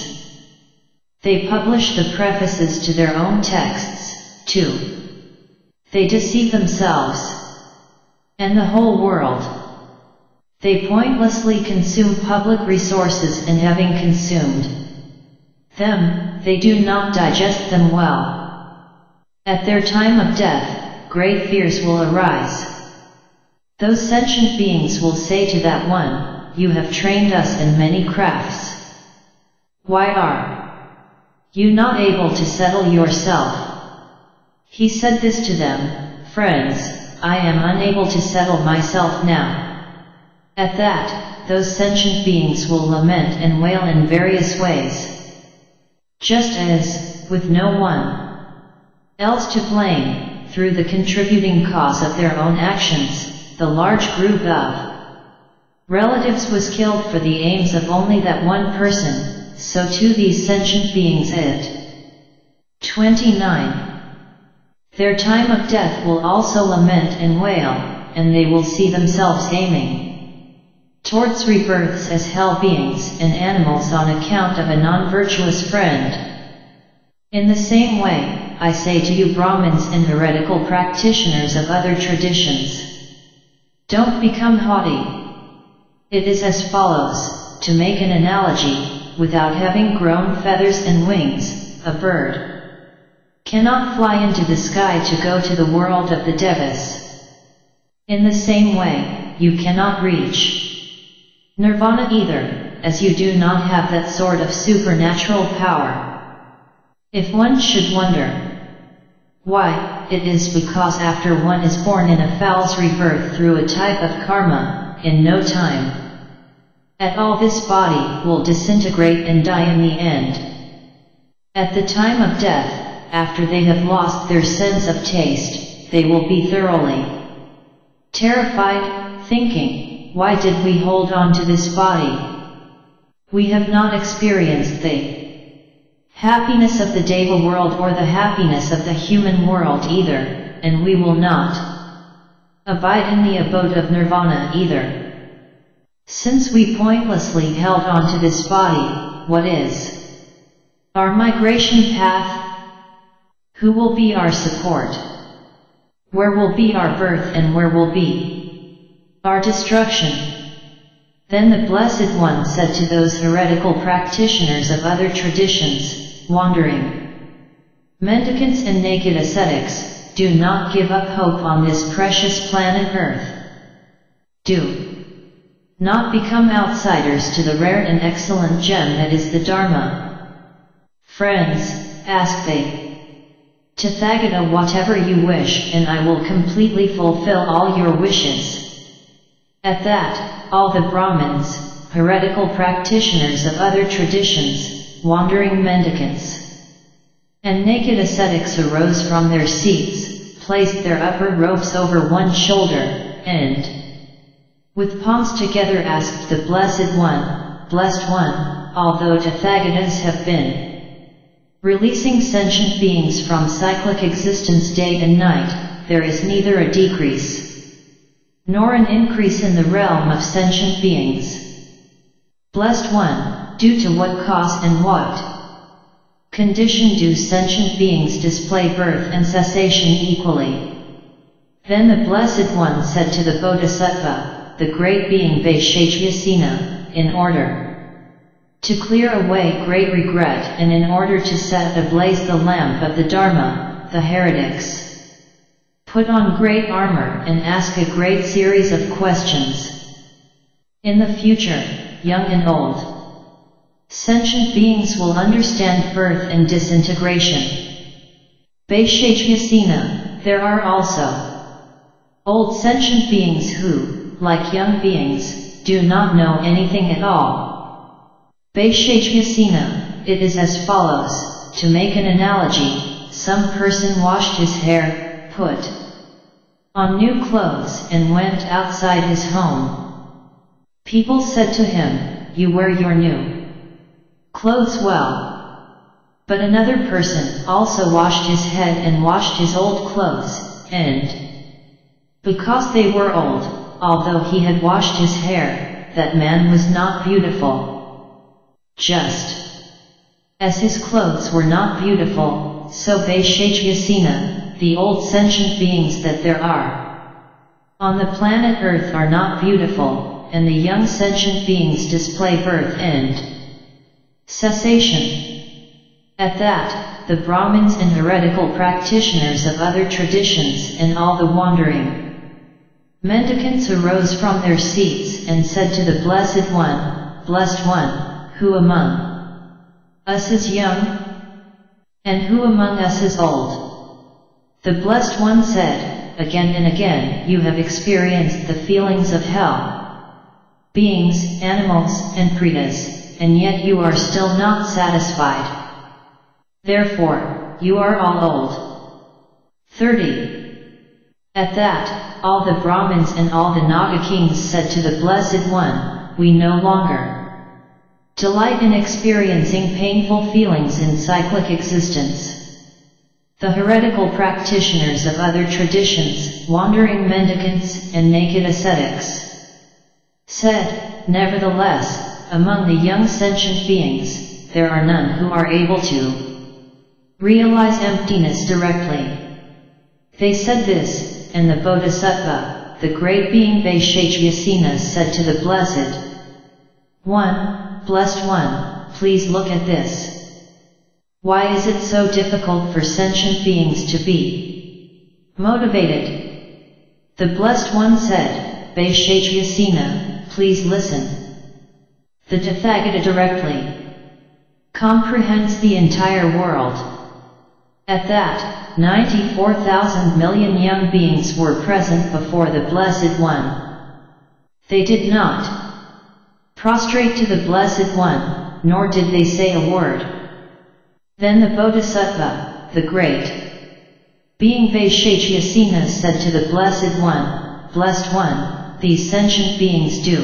they publish the prefaces to their own texts, too. They deceive themselves and the whole world. They pointlessly consume public resources and having consumed them, they do not digest them well. At their time of death, great fears will arise. Those sentient beings will say to that one, You have trained us in many crafts. Why are you not able to settle yourself? He said this to them, Friends, I am unable to settle myself now. At that, those sentient beings will lament and wail in various ways. Just as, with no one else to blame, through the contributing cause of their own actions, the large group of relatives was killed for the aims of only that one person, so too these sentient beings it. 29. Their time of death will also lament and wail, and they will see themselves aiming towards rebirths as hell beings and animals on account of a non-virtuous friend. In the same way, I say to you Brahmins and heretical practitioners of other traditions, don't become haughty. It is as follows, to make an analogy, without having grown feathers and wings, a bird cannot fly into the sky to go to the world of the Devas. In the same way, you cannot reach nirvana either, as you do not have that sort of supernatural power. If one should wonder, why, it is because after one is born in a fowl's rebirth through a type of karma, in no time, At all this body will disintegrate and die in the end. At the time of death, after they have lost their sense of taste, they will be thoroughly terrified, thinking, why did we hold on to this body? We have not experienced the happiness of the Deva world or the happiness of the human world either, and we will not abide in the abode of nirvana either. Since we pointlessly held on to this body, what is our migration path? Who will be our support? Where will be our birth and where will be our destruction? Then the Blessed One said to those heretical practitioners of other traditions, wandering mendicants and naked ascetics, do not give up hope on this precious planet Earth. Do not become outsiders to the rare and excellent gem that is the Dharma, Friends, ask they. To Tathagata whatever you wish and I will completely fulfill all your wishes. At that, all the Brahmins, heretical practitioners of other traditions, wandering mendicants, and naked ascetics arose from their seats, placed their upper robes over one shoulder, and, with palms together asked the Blessed One, Blessed One, although Tathagatas have been Releasing sentient beings from cyclic existence day and night, there is neither a decrease nor an increase in the realm of sentient beings. Blessed One, due to what cause and what condition do sentient beings display birth and cessation equally? Then the Blessed One said to the Bodhisattva, the great being Bhaishajyasena, in order to clear away great regret and in order to set ablaze the lamp of the Dharma, the heretics put on great armor and ask a great series of questions. In the future, young and old, sentient beings will understand birth and disintegration. Bhaishajyasena, there are also old sentient beings who, like young beings, do not know anything at all, Bhaishajyasena, it is as follows, to make an analogy, some person washed his hair, put on new clothes and went outside his home. People said to him, you wear your new clothes well. But another person also washed his head and washed his old clothes, and because they were old, although he had washed his hair, that man was not beautiful. Just as his clothes were not beautiful, so Bhaishajyasena, the old sentient beings that there are on the planet Earth are not beautiful, and the young sentient beings display birth and cessation. At that, the Brahmins and heretical practitioners of other traditions and all the wandering mendicants arose from their seats and said to the Blessed One, Blessed One, who among us is young? And who among us is old? The Blessed One said, again and again you have experienced the feelings of hell. Beings, animals, and pretas, and yet you are still not satisfied. Therefore, you are all old. 30. At that, all the Brahmins and all the Naga kings said to the Blessed One, We no longer Delight in experiencing painful feelings in cyclic existence. The heretical practitioners of other traditions, wandering mendicants, and naked ascetics, said, Nevertheless, among the young sentient beings, there are none who are able to realize emptiness directly. They said this, and the Bodhisattva, the great being Bhaishajyasena said to the Blessed One, Blessed One, please look at this. Why is it so difficult for sentient beings to be motivated? The Blessed One said, Bhaishajyasena, please listen. The Tathagata directly comprehends the entire world. At that, 94,000 million young beings were present before the Blessed One. They did not prostrate to the Blessed One, nor did they say a word. Then the Bodhisattva, the great being Bhaishajyasena said to the Blessed One, Blessed One, these sentient beings do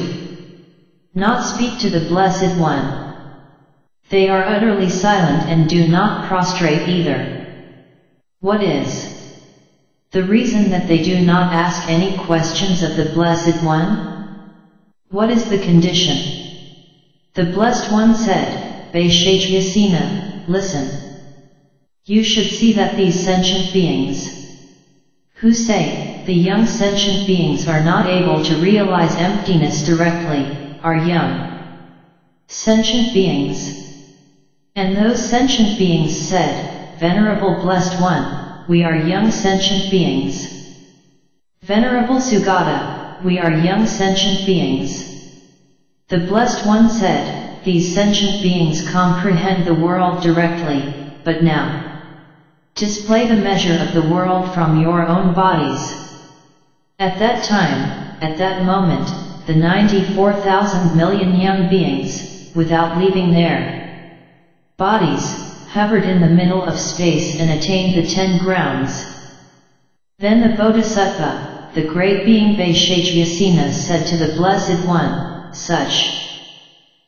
not speak to the Blessed One. They are utterly silent and do not prostrate either. What is the reason that they do not ask any questions of the Blessed One? What is the condition? The Blessed One said, Bhaishajyasena, listen. You should see that these sentient beings, who say, the young sentient beings are not able to realize emptiness directly, are young sentient beings. And those sentient beings said, Venerable Blessed One, we are young sentient beings. Venerable Sugata, we are young sentient beings. The Blessed One said, these sentient beings comprehend the world directly, but now, display the measure of the world from your own bodies. At that time, at that moment, the 94,000 million young beings, without leaving their bodies, hovered in the middle of space and attained the ten grounds. Then the Bodhisattva, the great being Bhaishajyasena said to the Blessed One, such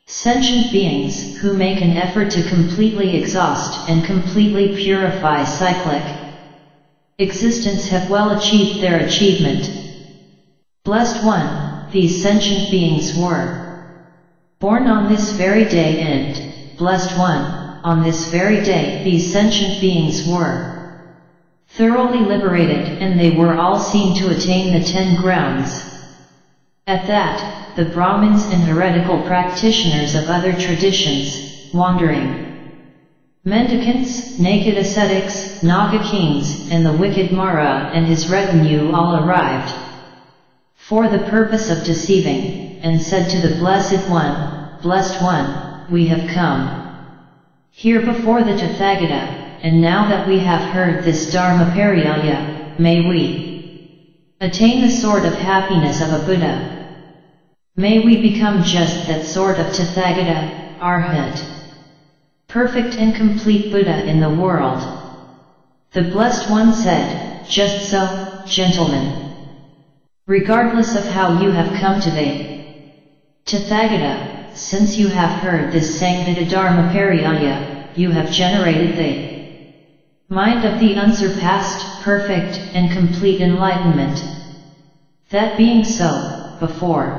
sentient beings who make an effort to completely exhaust and completely purify cyclic existence have well achieved their achievement. Blessed One, these sentient beings were born on this very day and, Blessed One, on this very day these sentient beings were thoroughly liberated and they were all seen to attain the ten grounds. At that, the Brahmins and heretical practitioners of other traditions, wandering. Mendicants, naked ascetics, Naga kings, and the wicked Mara and his retinue all arrived. For the purpose of deceiving, and said to the Blessed One, Blessed One, we have come. Here before the Tathagata, and now that we have heard this Dharma Pariyaya, may we attain the sort of happiness of a Buddha. May we become just that sort of Tathagata, Arhat. Perfect and complete Buddha in the world. The Blessed One said, just so, gentlemen. Regardless of how you have come to today. Tathagata, since you have heard this Sanghata Dharma Pariyaya, you have generated the mind of the unsurpassed, perfect, and complete enlightenment. That being so, before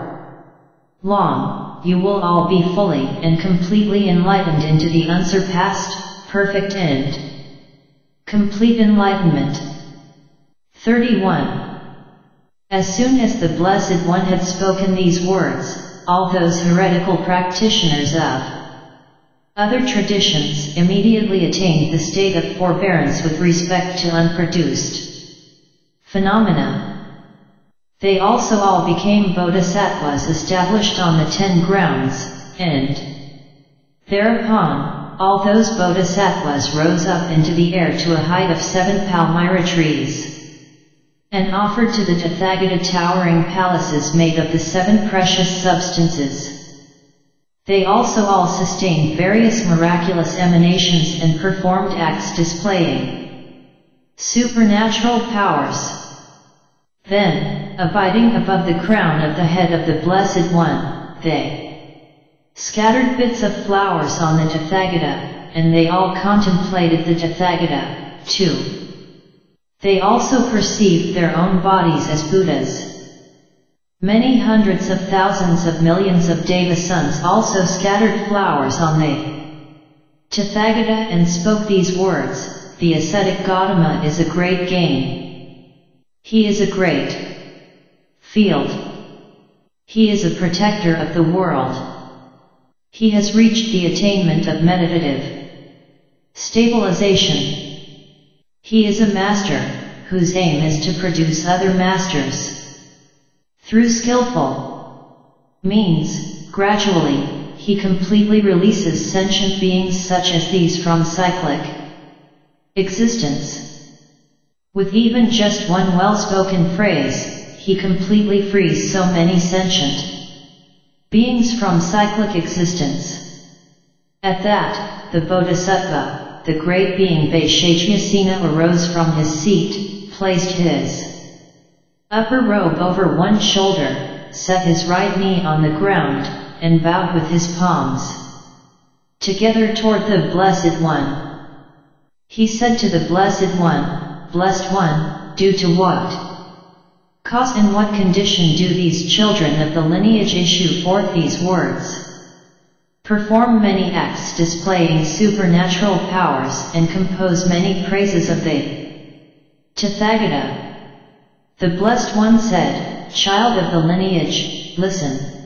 long, you will all be fully and completely enlightened into the unsurpassed, perfect and complete enlightenment. 31. As soon as the Blessed One had spoken these words, all those heretical practitioners of other traditions immediately attained the state of forbearance with respect to unproduced phenomena. They also all became bodhisattvas established on the ten grounds, and thereupon, all those bodhisattvas rose up into the air to a height of seven palmyra trees and offered to the Tathagata towering palaces made of the seven precious substances. They also all sustained various miraculous emanations and performed acts displaying supernatural powers. Then, abiding above the crown of the head of the Blessed One, they scattered bits of flowers on the Tathagata, and they all contemplated the Tathagata, too. They also perceived their own bodies as Buddhas. Many hundreds of thousands of millions of Deva sons also scattered flowers on the Tathagata and spoke these words, the ascetic Gautama is a great gain. He is a great field. He is a protector of the world. He has reached the attainment of meditative stabilization he is a master, whose aim is to produce other masters. Through skillful means, gradually, he completely releases sentient beings such as these from cyclic existence. With even just one well-spoken phrase, he completely frees so many sentient beings from cyclic existence. At that, the Bodhisattva, the great being Bhaishajyasena arose from his seat, placed his upper robe over one shoulder, set his right knee on the ground, and bowed with his palms together toward the Blessed One. He said to the Blessed One, Blessed One, due to what? Cause and what condition do these children of the lineage issue forth these words? Perform many acts displaying supernatural powers and compose many praises of the Tathagata. The Blessed One said, Child of the lineage, listen.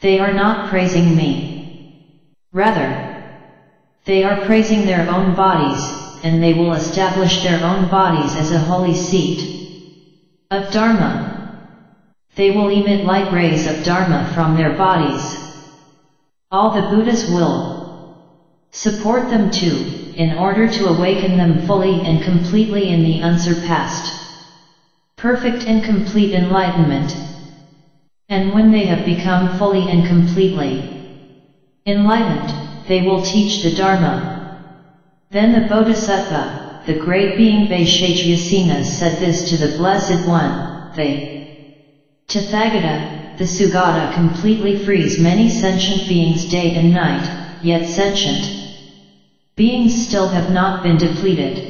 They are not praising me. Rather, they are praising their own bodies, and they will establish their own bodies as a holy seat of Dharma. They will emit light rays of Dharma from their bodies. All the Buddhas will support them too, in order to awaken them fully and completely in the unsurpassed, perfect and complete enlightenment, and when they have become fully and completely enlightened, they will teach the Dharma. Then the Bodhisattva, the great being Bhaishajyasena said this to the Blessed One, they Tathagata, the Sugata completely frees many sentient beings day and night, yet sentient beings still have not been depleted.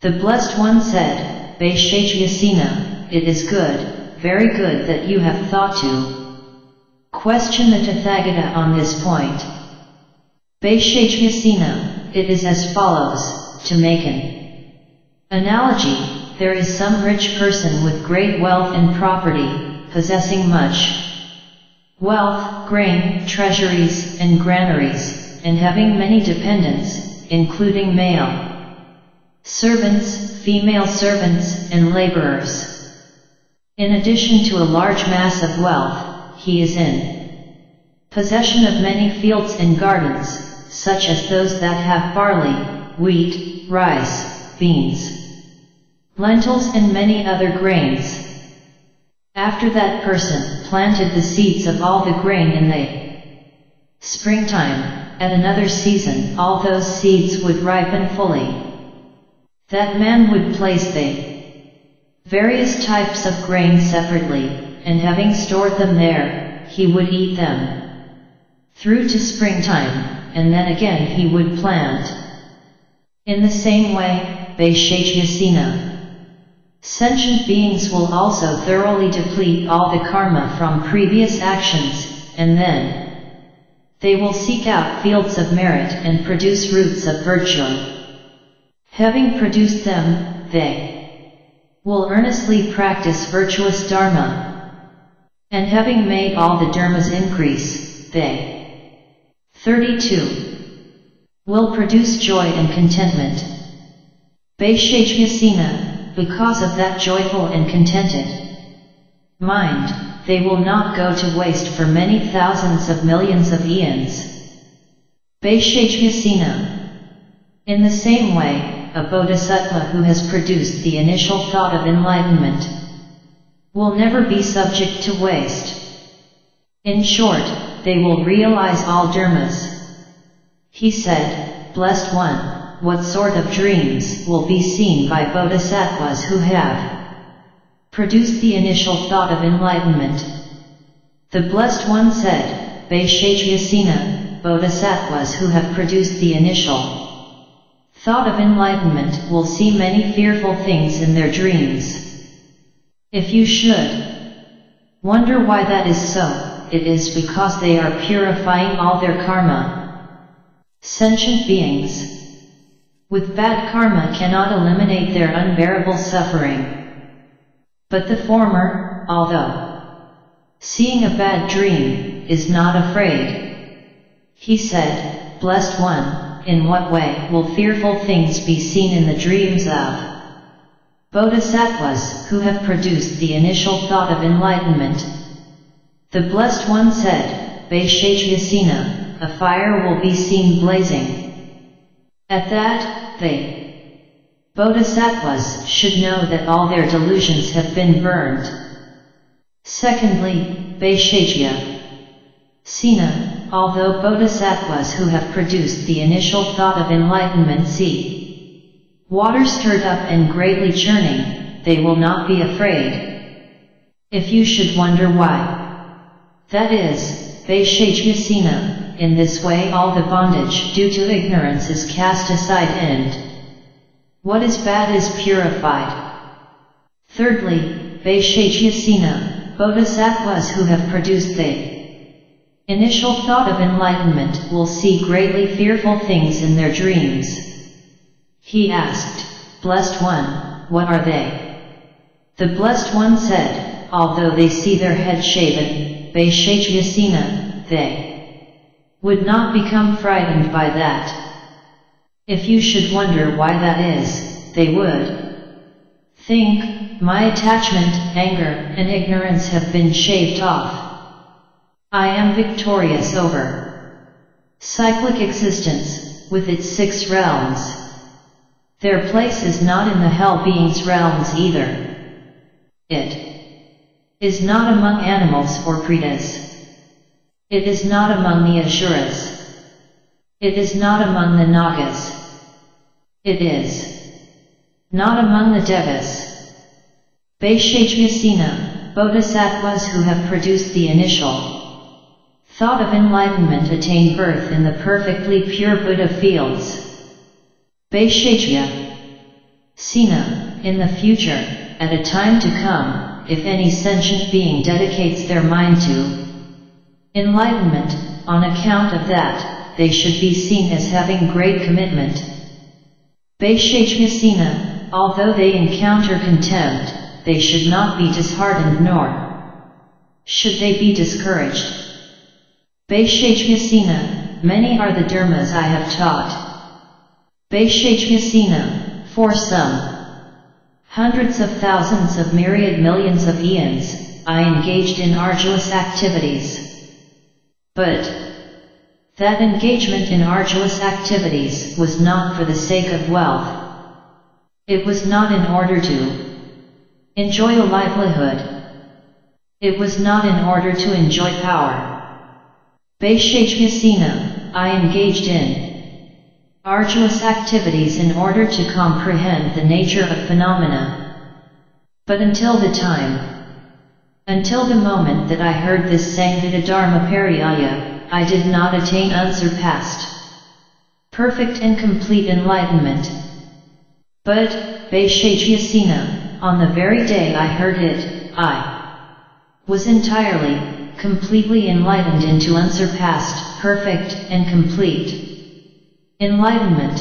The Blessed One said, Bhaishajyasena, it is good, very good that you have thought to question the Tathagata on this point. Bhaishajyasena, it is as follows, to make an analogy, there is some rich person with great wealth and property, possessing much wealth, grain, treasuries, and granaries, and having many dependents, including male servants, female servants, and laborers. In addition to a large mass of wealth, he is in possession of many fields and gardens, such as those that have barley, wheat, rice, beans, lentils and many other grains. After that person planted the seeds of all the grain in the springtime, at another season all those seeds would ripen fully. That man would place the various types of grain separately, and having stored them there, he would eat them. Through to springtime, and then again he would plant. In the same way, Bhaishajyasena. Sentient beings will also thoroughly deplete all the karma from previous actions, and then they will seek out fields of merit and produce roots of virtue. Having produced them, they will earnestly practice virtuous dharma. And having made all the dharmas increase, they 32. Will produce joy and contentment. Bhaishajyasena, because of that joyful and contented mind, they will not go to waste for many thousands of millions of eons. Bhaishajyasena. In the same way, a bodhisattva who has produced the initial thought of enlightenment, will never be subject to waste. In short, they will realize all dharmas. He said, Blessed One, what sort of dreams will be seen by bodhisattvas who have produced the initial thought of enlightenment? The Blessed One said, Bhaishajyasena, bodhisattvas who have produced the initial thought of enlightenment will see many fearful things in their dreams. If you should wonder why that is so, it is because they are purifying all their karma. Sentient beings with bad karma cannot eliminate their unbearable suffering. But the former, although seeing a bad dream, is not afraid. He said, Blessed One, in what way will fearful things be seen in the dreams of Bodhisattvas who have produced the initial thought of enlightenment? The Blessed One said, Bhaishajyasena, a fire will be seen blazing. At that, they, Bodhisattvas, should know that all their delusions have been burned. Secondly, Vaisheshya, Sina, although bodhisattvas who have produced the initial thought of enlightenment see water stirred up and greatly churning, they will not be afraid. If you should wonder why, that is, Bhaishajyasena, in this way all the bondage due to ignorance is cast aside and what is bad is purified. Thirdly, Bhaishajyasena, bodhisattvas who have produced the initial thought of enlightenment will see greatly fearful things in their dreams. He asked, Blessed One, what are they? The Blessed One said, although they see their head shaven, Bhaishajyasena, they would not become frightened by that. If you should wonder why that is, they would think, my attachment, anger, and ignorance have been shaved off. I am victorious over cyclic existence, with its six realms. Their place is not in the hell beings realms either. It is not among animals or pretas. It is not among the Asuras. It is not among the Nagas. It is not among the Devas. Bhaishajyasena, bodhisattvas who have produced the initial thought of enlightenment attain birth in the perfectly pure Buddha fields. Vaisheshvya Sina, in the future, at a time to come, if any sentient being dedicates their mind to enlightenment, on account of that, they should be seen as having great commitment. Bhaishajyasena, although they encounter contempt, they should not be disheartened nor should they be discouraged. Bhaishajyasena, many are the dharmas I have taught. Bhaishajyasena, for some hundreds of thousands of myriad millions of eons, I engaged in arduous activities. But that engagement in arduous activities was not for the sake of wealth. It was not in order to enjoy a livelihood. It was not in order to enjoy power. Bhaishajyasena, I engaged in arduous activities in order to comprehend the nature of phenomena. But until the time, until the moment that I heard this Sanghata Dharma Pariyaya, I did not attain unsurpassed, perfect and complete enlightenment. But, Bhaishajyasena, on the very day I heard it, I was entirely, completely enlightened into unsurpassed, perfect, and complete enlightenment.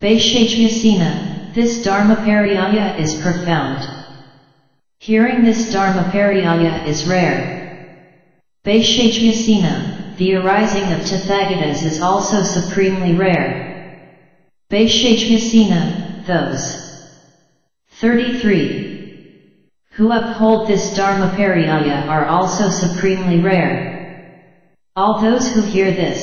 Bhaishajyasena, this Dharma Pariyaya is profound. Hearing this Dharma Pariyaya is rare. Bhaishajyasena, the arising of Tathagatas is also supremely rare. Bhaishajyasena, those 33 who uphold this Dharma Pariyaya are also supremely rare. All those who hear this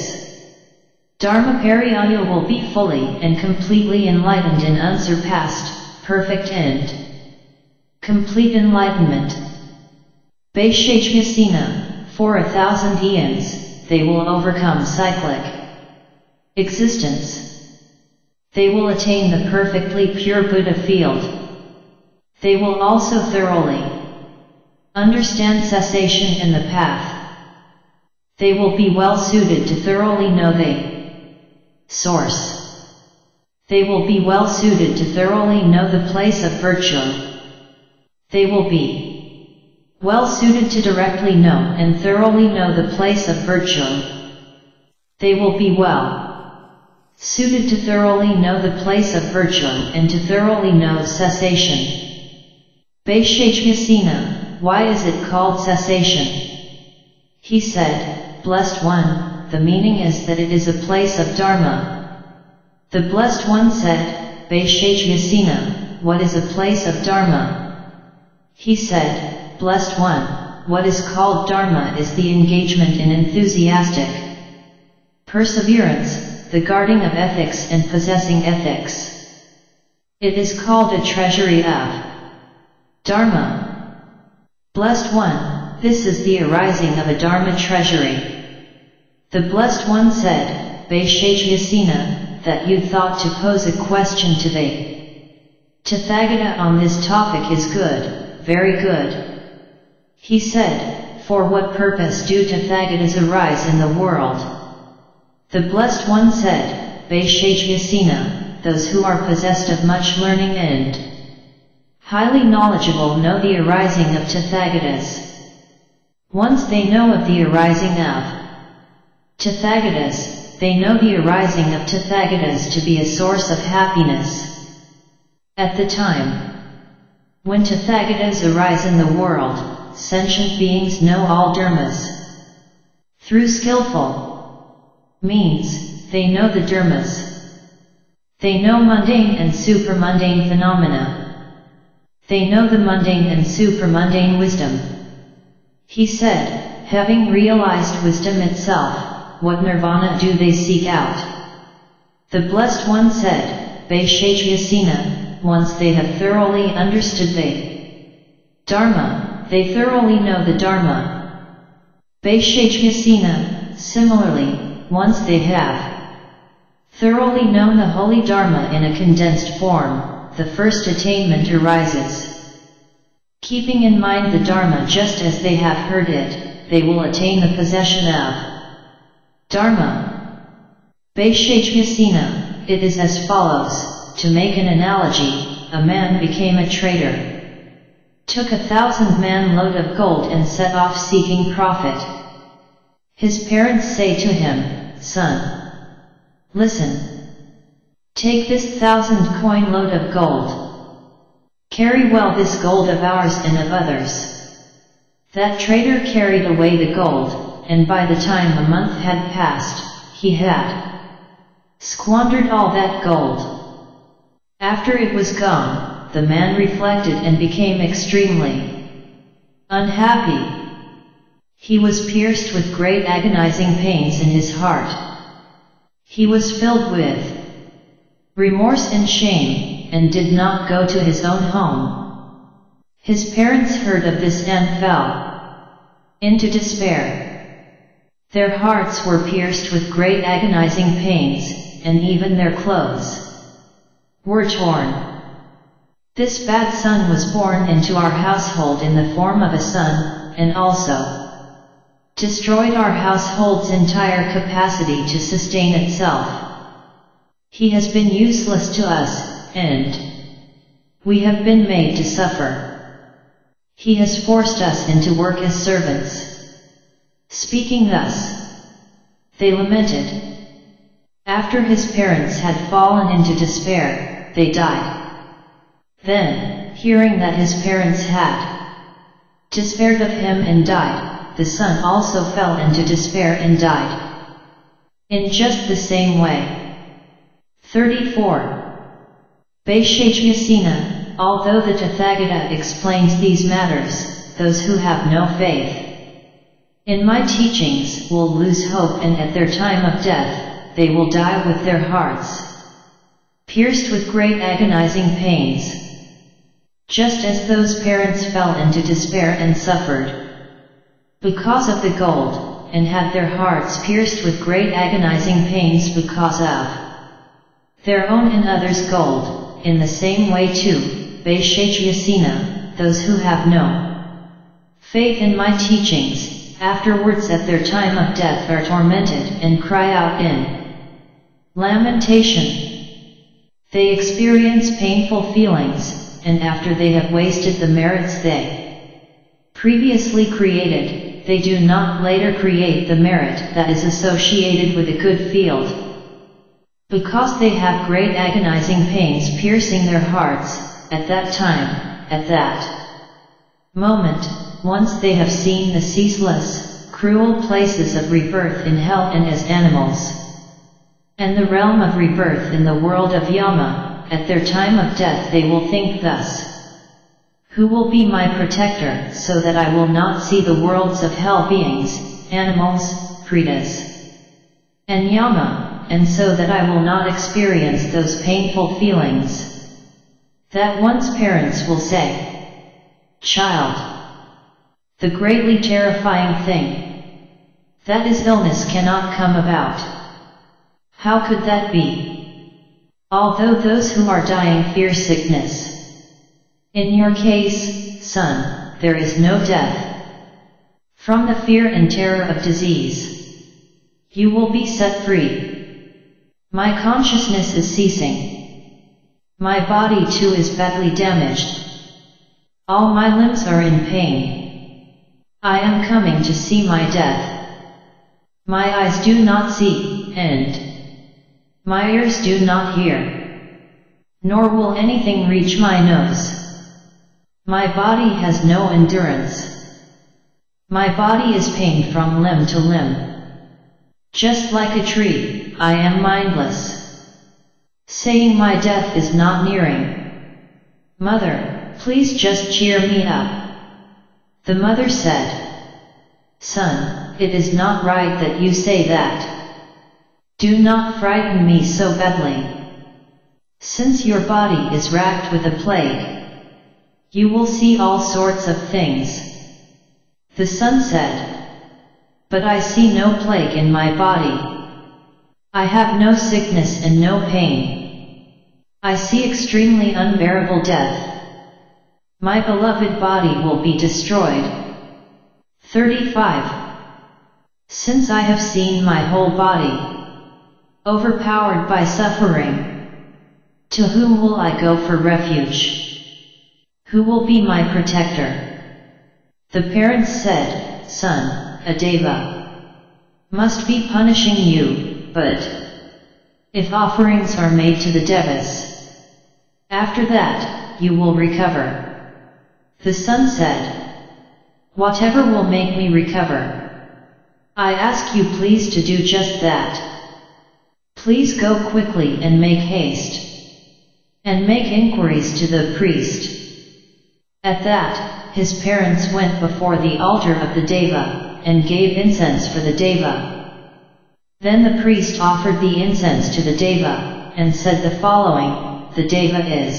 Dharma Pariyaya will be fully and completely enlightened in unsurpassed, perfect end. Complete enlightenment. Bhaishajyasena, for a thousand eons, they will overcome cyclic existence. They will attain the perfectly pure Buddha field. They will also thoroughly understand cessation in the path. They will be well suited to thoroughly know the source. They will be well suited to thoroughly know the place of virtue. They will be well suited to directly know and thoroughly know the place of virtue. They will be well suited to thoroughly know the place of virtue and to thoroughly know cessation. Bhaishajyasena, why is it called cessation? He said, Blessed One, the meaning is that it is a place of Dharma. The Blessed One said, Bhaishajyasena, what is a place of Dharma? He said, Blessed One, what is called Dharma is the engagement in enthusiastic perseverance, the guarding of ethics and possessing ethics. It is called a treasury of Dharma. Blessed One, this is the arising of a Dharma treasury. The Blessed One said, Bhaishajyasena, that you thought to pose a question to the Tathagata on this topic is good, very good. He said, For what purpose do Tathagatas arise in the world? The Blessed One said, Bhaishajyasena, those who are possessed of much learning and highly knowledgeable know the arising of Tathagatas. Once they know of the arising of Tathagatas, they know the arising of Tathagatas to be a source of happiness. At the time when Tathagatas arise in the world, sentient beings know all dharmas. Through skillful means, they know the dharmas. They know mundane and supramundane phenomena. They know the mundane and supramundane wisdom. He said, having realized wisdom itself, what nirvana do they seek out? The Blessed One said, Bhaishajyasena, once they have thoroughly understood the Dharma, they thoroughly know the Dharma. Bhaishajyasena, similarly, once they have thoroughly known the holy Dharma in a condensed form, the first attainment arises. Keeping in mind the Dharma just as they have heard it, they will attain the possession of Dharma. Bhaishajyasena, it is as follows, to make an analogy, a man became a trader. Took a thousand man load of gold and set off seeking profit. His parents say to him, Son, listen. Take this thousand coin load of gold. Carry well this gold of ours and of others. That trader carried away the gold, and by the time a month had passed, he had squandered all that gold. After it was gone, the man reflected and became extremely unhappy. He was pierced with great agonizing pains in his heart. He was filled with remorse and shame, and did not go to his own home. His parents heard of this and fell into despair. Their hearts were pierced with great agonizing pains, and even their clothes were torn. This bad son was born into our household in the form of a son, and also destroyed our household's entire capacity to sustain itself. He has been useless to us, and we have been made to suffer. He has forced us into work as servants. Speaking thus, they lamented. After his parents had fallen into despair, they died. Then, hearing that his parents had despaired of him and died, the son also fell into despair and died. In just the same way. 34. Bhaishajyasena, although the Tathagata explains these matters, those who have no faith, in my teachings will lose hope and at their time of death, they will die with their hearts pierced with great agonizing pains. Just as those parents fell into despair and suffered because of the gold, and had their hearts pierced with great agonizing pains because of their own and others' gold, in the same way too, Bhaishajyasena, those who have no faith in my teachings, afterwards at their time of death are tormented and cry out in lamentation. They experience painful feelings, and after they have wasted the merits they previously created, they do not later create the merit that is associated with a good field. Because they have great agonizing pains piercing their hearts, at that time, at that moment, once they have seen the ceaseless, cruel places of rebirth in hell and as animals, and the realm of rebirth in the world of Yama, at their time of death they will think thus. Who will be my protector, so that I will not see the worlds of hell beings, animals, pretas, and Yama, and so that I will not experience those painful feelings? That one's parents will say, Child, The greatly terrifying thing. That is illness cannot come about. How could that be? Although those who are dying fear sickness. In your case, son, there is no death. From the fear and terror of disease. You will be set free. My consciousness is ceasing. My body too is badly damaged. All my limbs are in pain. I am coming to see my death. My eyes do not see, and my ears do not hear. Nor will anything reach my nose. My body has no endurance. My body is pained from limb to limb. Just like a tree, I am mindless. Saying my death is not nearing. Mother, please just cheer me up. The mother said. Son, it is not right that you say that. Do not frighten me so badly. Since your body is racked with a plague, you will see all sorts of things. The son said. But I see no plague in my body. I have no sickness and no pain. I see extremely unbearable death. My beloved body will be destroyed. 35. Since I have seen my whole body overpowered by suffering, to whom will I go for refuge? Who will be my protector? The parents said, Son, a deva must be punishing you, but if offerings are made to the devas, after that, you will recover. The son said, Whatever will make me recover. I ask you please to do just that. Please go quickly and make haste. And make inquiries to the priest. At that, his parents went before the altar of the Deva, and gave incense for the Deva. Then the priest offered the incense to the Deva, and said the following, the Deva is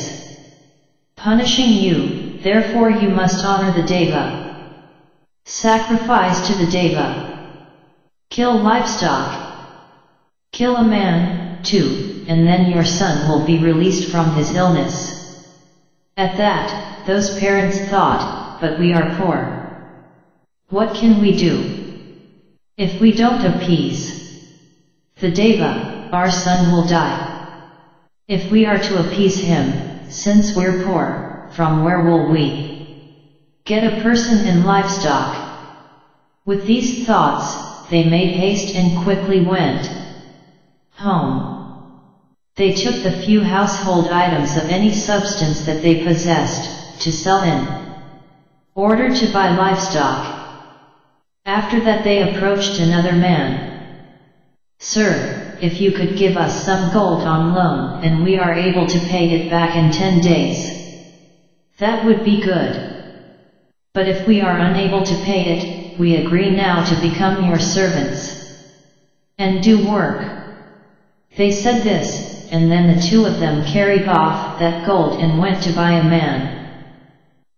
punishing you, therefore you must honor the Deva. Sacrifice to the Deva. Kill livestock. Kill a man, too, and then your son will be released from his illness. At that, those parents thought, but we are poor. What can we do? If we don't appease the Deva, our son will die. If we are to appease him, since we're poor, from where will we get a person and livestock? With these thoughts, they made haste and quickly went home. They took the few household items of any substance that they possessed, to sell in order to buy livestock. After that they approached another man. Sir, if you could give us some gold on loan and we are able to pay it back in ten days. That would be good. But if we are unable to pay it, we agree now to become your servants. And do work. They said this, and then the two of them carried off that gold and went to buy a man.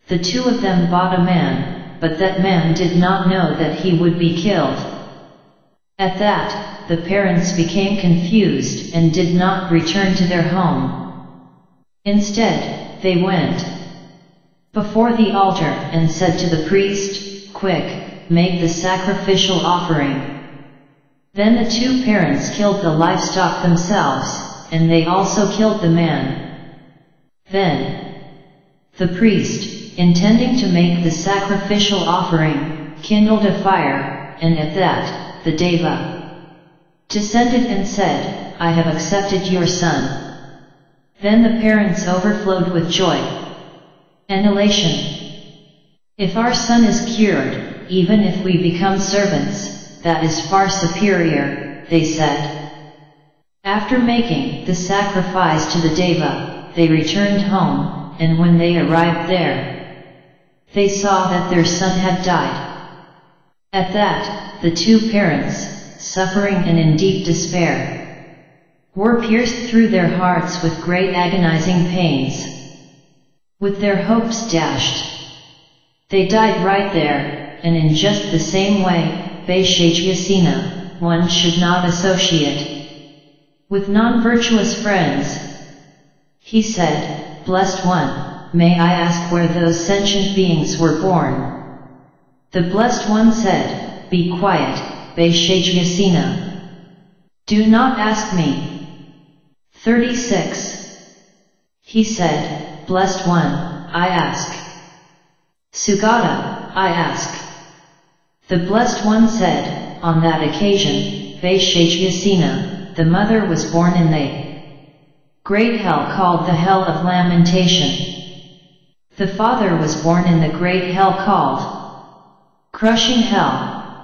The two of them bought a man, but that man did not know that he would be killed. At that, the parents became confused and did not return to their home. Instead, they went before the altar and said to the priest, Quick, make the sacrificial offering. Then the two parents killed the livestock themselves, and they also killed the man. Then, the priest, intending to make the sacrificial offering, kindled a fire, and at that, the Deva descended and said, I have accepted your son. Then the parents overflowed with joy and elation. If our son is cured, even if we become servants, that is far superior, they said. After making the sacrifice to the Deva, they returned home, and when they arrived there, they saw that their son had died. At that, the two parents, suffering and in deep despair, were pierced through their hearts with great agonizing pains. With their hopes dashed, they died right there, and in just the same way, Bhaishajyasena, one should not associate with non-virtuous friends. He said, Blessed One, may I ask where those sentient beings were born? The Blessed One said, Be quiet, Bhaishajyasena. Do not ask me. 36. He said, Blessed One, I ask. Sugata, I ask. The Blessed One said, on that occasion, Bhaishajyasena, the mother was born in the great hell called the hell of lamentation. The father was born in the great hell called crushing hell.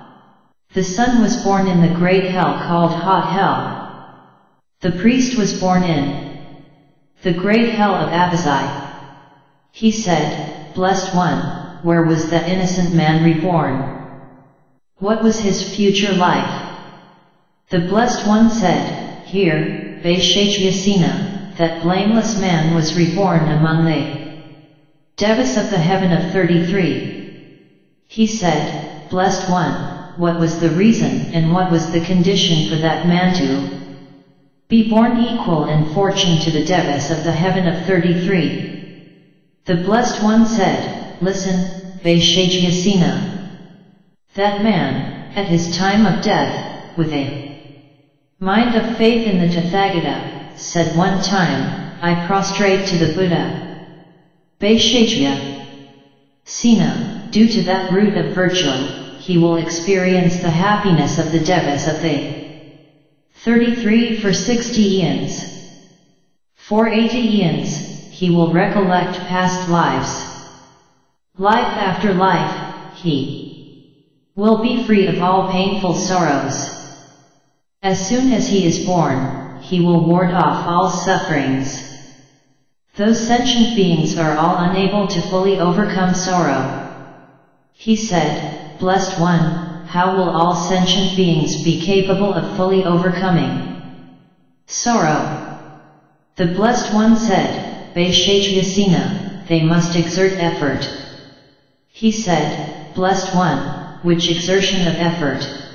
The son was born in the great hell called hot hell. The priest was born in the great hell of Avici. He said, Blessed One, where was that innocent man reborn? What was his future life? The Blessed One said, Here, Bhaishajyasena, that blameless man was reborn among the Devas of the heaven of 33. He said, Blessed One, what was the reason and what was the condition for that man to be born equal in fortune to the Devas of the heaven of 33? The Blessed One said, listen, Bhaishajyasena. That man, at his time of death, with a mind of faith in the Tathagata, said one time, I prostrate to the Buddha. Bhaishajya. Sena, due to that root of virtue, he will experience the happiness of the devas of the 33 for 60 eons. For 80 eons, he will recollect past lives. Life after life, he will be free of all painful sorrows. As soon as he is born, he will ward off all sufferings. Those sentient beings are all unable to fully overcome sorrow. He said, Blessed One, how will all sentient beings be capable of fully overcoming sorrow? The Blessed One said, Bhaishajyasena, they must exert effort. He said, Blessed One, which exertion of effort?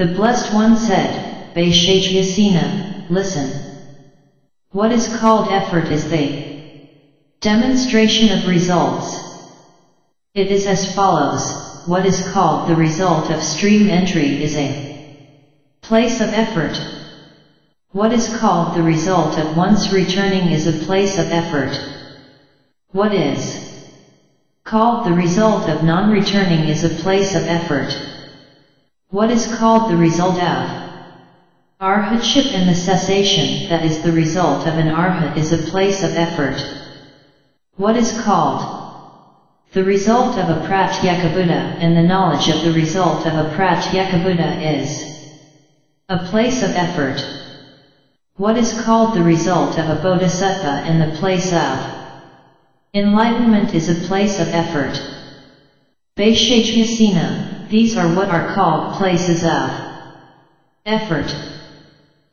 The Blessed One said, Bhaishajyasena, listen. What is called effort is the demonstration of results. It is as follows, what is called the result of stream entry is a place of effort. What is called the result of once returning is a place of effort. What is called the result of non-returning is a place of effort. What is called the result of arhatship and the cessation that is the result of an arhat is a place of effort. What is called the result of a pratyeka Buddha and the knowledge of the result of a pratyeka Buddha is a place of effort. What is called the result of a bodhisattva and the place of Enlightenment is a place of effort. Bhaishajyasena, these are what are called places of effort.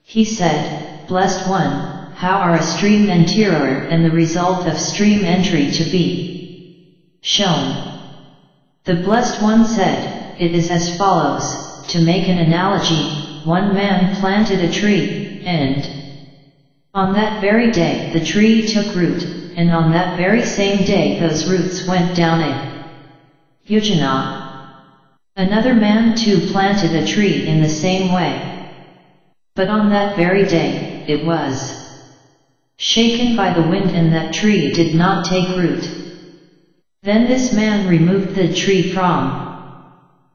He said, Blessed One, how are a stream enterer and the result of stream entry to be shown? The Blessed One said, it is as follows, to make an analogy, one man planted a tree, and on that very day the tree took root, and on that very same day those roots went down a Yojana. Another man too planted a tree in the same way. But on that very day, it was shaken by the wind and that tree did not take root. Then this man removed the tree from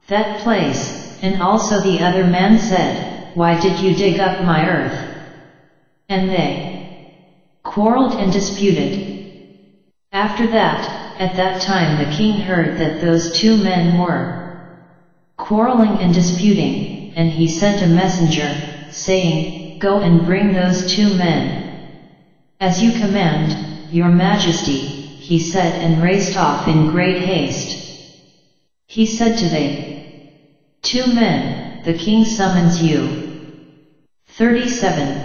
that place, and also the other man said, Why did you dig up my earth? And they quarreled and disputed. After that, at that time the king heard that those two men were quarreling and disputing, and he sent a messenger, saying, Go and bring those two men. As you command, your majesty, he said and raced off in great haste. He said to the two men, the king summons you. 37.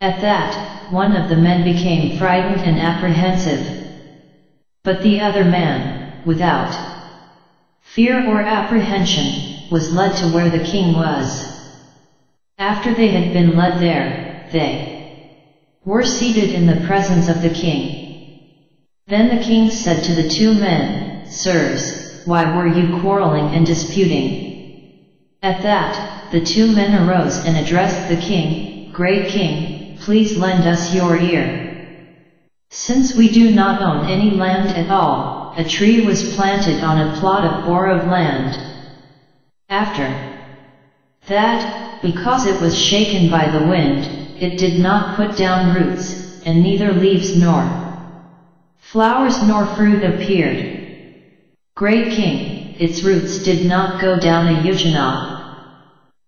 At that, one of the men became frightened and apprehensive. But the other man, without fear or apprehension, was led to where the king was. After they had been led there, they were seated in the presence of the king. Then the king said to the two men, Sirs, why were you quarreling and disputing? At that, the two men arose and addressed the king, Great king, please lend us your ear. Since we do not own any land at all, a tree was planted on a plot of borrowed land. After that, because it was shaken by the wind, it did not put down roots, and neither leaves nor flowers nor fruit appeared. Great king, its roots did not go down a yojana.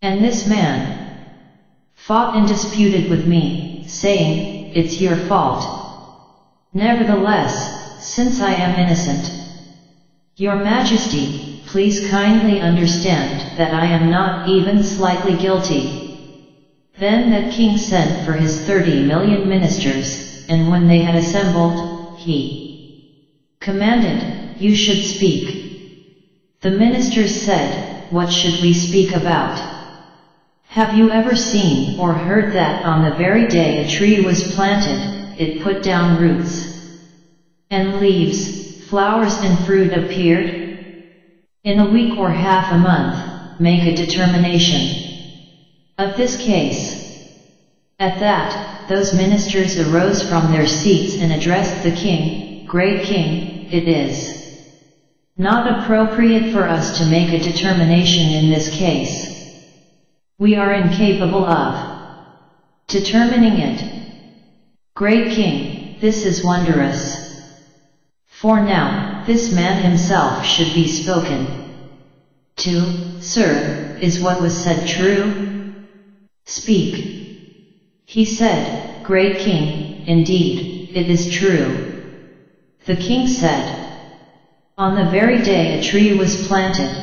And this man fought and disputed with me, saying, It's your fault. Nevertheless, since I am innocent, your majesty, please kindly understand that I am not even slightly guilty. Then that king sent for his thirty million ministers, and when they had assembled, he commanded, You should speak. The ministers said, What should we speak about? Have you ever seen or heard that on the very day a tree was planted, it put down roots? And leaves, flowers and fruit appeared? In a week or half a month, make a determination of this case. At that, those ministers arose from their seats and addressed the king, Great king, it is not appropriate for us to make a determination in this case. We are incapable of determining it. Great king, this is wondrous. For now, this man himself should be spoken to, Sir, is what was said true? Speak. He said, Great king, indeed, it is true. The king said, On the very day a tree was planted,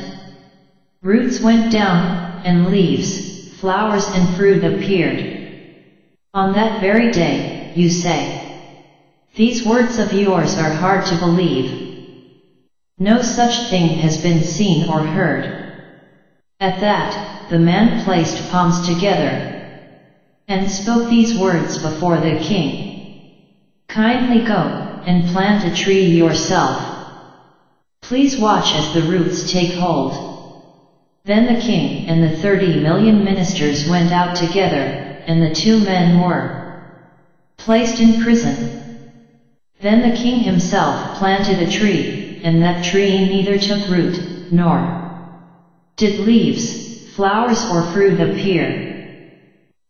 roots went down, and leaves, flowers and fruit appeared. On that very day, you say, these words of yours are hard to believe. No such thing has been seen or heard. At that, the man placed palms together and spoke these words before the king. Kindly go and plant a tree yourself. Please watch as the roots take hold. Then the king and the thirty million ministers went out together, and the two men were placed in prison. Then the king himself planted a tree, and that tree neither took root, nor did leaves, flowers or fruit appear.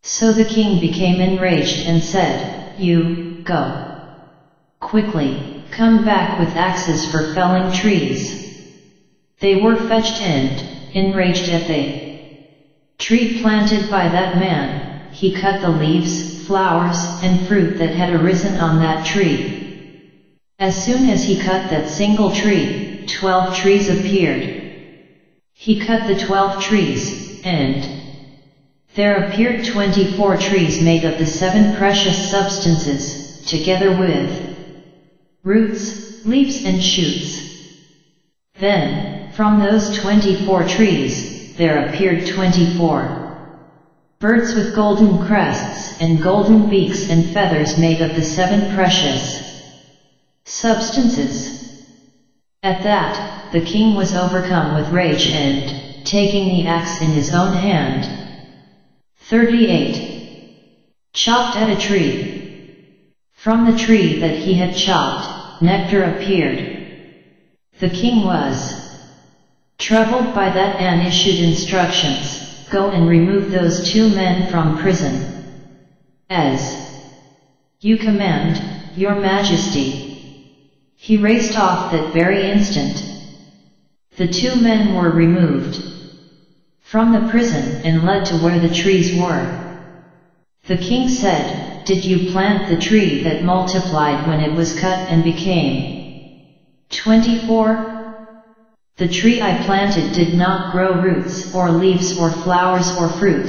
So the king became enraged and said, You, go. Quickly, come back with axes for felling trees. They were fetched and, enraged at the tree planted by that man, he cut the leaves, flowers, and fruit that had arisen on that tree. As soon as he cut that single tree, twelve trees appeared. He cut the twelve trees, and there appeared twenty-four trees made of the seven precious substances, together with roots, leaves and shoots. Then, from those twenty-four trees, there appeared twenty-four birds with golden crests and golden beaks and feathers made of the seven precious substances. At that, the king was overcome with rage and, taking the axe in his own hand, 38. Chopped at a tree. From the tree that he had chopped, nectar appeared. The king was troubled by that and issued instructions, go and remove those two men from prison. As you command, your majesty. He raced off that very instant. The two men were removed from the prison and led to where the trees were. The king said, Did you plant the tree that multiplied when it was cut and became 24? The tree I planted did not grow roots or leaves or flowers or fruit.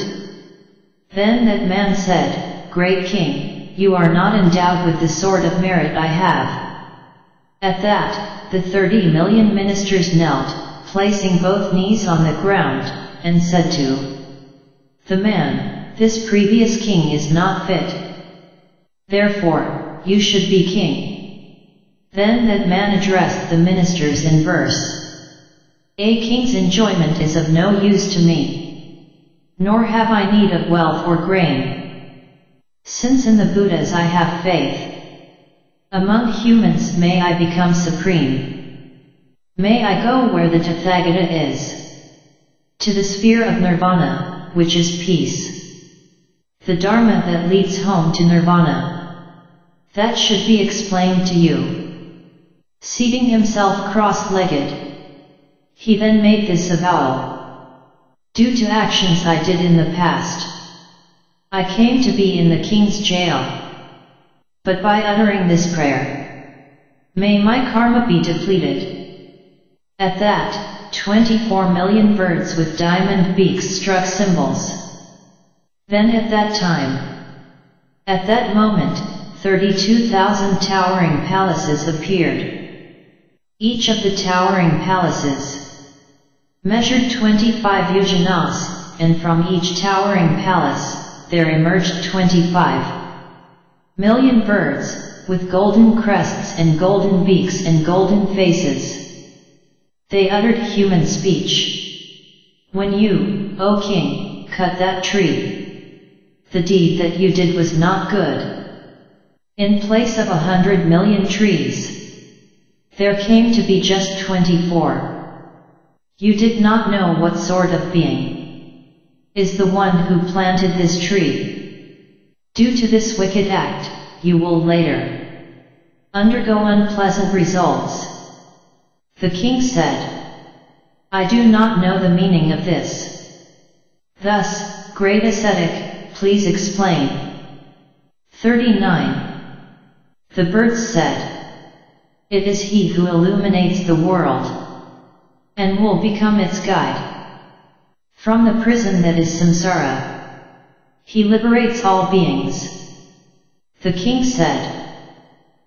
Then that man said, Great king, you are not endowed with the sort of merit I have. At that, the thirty million ministers knelt, placing both knees on the ground, and said to the man, This previous king is not fit. Therefore, you should be king. Then that man addressed the ministers in verse. A king's enjoyment is of no use to me. Nor have I need of wealth or grain. Since in the Buddhas I have faith. Among humans may I become supreme. May I go where the Tathagata is. To the sphere of nirvana, which is peace. The Dharma that leads home to nirvana. That should be explained to you. Seating himself cross-legged. He then made this avowal. Due to actions I did in the past. I came to be in the king's jail. But by uttering this prayer, may my karma be depleted. At that, 24 million birds with diamond beaks struck cymbals. Then at that time, at that moment, 32,000 towering palaces appeared. Each of the towering palaces measured 25 yojanas, and from each towering palace, there emerged 25 million birds, with golden crests and golden beaks and golden faces. They uttered human speech. When you, O king, cut that tree, the deed that you did was not good. In place of a hundred million trees, there came to be just twenty-four. You did not know what sort of being is the one who planted this tree. Due to this wicked act, you will later undergo unpleasant results. The king said, I do not know the meaning of this. Thus, great ascetic, please explain. 39. The birds said, It is he who illuminates the world, and will become its guide. From the prison that is samsara, he liberates all beings. The king said,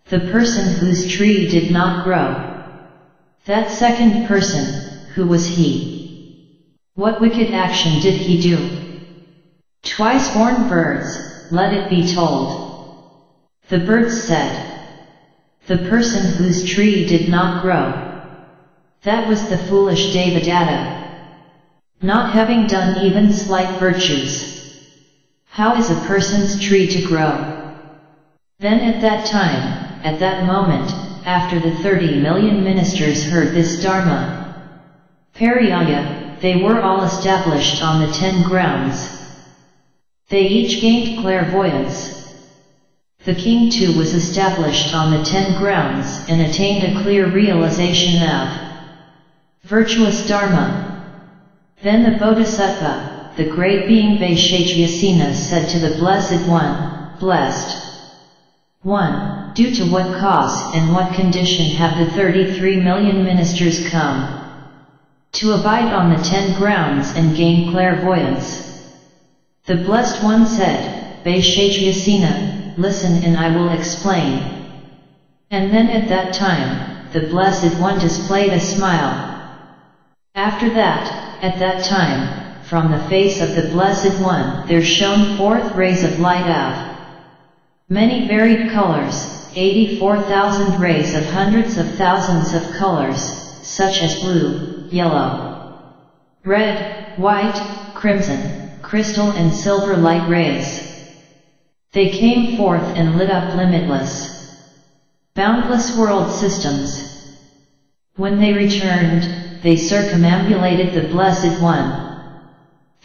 The person whose tree did not grow. That second person, who was he? What wicked action did he do? Twice born birds, let it be told. The birds said, The person whose tree did not grow. That was the foolish Devadatta. Not having done even slight virtues. How is a person's tree to grow? Then at that time, at that moment, after the 30 million ministers heard this Dharma, Pariyaya, they were all established on the ten grounds. They each gained clairvoyance. The king too was established on the ten grounds and attained a clear realization of virtuous Dharma. Then the Bodhisattva, the great being Bhaishajyasena said to the Blessed One, Blessed One, due to what cause and what condition have the 33 million ministers come? To abide on the ten grounds and gain clairvoyance. The Blessed One said, Bhaishajyasena, listen and I will explain. And then at that time, the Blessed One displayed a smile. After that, at that time, from the face of the Blessed One there shone forth rays of light of many varied colors, 84,000 rays of hundreds of thousands of colors, such as blue, yellow, red, white, crimson, crystal and silver light rays. They came forth and lit up limitless, boundless world systems. When they returned, they circumambulated the Blessed One,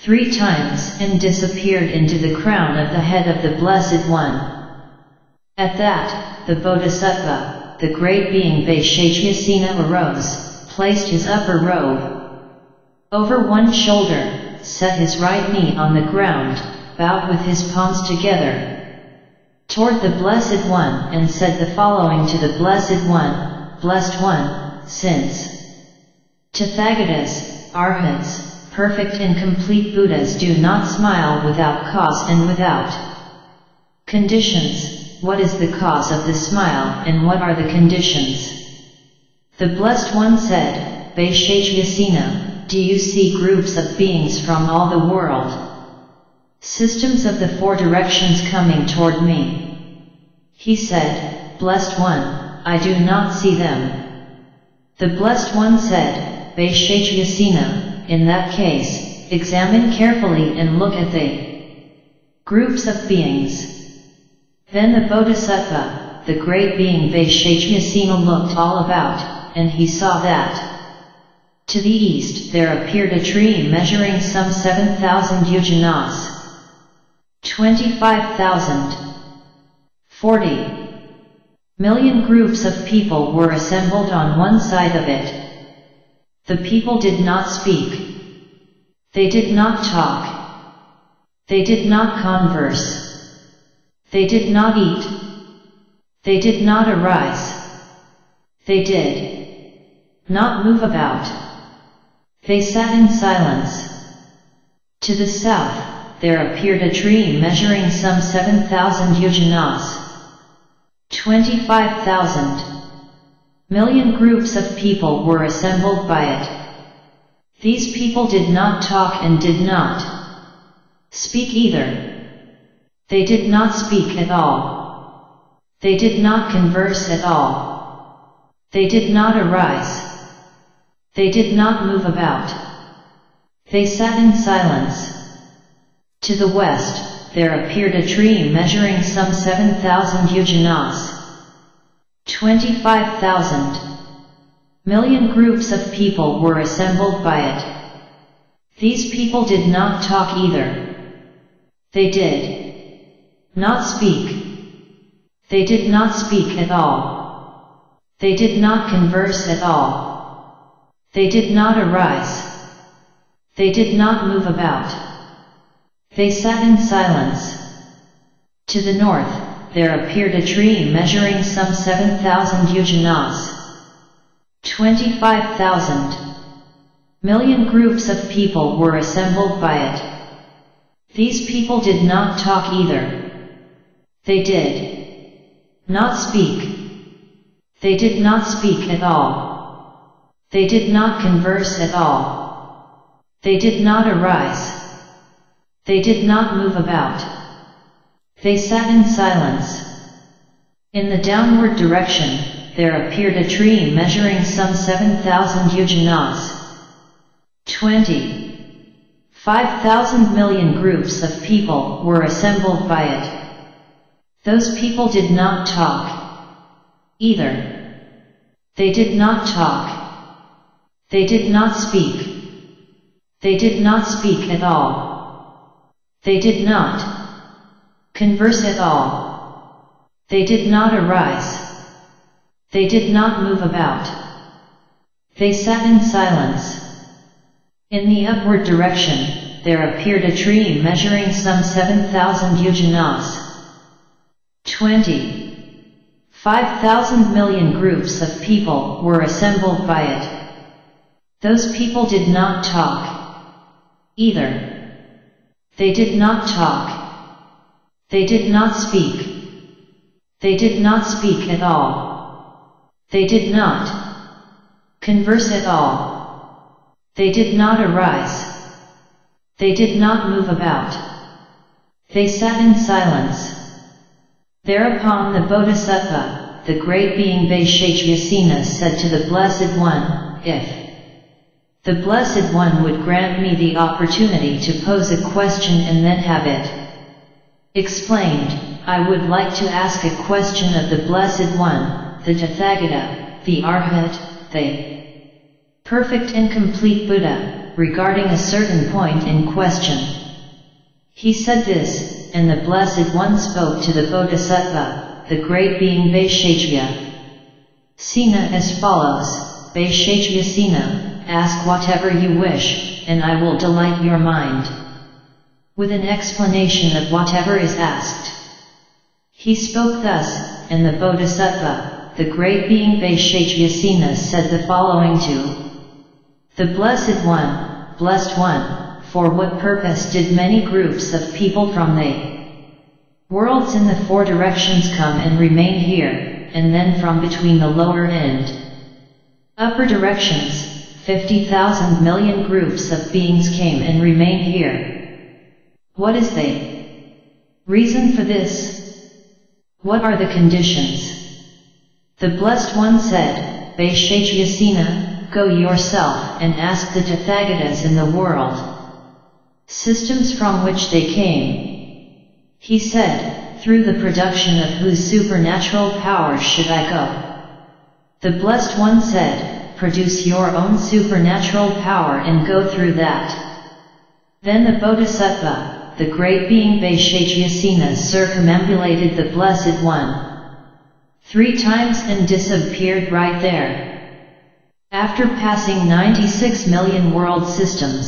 three times and disappeared into the crown of the head of the Blessed One. At that, the Bodhisattva, the great being Bhaishajyasena arose, placed his upper robe over one shoulder, set his right knee on the ground, bowed with his palms together toward the Blessed One and said the following to the Blessed One, Blessed One, since Tathagatas, Arhats, perfect and complete Buddhas do not smile without cause and without conditions. What is the cause of the smile and what are the conditions? The Blessed One said, Bhaishajyasena, do you see groups of beings from all the world? Systems of the four directions coming toward me. He said, Blessed One, I do not see them. The Blessed One said, Bhaishajyasena, in that case, examine carefully and look at the groups of beings. Then the Bodhisattva, the great being Bhaishajyasena looked all about, and he saw that to the east there appeared a tree measuring some 7,000 yojanas. 25,000. 40 million groups of people were assembled on one side of it. The people did not speak. They did not talk. They did not converse. They did not eat. They did not arise. They did not move about. They sat in silence. To the south, there appeared a tree measuring some 7,000 yojanas. 25,000 million groups of people were assembled by it. These people did not talk and did not speak either. They did not speak at all. They did not converse at all. They did not arise. They did not move about. They sat in silence. To the west, there appeared a tree measuring some 7,000 yojanas. 25,000 million groups of people were assembled by it. These people did not talk either. They did not speak. They did not speak at all. They did not converse at all. They did not arise. They did not move about. They sat in silence. To the north, there appeared a tree measuring some 7,000 yojanas. 25,000 million groups of people were assembled by it. These people did not talk either. They did not speak. They did not speak at all. They did not converse at all. They did not arise. They did not move about. They sat in silence. In the downward direction, there appeared a tree measuring some 7,000 yojanas. 20. 5,000 million groups of people were assembled by it. Those people did not talk. Either. They did not talk. They did not speak. They did not speak at all. They did not converse at all. They did not arise. They did not move about. They sat in silence. In the upward direction, there appeared a tree measuring some 7,000 yojanas. 20. 5,000 million groups of people were assembled by it. Those people did not talk. Either. They did not talk. They did not speak. They did not speak at all. They did not converse at all. They did not arise. They did not move about. They sat in silence. Thereupon the Bodhisattva, the great being Bhaishajyasena said to the Blessed One, If the Blessed One would grant me the opportunity to pose a question and then have it explained, I would like to ask a question of the Blessed One, the Tathagata, the Arhat, the perfect and complete Buddha, regarding a certain point in question. He said this, and the Blessed One spoke to the Bodhisattva, the great being Bhaishajya. Sena as follows, Bhaishajya Sena, ask whatever you wish, and I will delight your mind. With an explanation of whatever is asked. He spoke thus, and the Bodhisattva, the great being Vaisheshyasena said the following to the Blessed One, Blessed One, for what purpose did many groups of people from the worlds in the four directions come and remain here, and then from between the lower and upper directions, 50,000 million groups of beings came and remained here. What is they? Reason for this? What are the conditions? The Blessed One said, Vaisheshyasena, go yourself and ask the Tathagatas in the world. Systems from which they came. He said, through the production of whose supernatural powers should I go? The Blessed One said, produce your own supernatural power and go through that. Then the Bodhisattva, the great being Vaisheshyasena circumambulated the Blessed One. Three times and disappeared right there. After passing 96 million world systems.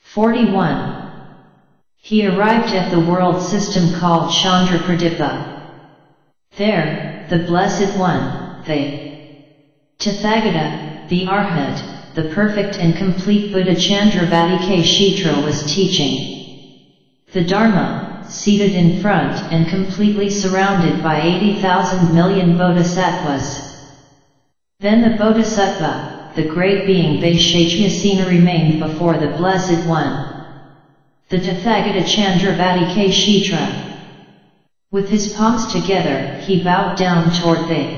41. He arrived at the world system called Chandrapradipa. There, the Blessed One, they Tathagata, the Arhat, the perfect and complete Buddha Chandravati was teaching. The Dharma, seated in front and completely surrounded by 80,000 million bodhisattvas. Then the bodhisattva, the great being Vaisheshyasena remained before the Blessed One. The Tathagata Chandravati With his palms together, he bowed down toward the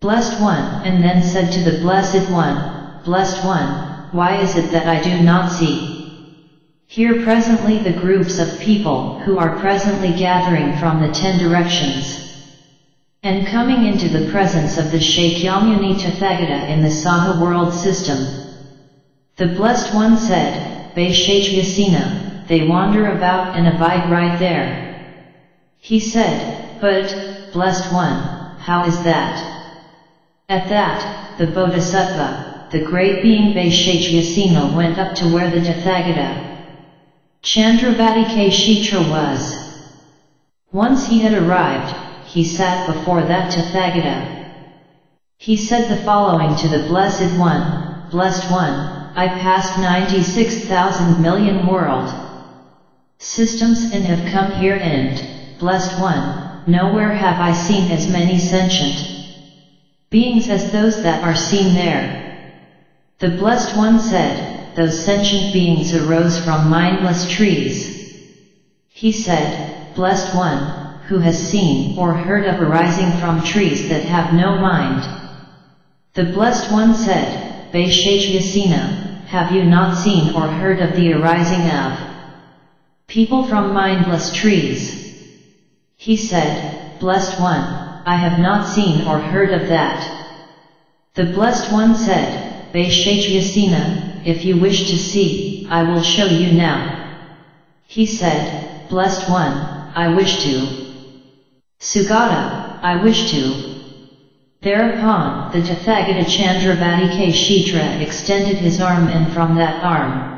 Blessed One, and then said to the Blessed One, Blessed One, why is it that I do not see? Here presently the groups of people who are presently gathering from the ten directions. And coming into the presence of the Shakyamuni Tathagata in the Saha world system. The Blessed One said, Vaisheshyasena, they wander about and abide right there. He said, but, Blessed One, how is that? At that, the Bodhisattva, the great being Vaisheshyasena went up to where the Tathagata Chandravatikeshitra was. Once he had arrived, he sat before that Tathagata. He said the following to the Blessed One, Blessed One, I passed 96,000 million world systems and have come here and, Blessed One, nowhere have I seen as many sentient beings as those that are seen there. The Blessed One said, those sentient beings arose from mindless trees. He said, Blessed One, who has seen or heard of arising from trees that have no mind. The Blessed One said, Vaisheshyasena, have you not seen or heard of the arising of people from mindless trees? He said, Blessed One, I have not seen or heard of that. The Blessed One said, Vaisheshyasena, if you wish to see, I will show you now. He said, Blessed One, I wish to. Sugata, I wish to. Thereupon, the Tathagata Chandravati extended his arm and from that arm,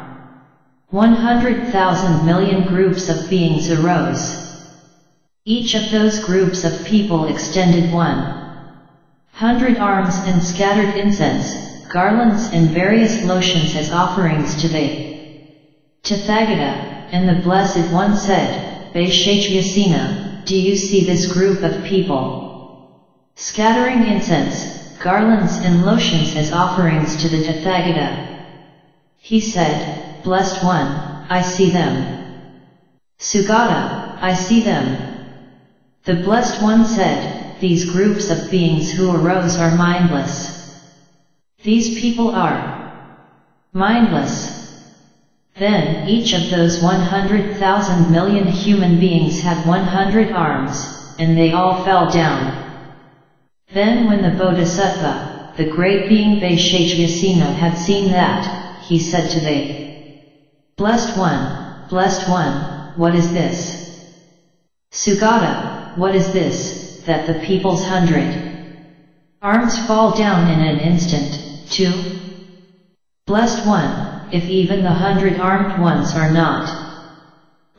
100,000 million groups of beings arose. Each of those groups of people extended one hundred arms and scattered incense, garlands and various lotions as offerings to the Tathagata, and the Blessed One said, Vaisheshyasena, do you see this group of people? Scattering incense, garlands and lotions as offerings to the Tathagata. He said, Blessed One, I see them. Sugata, I see them. The Blessed One said, these groups of beings who arose are mindless. These people are mindless. Then each of those 100,000 million human beings had 100 arms, and they all fell down. Then when the Bodhisattva, the great being Vaisheshyasena had seen that, he said to the Blessed One, Blessed One, what is this? Sugata, what is this, that the people's hundred arms fall down in an instant, too? Blessed one, if even the hundred armed ones are not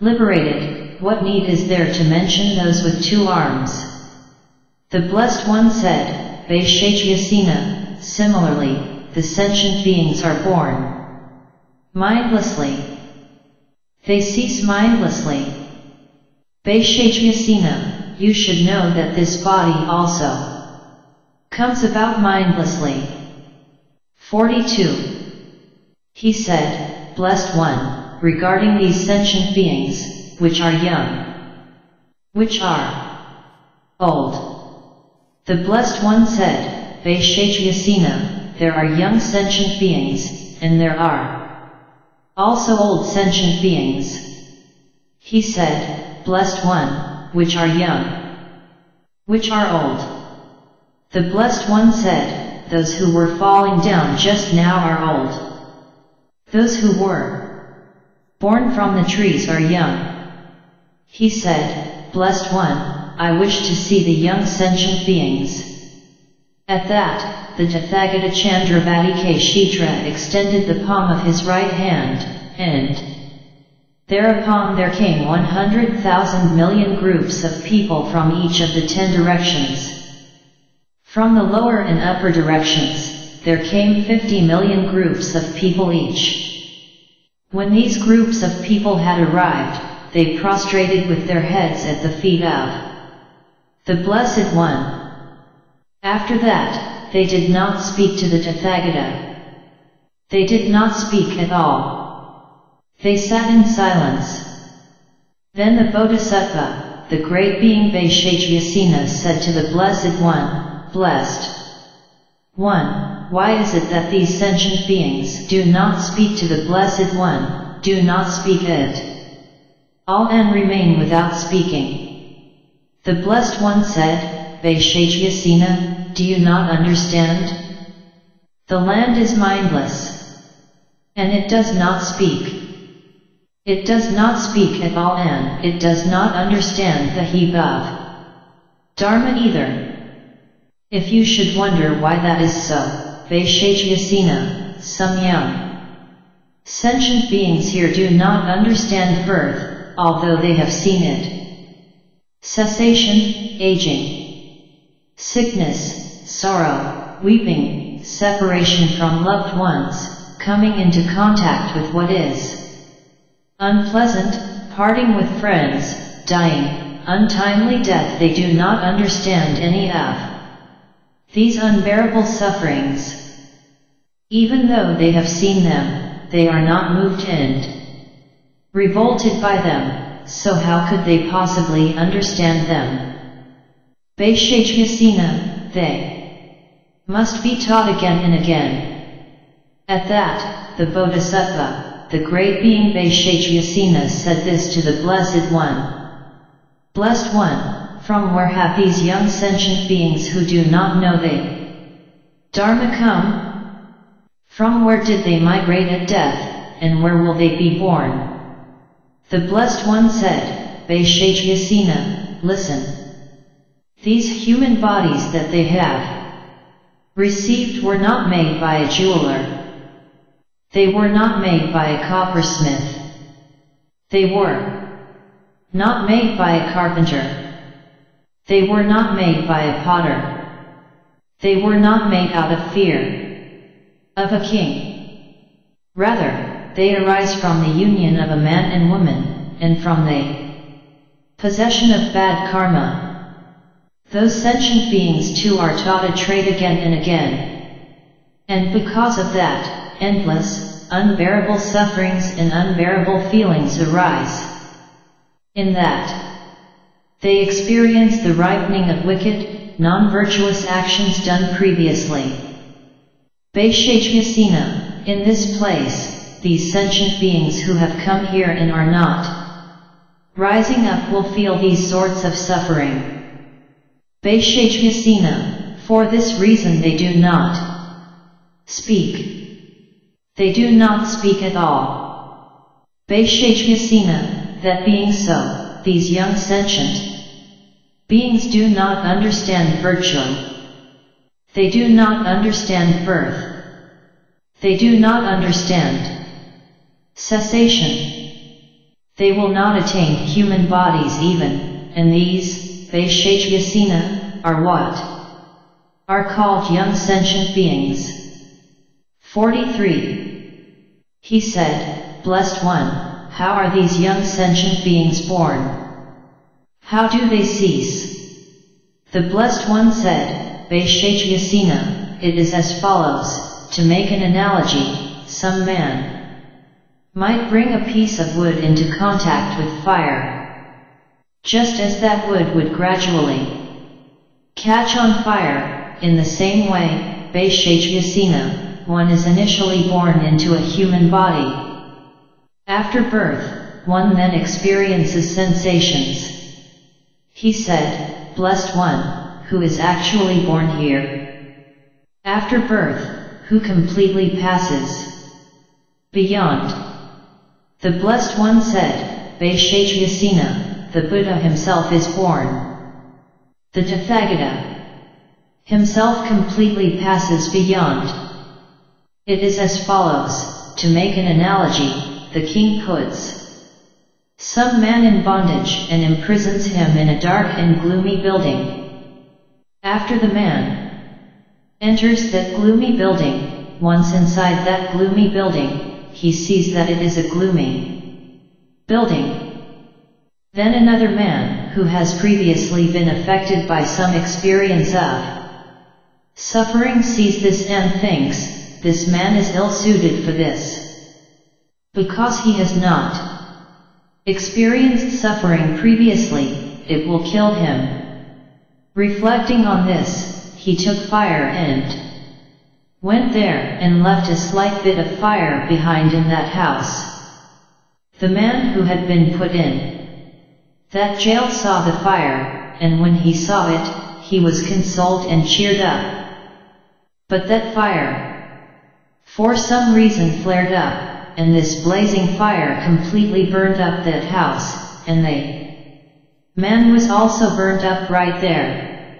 liberated, what need is there to mention those with two arms? The Blessed One said, Vaisheshyasena, similarly, the sentient beings are born mindlessly. They cease mindlessly. Vaisheshyasena, you should know that this body also comes about mindlessly. 42. He said, Blessed One, regarding these sentient beings, which are young, which are old. The Blessed One said, Vaisheshyasena, there are young sentient beings, and there are also old sentient beings. He said, Blessed One, which are young, which are old. The Blessed One said, those who were falling down just now are old. Those who were born from the trees are young. He said, Blessed One, I wish to see the young sentient beings. At that, the Tathagata Chandravatikeshitra extended the palm of his right hand, and thereupon there came 100,000 million groups of people from each of the ten directions. From the lower and upper directions, there came 50 million groups of people each. When these groups of people had arrived, they prostrated with their heads at the feet of the Blessed One. After that, they did not speak to the Tathagata. They did not speak at all. They sat in silence. Then the Bodhisattva, the great being Vaisheshyasena said to the Blessed One, Blessed One, why is it that these sentient beings do not speak to the Blessed One, do not speak it? All men remain without speaking. The Blessed One said, Vaisheshyasena, do you not understand? The land is mindless. And it does not speak. It does not speak at all and it does not understand the heap of Dharma either. If you should wonder why that is so, Vaisheshyasena, some young sentient beings here do not understand birth, although they have seen it. Cessation, aging, sickness, sorrow, weeping, separation from loved ones, coming into contact with what is unpleasant, parting with friends, dying, untimely death they do not understand any of. These unbearable sufferings. Even though they have seen them, they are not moved and revolted by them, so how could they possibly understand them? Vaisheshyasena, they must be taught again and again. At that, the Bodhisattva, the great being Vaisheshyasena said this to the Blessed One. Blessed One, from where have these young sentient beings who do not know the Dharma come? From where did they migrate at death, and where will they be born? The Blessed One said, Vaisheshyasena, listen. These human bodies that they have received were not made by a jeweler. They were not made by a coppersmith. They were not made by a carpenter. They were not made by a potter. They were not made out of fear of a king. Rather, they arise from the union of a man and woman, and from the possession of bad karma, those sentient beings too are taught a trade again and again. And because of that, endless, unbearable sufferings and unbearable feelings arise. In that, they experience the ripening of wicked, non-virtuous actions done previously. Vaisheshyasena, in this place, these sentient beings who have come here and are not rising up will feel these sorts of suffering. Vaisheshyasena, for this reason they do not speak. They do not speak at all. Vaisheshyasena, that being so, these young sentient beings do not understand virtue. They do not understand birth. They do not understand cessation. They will not attain human bodies even, and these, Vaisheshyasena, are what? Are called young sentient beings. 43. He said, Blessed One, how are these young sentient beings born? How do they cease? The Blessed One said, Vaisheshyasena, it is as follows, to make an analogy, some man might bring a piece of wood into contact with fire. Just as that wood would gradually catch on fire, in the same way, Vaisheshyasena, one is initially born into a human body. After birth, one then experiences sensations. He said, Blessed one, who is actually born here. After birth, who completely passes beyond. The Blessed One said, Vaisheshyasena, the Buddha himself is born. The Tathagata himself completely passes beyond. It is as follows, to make an analogy, the king puts some man in bondage and imprisons him in a dark and gloomy building. After the man enters that gloomy building, once inside that gloomy building, he sees that it is a gloomy building. Then another man, who has previously been affected by some experience of suffering sees this and thinks, this man is ill-suited for this. Because he has not experienced suffering previously, it will kill him. Reflecting on this, he took fire and went there and left a slight bit of fire behind in that house. The man who had been put in that jail saw the fire, and when he saw it, he was consoled and cheered up. But that fire, for some reason flared up, and this blazing fire completely burned up that house, and the man was also burned up right there.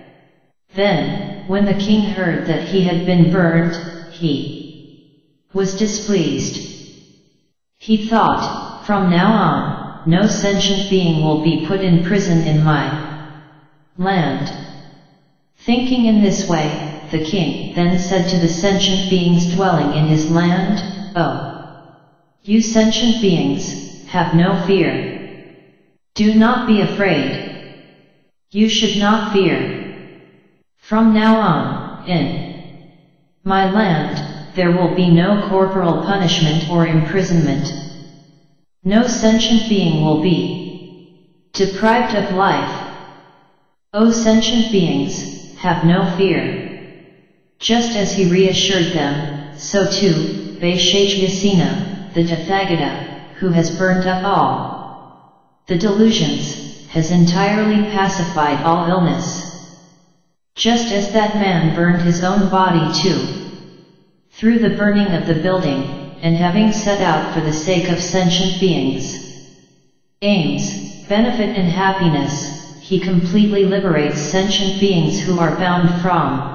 Then, when the king heard that he had been burned, he was displeased. He thought, from now on, no sentient being will be put in prison in my land. Thinking in this way, the king then said to the sentient beings dwelling in his land, Oh! You sentient beings, have no fear. Do not be afraid. You should not fear. From now on, in my land, there will be no corporal punishment or imprisonment. No sentient being will be deprived of life. O sentient beings, have no fear. Just as he reassured them, so too, Vaisheshyasena, the Tathagata, who has burnt up all the delusions, has entirely pacified all illness. Just as that man burned his own body too. Through the burning of the building, and having set out for the sake of sentient beings. Aims, benefit and happiness, he completely liberates sentient beings who are bound from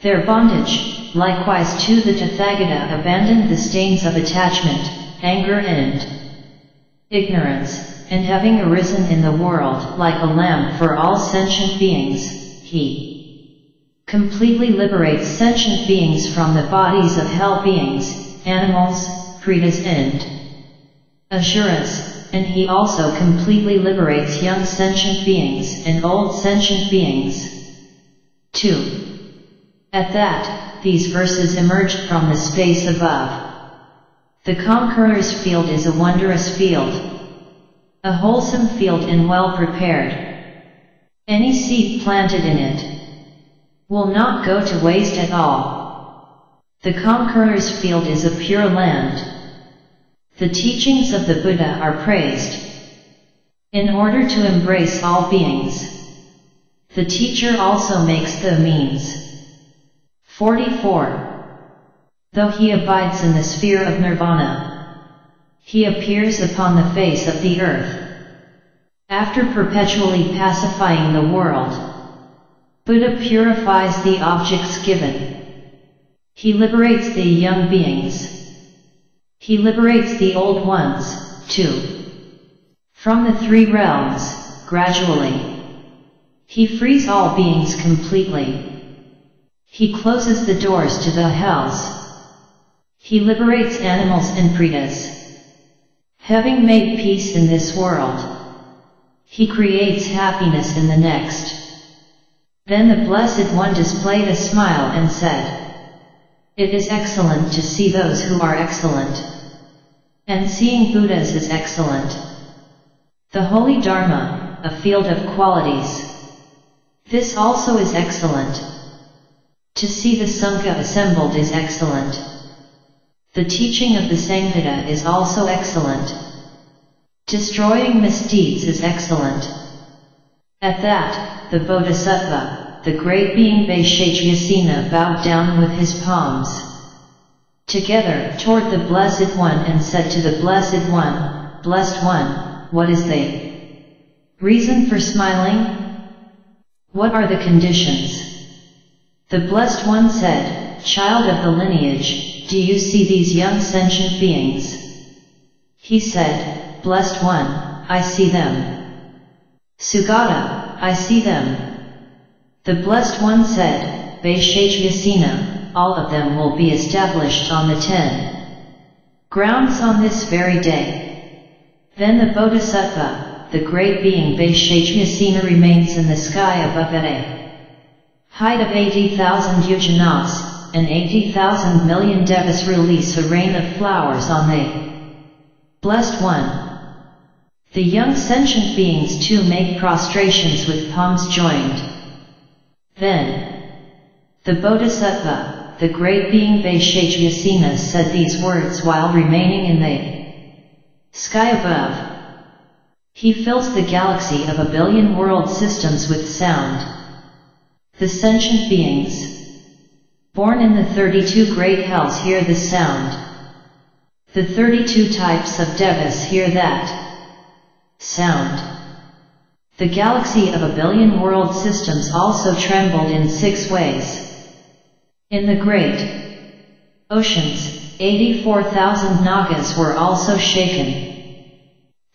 their bondage, likewise too the Tathagata abandoned the stains of attachment, anger and ignorance, and having arisen in the world like a lamp for all sentient beings, he completely liberates sentient beings from the bodies of hell beings, animals, pretas and asuras, and he also completely liberates young sentient beings and old sentient beings. 2. At that, these verses emerged from the space above. The conqueror's field is a wondrous field. A wholesome field and well prepared. Any seed planted in it will not go to waste at all. The conqueror's field is a pure land. The teachings of the Buddha are praised. In order to embrace all beings, the teacher also makes the means. 44. Though he abides in the sphere of nirvana, he appears upon the face of the earth. After perpetually pacifying the world, Buddha purifies the objects given. He liberates the young beings. He liberates the old ones, too. From the three realms, gradually. He frees all beings completely. He closes the doors to the hells. He liberates animals and pretas. Having made peace in this world, he creates happiness in the next. Then the Blessed One displayed a smile and said, It is excellent to see those who are excellent. And seeing Buddhas is excellent. The Holy Dharma, a field of qualities. This also is excellent. To see the Sangha assembled is excellent. The teaching of the Sanghata is also excellent. Destroying misdeeds is excellent. At that, the Bodhisattva, the great being Vaisheshyasena bowed down with his palms together toward the Blessed One and said to the Blessed One, Blessed One, what is the reason for smiling? What are the conditions? The Blessed One said, Child of the lineage, do you see these young sentient beings? He said, Blessed One, I see them. Sugata, I see them. The Blessed One said, Vaisheshyasena, all of them will be established on the ten grounds on this very day. Then the Bodhisattva, the great being Vaisheshyasena remains in the sky above at a height of 80,000 yojanas, and 80,000 million devas release a rain of flowers on the Blessed One. The young sentient beings too make prostrations with palms joined. Then, the Bodhisattva, the great being Vaisheshyasena said these words while remaining in the sky above. He fills the galaxy of a billion world systems with sound. The sentient beings, born in the 32 great hells hear this sound. The 32 types of devas hear that sound. The galaxy of a billion world systems also trembled in six ways. In the great oceans, 84,000 Nagas were also shaken.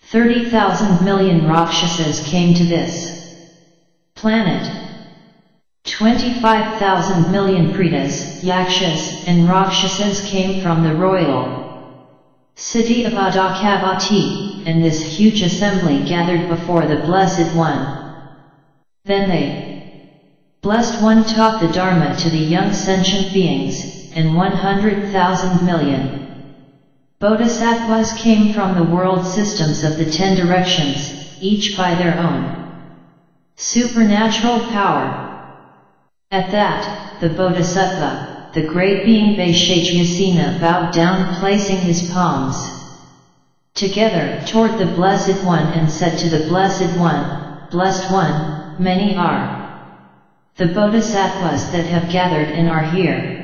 30,000 million Rakshasas came to this planet. 25,000 million Pretas, Yakshas, and Rakshasas came from the royal city of Adakavati, and this huge assembly gathered before the Blessed One. Then they, Blessed One taught the Dharma to the young sentient beings, and 100,000 million Bodhisattvas came from the world systems of the ten directions, each by their own supernatural power. At that, the Bodhisattva, the great being Vaisheshyasena bowed down placing his palms together toward the Blessed One and said to the Blessed One, Blessed One, many are the Bodhisattvas that have gathered and are here.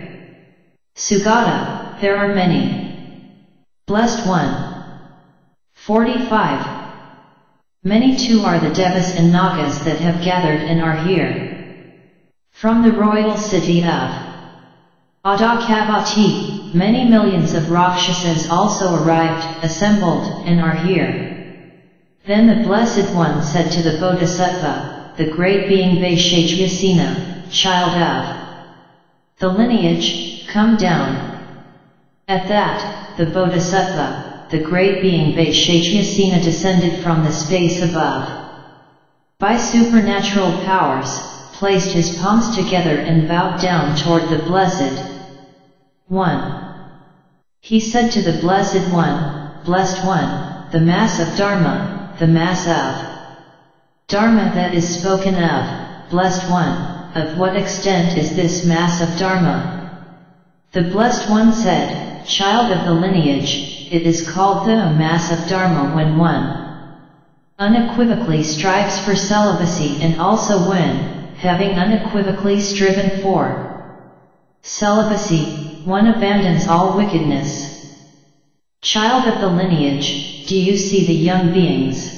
Sugata, there are many. Blessed One. 45. Many too are the Devas and Nagas that have gathered and are here. From the royal city of Adakavati, many millions of Rakshasas also arrived, assembled, and are here. Then the Blessed One said to the Bodhisattva, the great being Vaisheshyasena, child of the lineage, come down. At that, the Bodhisattva, the great being Vaisheshyasena descended from the space above. By supernatural powers, placed his palms together and bowed down toward the Blessed 1. He said to the Blessed One, Blessed One, the Mass of Dharma, the Mass of Dharma that is spoken of, Blessed One, of what extent is this Mass of Dharma? The Blessed One said, Child of the lineage, it is called the Mass of Dharma when one unequivocally strives for celibacy and also when, having unequivocally striven for celibacy, one abandons all wickedness. Child of the lineage, do you see the young beings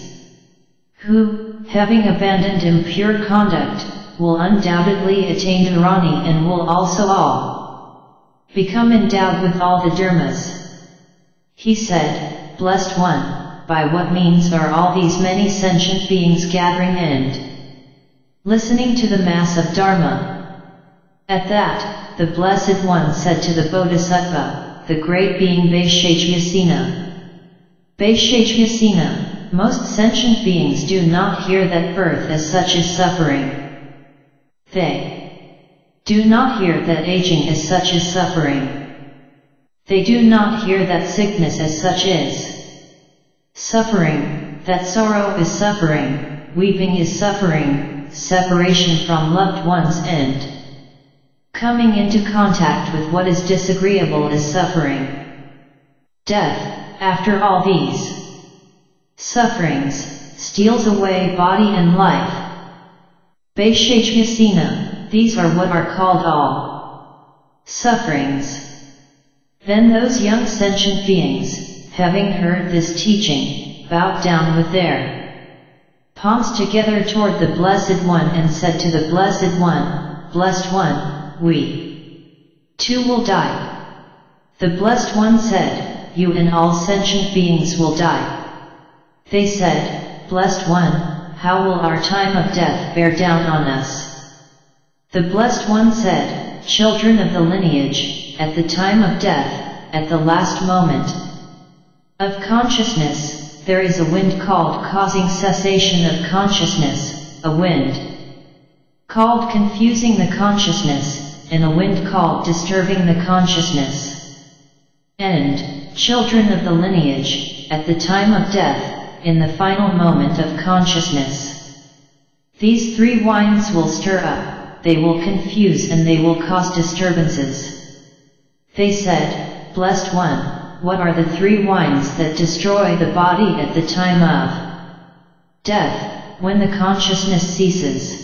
who, having abandoned impure conduct, will undoubtedly attain Dharani and will also all become endowed with all the dharmas? He said, Blessed One, by what means are all these many sentient beings gathering and listening to the Mass of Dharma? At that, the Blessed One said to the Bodhisattva, the great being Vaisheshyasena. Vaisheshyasena, most sentient beings do not hear that birth as such is suffering. They do not hear that aging is such as suffering. They do not hear that sickness as such is suffering, that sorrow is suffering, weeping is suffering, separation from loved ones and coming into contact with what is disagreeable is suffering. Death, after all these sufferings, steals away body and life. Vaisheshyasena, these are what are called all sufferings. Then those young sentient beings, having heard this teaching, bowed down with their palms together toward the Blessed One and said to the Blessed One, Blessed One, we too will die. The Blessed One said, you and all sentient beings will die. They said, Blessed One, how will our time of death bear down on us? The Blessed One said, Children of the lineage, at the time of death, at the last moment of consciousness, there is a wind called causing cessation of consciousness, a wind called confusing the consciousness, and a wind called disturbing the consciousness. End children of the lineage, at the time of death, in the final moment of consciousness. These three winds will stir up, they will confuse and they will cause disturbances. They said, Blessed One, what are the three winds that destroy the body at the time of death, when the consciousness ceases?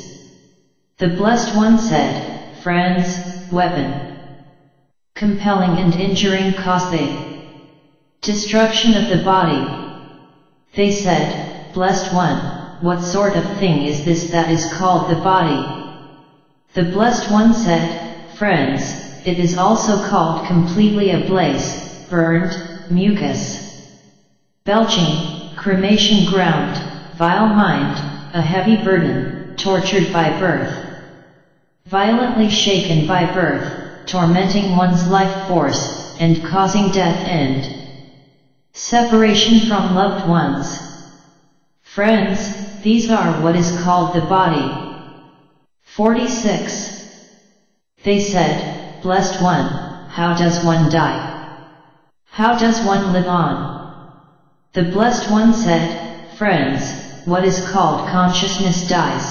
The Blessed One said, Friends, weapon. Compelling and injuring cause they Destruction of the body. They said, Blessed One, what sort of thing is this that is called the body? The Blessed One said, Friends, it is also called completely ablaze, burned, mucus, belching, cremation ground, vile mind, a heavy burden, tortured by birth, violently shaken by birth, tormenting one's life force, and causing death end. Separation from loved ones. Friends, these are what is called the body. 46. They said, Blessed One, how does one die? How does one live on? The Blessed One said, Friends, what is called consciousness dies.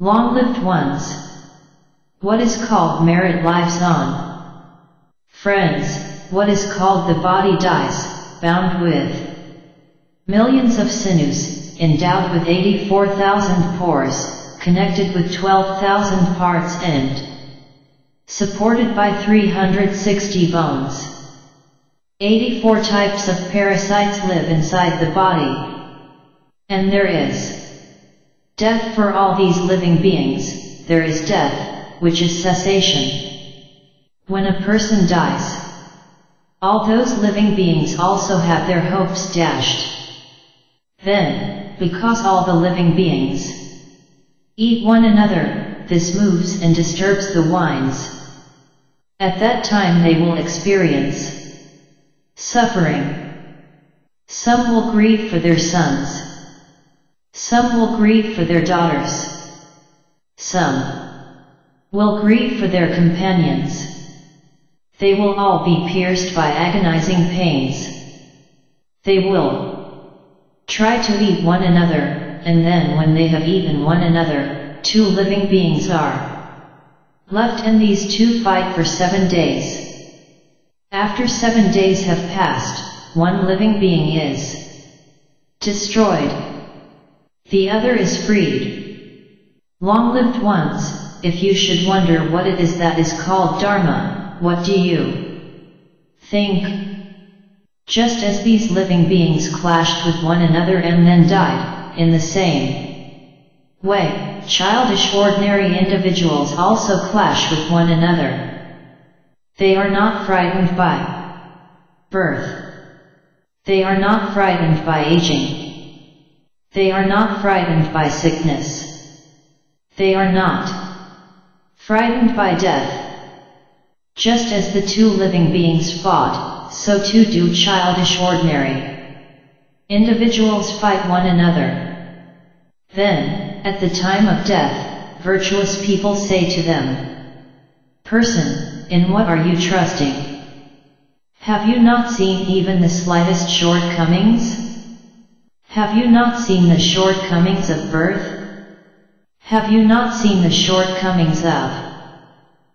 Long-lived ones. What is called merit lives on. Friends, what is called the body dies bound with millions of sinews, endowed with 84,000 pores, connected with 12,000 parts and supported by 360 bones. 84 types of parasites live inside the body. And there is death for all these living beings, there is death, which is cessation. When a person dies, all those living beings also have their hopes dashed. Then, because all the living beings eat one another, this moves and disturbs the winds. At that time they will experience suffering. Some will grieve for their sons. Some will grieve for their daughters. Some will grieve for their companions. They will all be pierced by agonizing pains. They will try to eat one another, and then when they have eaten one another, two living beings are left and these two fight for seven days. After seven days have passed, one living being is destroyed. The other is freed. Long-lived ones, if you should wonder what it is that is called Dharma, what do you think? Just as these living beings clashed with one another and then died, in the same way, childish ordinary individuals also clash with one another. They are not frightened by birth. They are not frightened by aging. They are not frightened by sickness. They are not frightened by death. Just as the two living beings fought, so too do childish ordinary individuals fight one another. Then, at the time of death, virtuous people say to them, Person, in what are you trusting? Have you not seen even the slightest shortcomings? Have you not seen the shortcomings of birth? Have you not seen the shortcomings of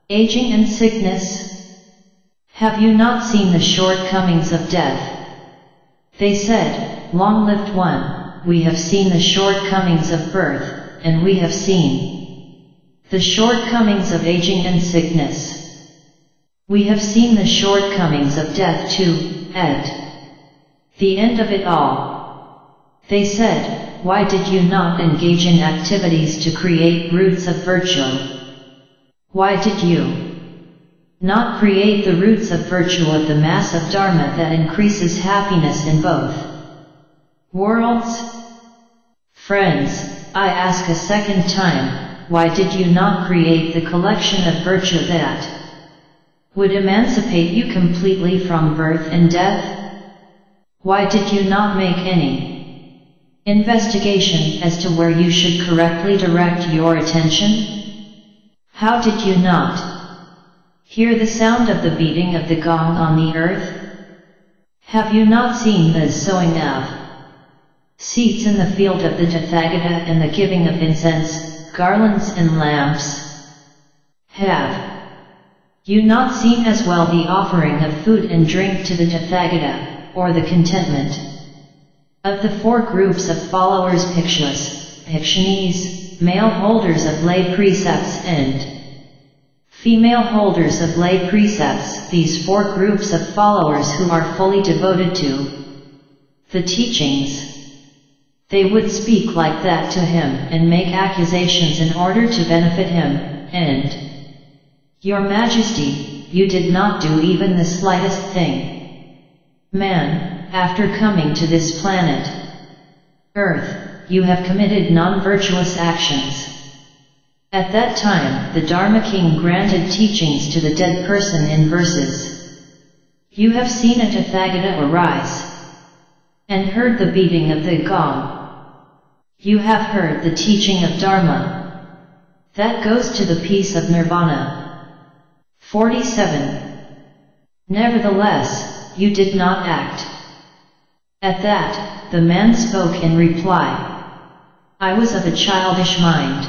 aging and sickness? Have you not seen the shortcomings of death? They said, Long lived one, we have seen the shortcomings of birth, and we have seen the shortcomings of aging and sickness. We have seen the shortcomings of death too, and the end of it all. They said, why did you not engage in activities to create roots of virtue? Why did you not create the roots of virtue of the mass of Dharma that increases happiness in both worlds? Friends, I ask a second time, why did you not create the collection of virtue that would emancipate you completely from birth and death? Why did you not make any investigation as to where you should correctly direct your attention? How did you not hear the sound of the beating of the gong on the earth? Have you not seen the sowing of seeds in the field of the Tathagata and the giving of incense, garlands and lamps? Have you not seen as well the offering of food and drink to the Tathagata, or the contentment of the four groups of followers Bhikshus, Bhikshunis, male holders of lay precepts and Female holders of lay precepts, these four groups of followers who are fully devoted to the teachings. They would speak like that to him and make accusations in order to benefit him, and Your Majesty, you did not do even the slightest thing. Man, after coming to this planet, Earth, you have committed non-virtuous actions. At that time, the Dharma king granted teachings to the dead person in verses. You have seen a Tathagata arise and heard the beating of the gong. You have heard the teaching of Dharma. That goes to the peace of Nirvana. 47. Nevertheless, you did not act. At that, the man spoke in reply. I was of a childish mind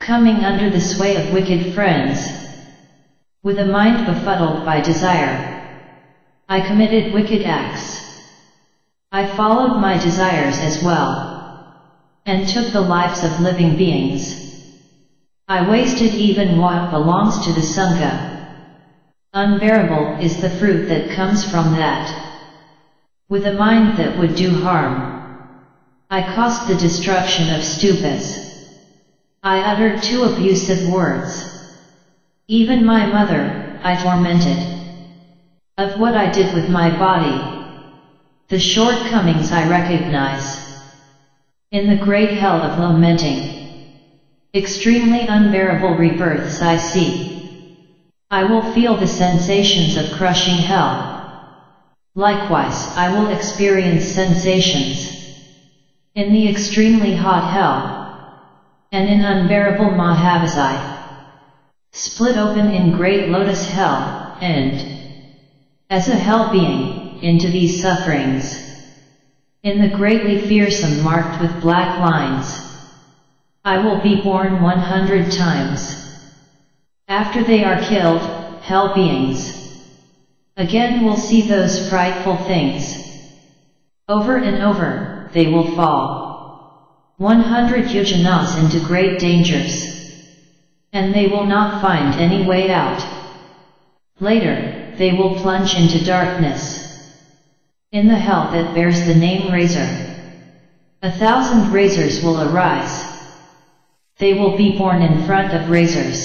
coming under the sway of wicked friends. With a mind befuddled by desire, I committed wicked acts. I followed my desires as well, and took the lives of living beings. I wasted even what belongs to the Sangha. Unbearable is the fruit that comes from that. With a mind that would do harm, I caused the destruction of stupas. I uttered two abusive words. Even my mother, I tormented. Of what I did with my body. The shortcomings I recognize. In the great hell of lamenting. Extremely unbearable rebirths I see. I will feel the sensations of crushing hell. Likewise, I will experience sensations. In the extremely hot hell, and in unbearable Mahavasai. Split open in great lotus hell, and as a hell being, into these sufferings. In the greatly fearsome marked with black lines. I will be born one hundred times. After they are killed, hell beings. Again will see those frightful things. Over and over, they will fall. 100 yojanas into great dangers. And they will not find any way out. Later, they will plunge into darkness. In the hell that bears the name razor. A thousand razors will arise. They will be born in front of razors.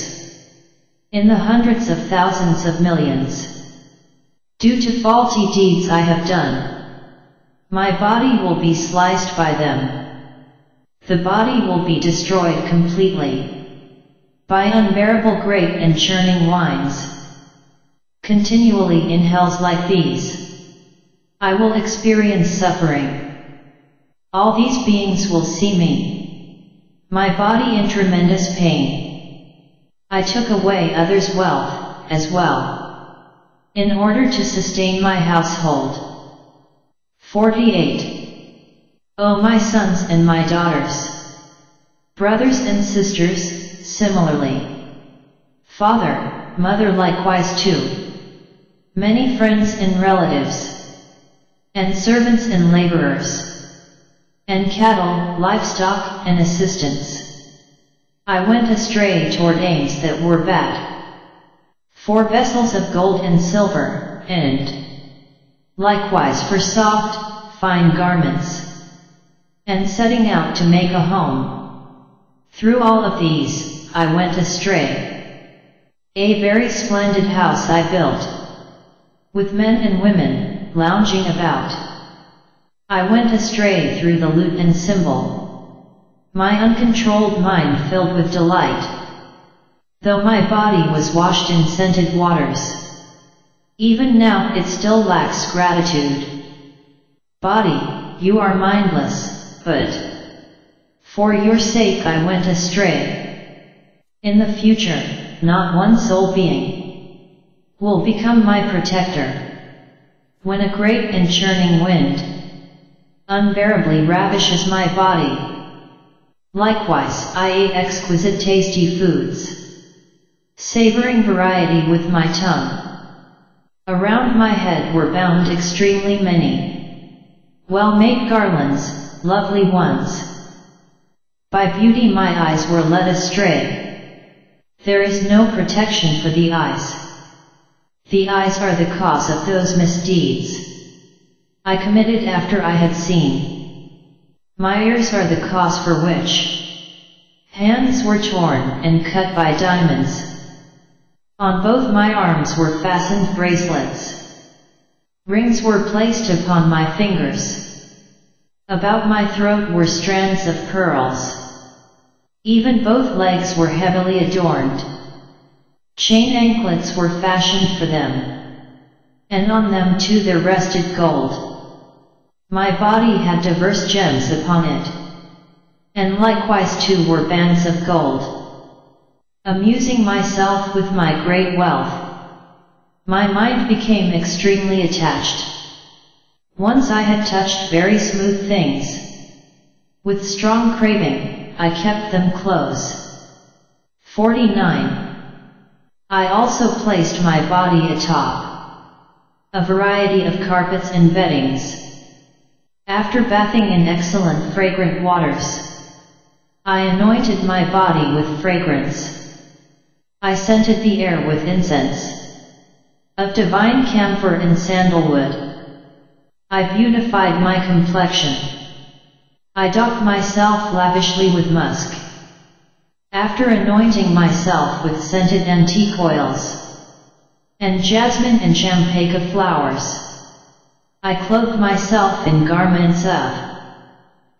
In the hundreds of thousands of millions. Due to faulty deeds I have done. My body will be sliced by them. The body will be destroyed completely by unbearable great and churning wines. Continually in hells like these, I will experience suffering. All these beings will see me, my body in tremendous pain. I took away others' wealth, as well. In order to sustain my household. 48. O my sons and my daughters. Brothers and sisters, similarly. Father, mother likewise too. Many friends and relatives. And servants and laborers. And cattle, livestock, and assistants. I went astray toward aims that were bad. For vessels of gold and silver, and likewise for soft, fine garments, and setting out to make a home. Through all of these, I went astray. A very splendid house I built, with men and women, lounging about. I went astray through the lute and cymbal, my uncontrolled mind filled with delight. Though my body was washed in scented waters. Even now it still lacks gratitude. Body, you are mindless, but for your sake I went astray. In the future, not one soul being will become my protector. When a great and churning wind unbearably ravishes my body, Likewise, I ate exquisite tasty foods. Savoring variety with my tongue. Around my head were bound extremely many. Well-made garlands, lovely ones. By beauty my eyes were led astray. There is no protection for the eyes. The eyes are the cause of those misdeeds. I committed after I had seen. My ears are the cause for which hands were torn and cut by diamonds. On both my arms were fastened bracelets. Rings were placed upon my fingers. About my throat were strands of pearls. Even both legs were heavily adorned. Chain anklets were fashioned for them. And on them too there rested gold. My body had diverse gems upon it. And likewise too were bands of gold. Amusing myself with my great wealth. My mind became extremely attached. Once I had touched very smooth things. With strong craving, I kept them close. 49. I also placed my body atop a variety of carpets and beddings. After bathing in excellent fragrant waters, I anointed my body with fragrance. I scented the air with incense of divine camphor and sandalwood. I beautified my complexion. I docked myself lavishly with musk. After anointing myself with scented antique oils and jasmine and champaca flowers, I clothed myself in garments of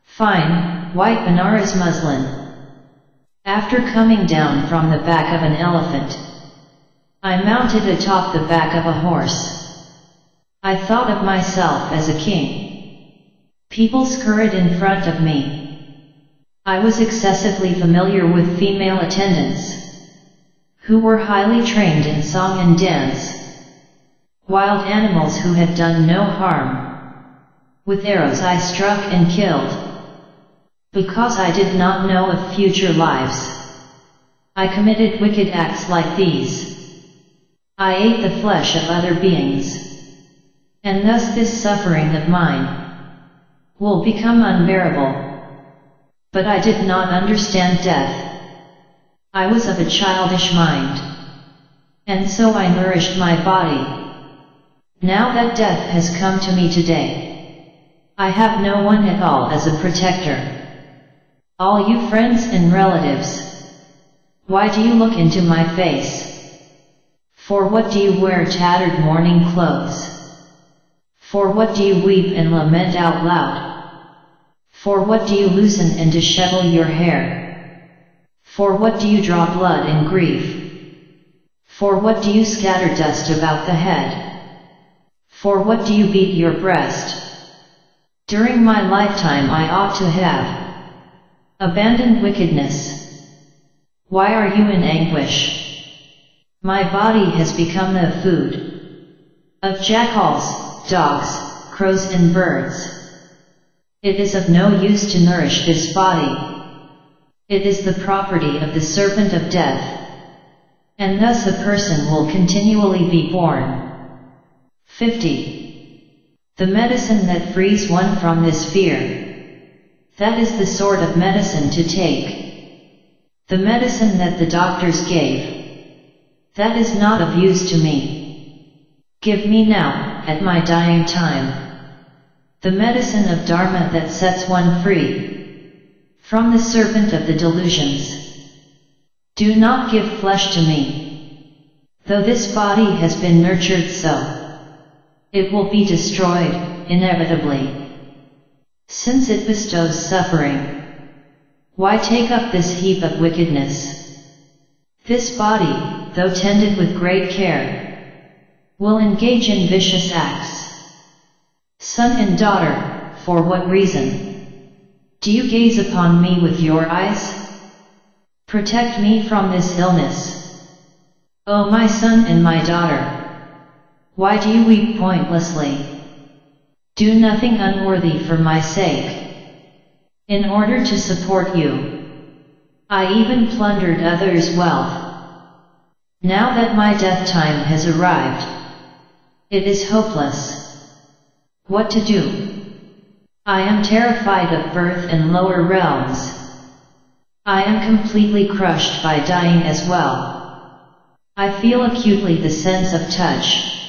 fine, white Benares muslin. After coming down from the back of an elephant, I mounted atop the back of a horse. I thought of myself as a king. People scurried in front of me. I was excessively familiar with female attendants, who were highly trained in song and dance wild animals who had done no harm. With arrows I struck and killed. Because I did not know of future lives. I committed wicked acts like these. I ate the flesh of other beings. And thus this suffering of mine will become unbearable. But I did not understand death. I was of a childish mind. And so I nourished my body. Now that death has come to me today. I have no one at all as a protector. All you friends and relatives. Why do you look into my face? For what do you wear tattered mourning clothes? For what do you weep and lament out loud? For what do you loosen and dishevel your hair? For what do you draw blood in grief? For what do you scatter dust about the head? For what do you beat your breast? During my lifetime I ought to have abandoned wickedness. Why are you in anguish? My body has become the food of jackals, dogs, crows and birds. It is of no use to nourish this body. It is the property of the serpent of death. And thus a person will continually be born. 50. The medicine that frees one from this fear. That is the sort of medicine to take. The medicine that the doctors gave. That is not of use to me. Give me now, at my dying time. The medicine of Dharma that sets one free. From the serpent of the delusions. Do not give flesh to me. Though this body has been nurtured so. It will be destroyed, inevitably. Since it bestows suffering. Why take up this heap of wickedness? This body, though tended with great care, will engage in vicious acts. Son and daughter, for what reason? Do you gaze upon me with your eyes? Protect me from this illness. O oh my son and my daughter! Why do you weep pointlessly? Do nothing unworthy for my sake. In order to support you, I even plundered others' wealth. Now that my death time has arrived, it is hopeless. What to do? I am terrified of birth and lower realms. I am completely crushed by dying as well. I feel acutely the sense of touch,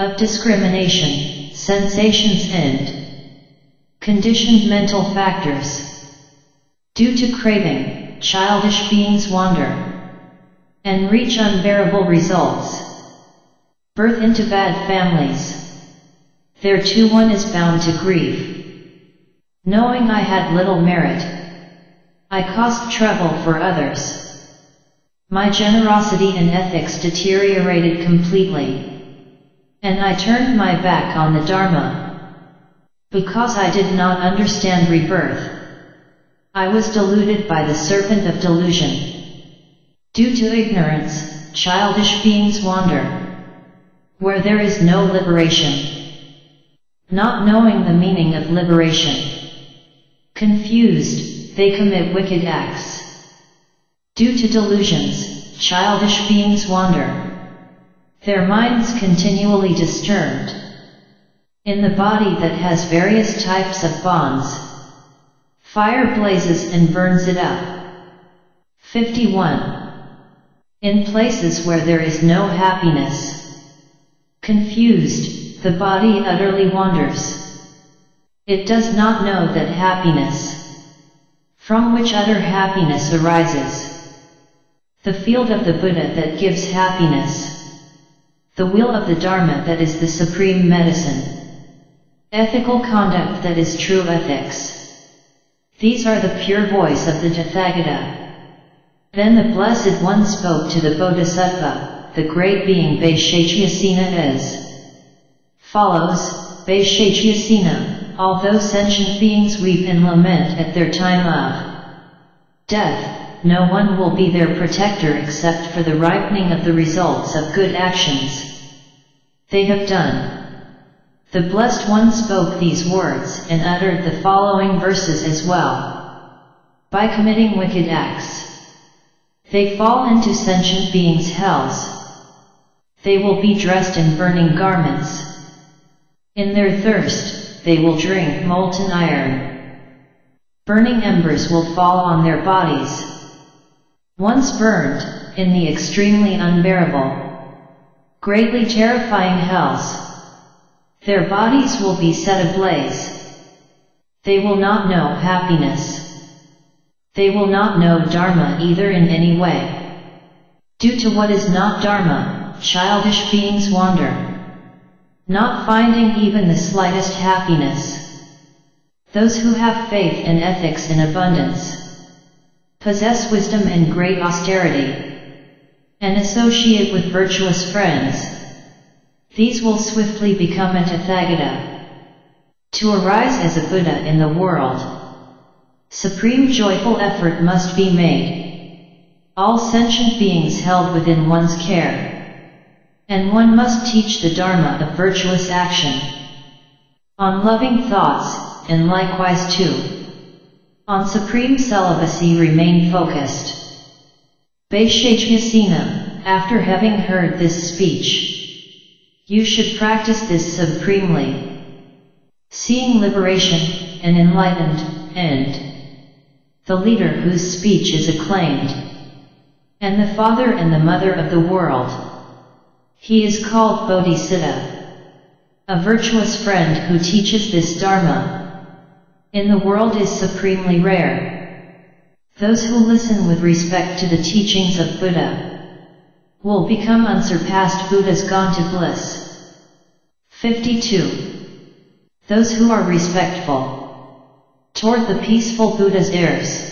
of discrimination, sensations and conditioned mental factors. Due to craving, childish beings wander and reach unbearable results. Birth into bad families. There too one is bound to grief. Knowing I had little merit, I caused trouble for others. My generosity and ethics deteriorated completely. And I turned my back on the Dharma. Because I did not understand rebirth. I was deluded by the serpent of delusion. Due to ignorance, childish beings wander. Where there is no liberation not knowing the meaning of liberation. Confused, they commit wicked acts. Due to delusions, childish beings wander. Their minds continually disturbed. In the body that has various types of bonds, fire blazes and burns it up. 51. In places where there is no happiness, confused, the body utterly wanders. It does not know that happiness, from which utter happiness arises, the field of the Buddha that gives happiness, the will of the Dharma that is the supreme medicine, ethical conduct that is true ethics. These are the pure voice of the Tathagata. Then the Blessed One spoke to the Bodhisattva, the great being Vaisheshyasena as follows, Vaisheshyasena, although sentient beings weep and lament at their time of death, no one will be their protector except for the ripening of the results of good actions they have done. The Blessed One spoke these words and uttered the following verses as well. By committing wicked acts, they fall into sentient beings' hells. They will be dressed in burning garments, in their thirst, they will drink molten iron. Burning embers will fall on their bodies. Once burned, in the extremely unbearable, greatly terrifying hells, their bodies will be set ablaze. They will not know happiness. They will not know Dharma either in any way. Due to what is not Dharma, childish beings wander not finding even the slightest happiness. Those who have faith and ethics in abundance, possess wisdom and great austerity, and associate with virtuous friends, these will swiftly become Tathagata. To arise as a Buddha in the world, supreme joyful effort must be made. all sentient beings held within one's care. And one must teach the Dharma of virtuous action. On loving thoughts, and likewise too. On supreme celibacy remain focused. Vaisheshyasena, after having heard this speech, you should practice this supremely. Seeing liberation, and enlightened end. The leader whose speech is acclaimed. And the father and the mother of the world. He is called Bodhisattva. A virtuous friend who teaches this Dharma. In the world is supremely rare. Those who listen with respect to the teachings of Buddha will become unsurpassed Buddhas gone to bliss. 52. Those who are respectful toward the peaceful Buddha's heirs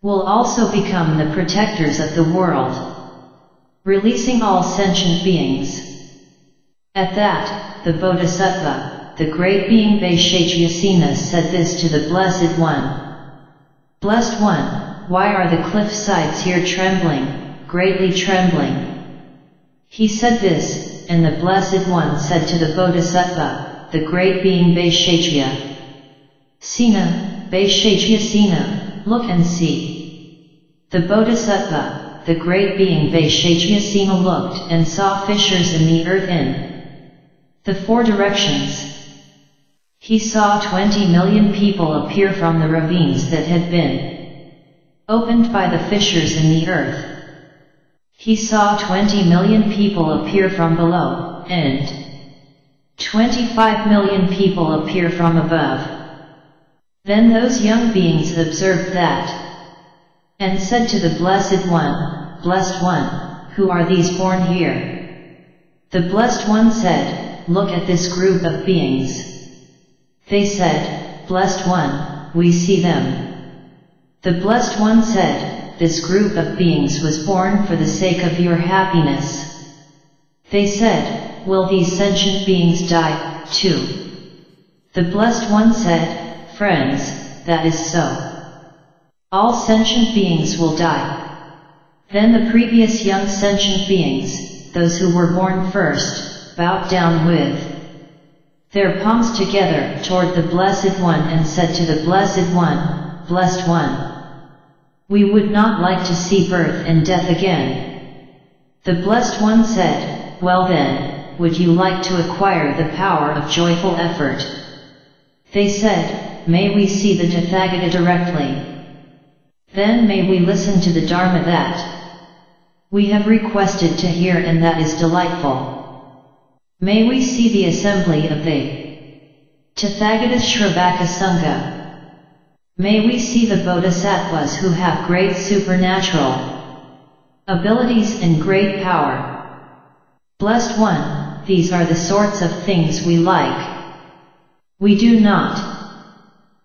will also become the protectors of the world releasing all sentient beings. At that, the Bodhisattva, the great being Vaisheshyasena said this to the Blessed One. Blessed One, why are the cliff sides here trembling, greatly trembling? He said this, and the Blessed One said to the Bodhisattva, the great being Vaisheshvya. Sena, Vaisheshyasena, look and see. The Bodhisattva, the great being Vaisheshyasena looked and saw fissures in the earth in the four directions. He saw 20 million people appear from the ravines that had been opened by the fissures in the earth. He saw 20 million people appear from below, and 25 million people appear from above. Then those young beings observed that, and said to the Blessed One, Blessed One, who are these born here? The Blessed One said, Look at this group of beings. They said, Blessed One, we see them. The Blessed One said, This group of beings was born for the sake of your happiness. They said, Will these sentient beings die, too? The Blessed One said, Friends, that is so. All sentient beings will die. Then the previous young sentient beings, those who were born first, bowed down with their palms together toward the Blessed One and said to the Blessed One, Blessed One, we would not like to see birth and death again. The Blessed One said, Well then, would you like to acquire the power of joyful effort? They said, May we see the Tathagata directly. Then may we listen to the Dharma that we have requested to hear and that is delightful. May we see the assembly of the Tathagatas Shravaka Sangha. May we see the Bodhisattvas who have great supernatural abilities and great power. Blessed One, these are the sorts of things we like. We do not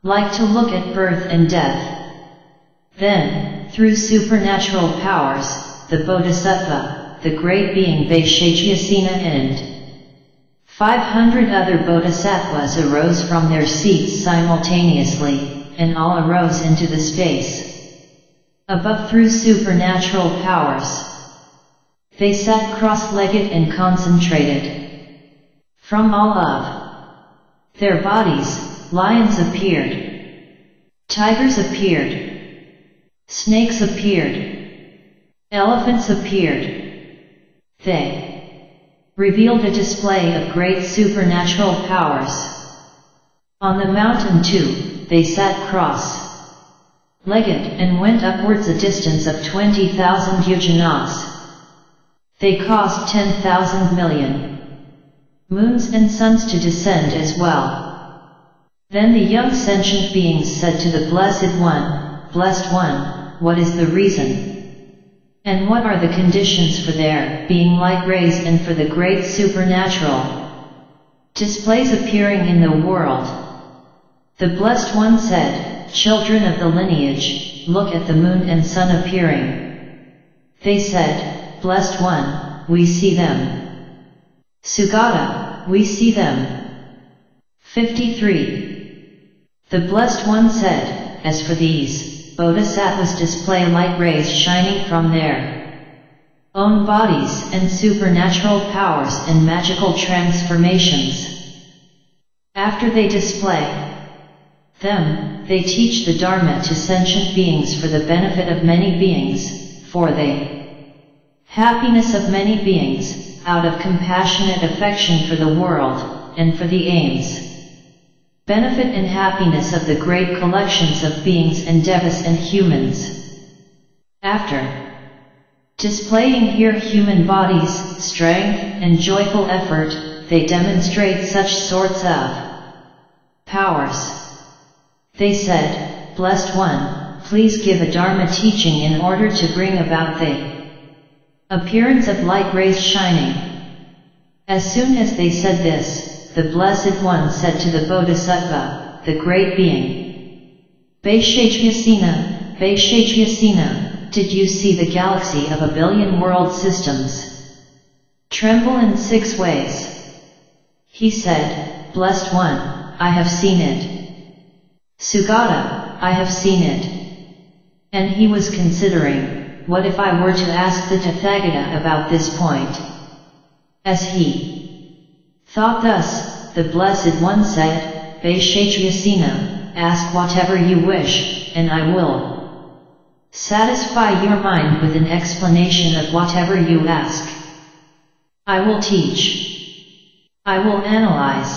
like to look at birth and death. Then, through supernatural powers, the Bodhisattva, the great being Vaisheshyasena and 500 other bodhisattvas arose from their seats simultaneously, and all arose into the space above through supernatural powers. They sat cross-legged and concentrated. From all of their bodies, lions appeared. Tigers appeared. Snakes appeared. Elephants appeared. They revealed a display of great supernatural powers. On the mountain too, they sat cross-legged and went upwards a distance of 20,000 yojanas. They caused 10,000 million moons and suns to descend as well. Then the young sentient beings said to the Blessed One, Blessed One, what is the reason? And what are the conditions for their being light rays and for the great supernatural displays appearing in the world? The Blessed One said, Children of the lineage, look at the moon and sun appearing. They said, Blessed One, we see them. Sugata, we see them. 53. The Blessed One said, As for these, Bodhisattvas display light rays shining from their own bodies and supernatural powers and magical transformations. After they display them, they teach the Dharma to sentient beings for the benefit of many beings, for the happiness of many beings, out of compassionate affection for the world, and for the aims, benefit and happiness of the great collections of beings and devas and humans. After Displaying here human bodies, strength, and joyful effort, they demonstrate such sorts of powers. They said, Blessed One, please give a Dharma teaching in order to bring about the appearance of light rays shining. As soon as they said this, the Blessed One said to the Bodhisattva, the great being, Vaisheshyasena, Vaisheshyasena, did you see the galaxy of a billion world systems? Tremble in six ways. He said, Blessed One, I have seen it. Sugata, I have seen it. And he was considering, what if I were to ask the Tathagata about this point? As he thought thus, the Blessed One said, Vaisheshyasena, ask whatever you wish, and I will. Satisfy your mind with an explanation of whatever you ask. I will teach. I will analyze.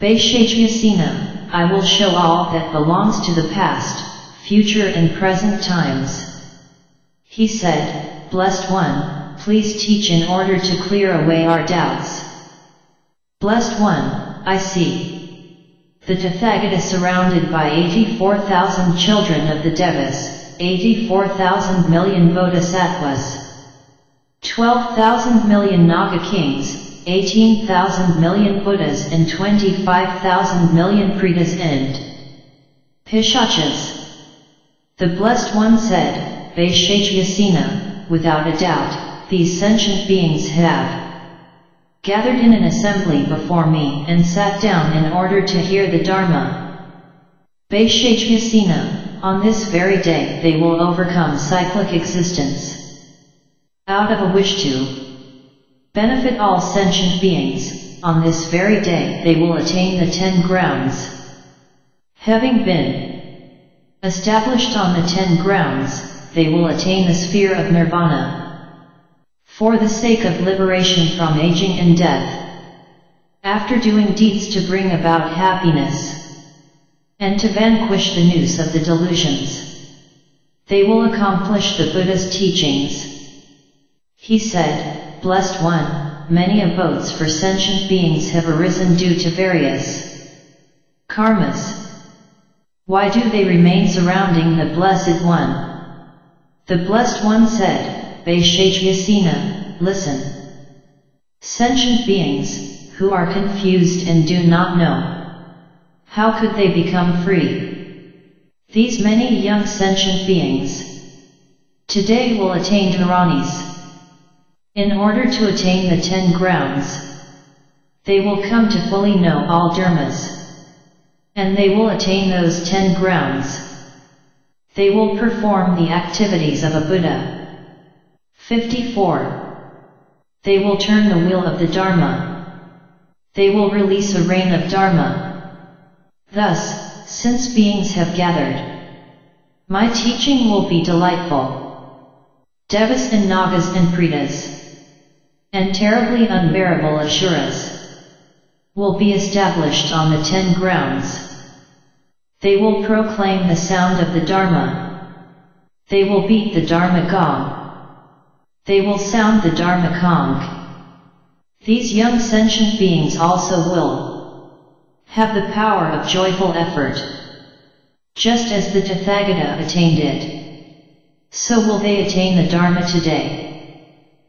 Vaisheshyasena, I will show all that belongs to the past, future and present times. He said, Blessed One, please teach in order to clear away our doubts. Blessed One, I see. The Tathagata surrounded by 84,000 children of the Devas, 84,000 million bodhisattvas, 12,000 million Naga kings, 18,000 million Buddhas and 25,000 million Pretas and Pishachas. The Blessed One said, Vaisheshyasena, without a doubt, these sentient beings have gathered in an assembly before me and sat down in order to hear the Dharma. Vaisheshyasena, on this very day they will overcome cyclic existence. Out of a wish to benefit all sentient beings, on this very day they will attain the ten grounds. Having been established on the ten grounds, they will attain the sphere of nirvana. For the sake of liberation from aging and death. After doing deeds to bring about happiness, and to vanquish the noose of the delusions. They will accomplish the Buddha's teachings. He said, Blessed One, many abodes for sentient beings have arisen due to various karmas. Why do they remain surrounding the Blessed One? The Blessed One said, Vaisheshyasena, listen. Sentient beings, who are confused and do not know, how could they become free? These many young sentient beings today will attain Dharanis. In order to attain the ten grounds, they will come to fully know all dharmas. And they will attain those ten grounds. They will perform the activities of a Buddha. 54. They will turn the wheel of the Dharma. They will release a rain of Dharma. Thus, since beings have gathered, my teaching will be delightful. Devas and Nagas and Pretas, and terribly unbearable Asuras, will be established on the ten grounds. They will proclaim the sound of the Dharma. They will beat the Dharma gong. They will sound the Dharma gong. These young sentient beings also will have the power of joyful effort. Just as the Tathagata attained it. So will they attain the Dharma today.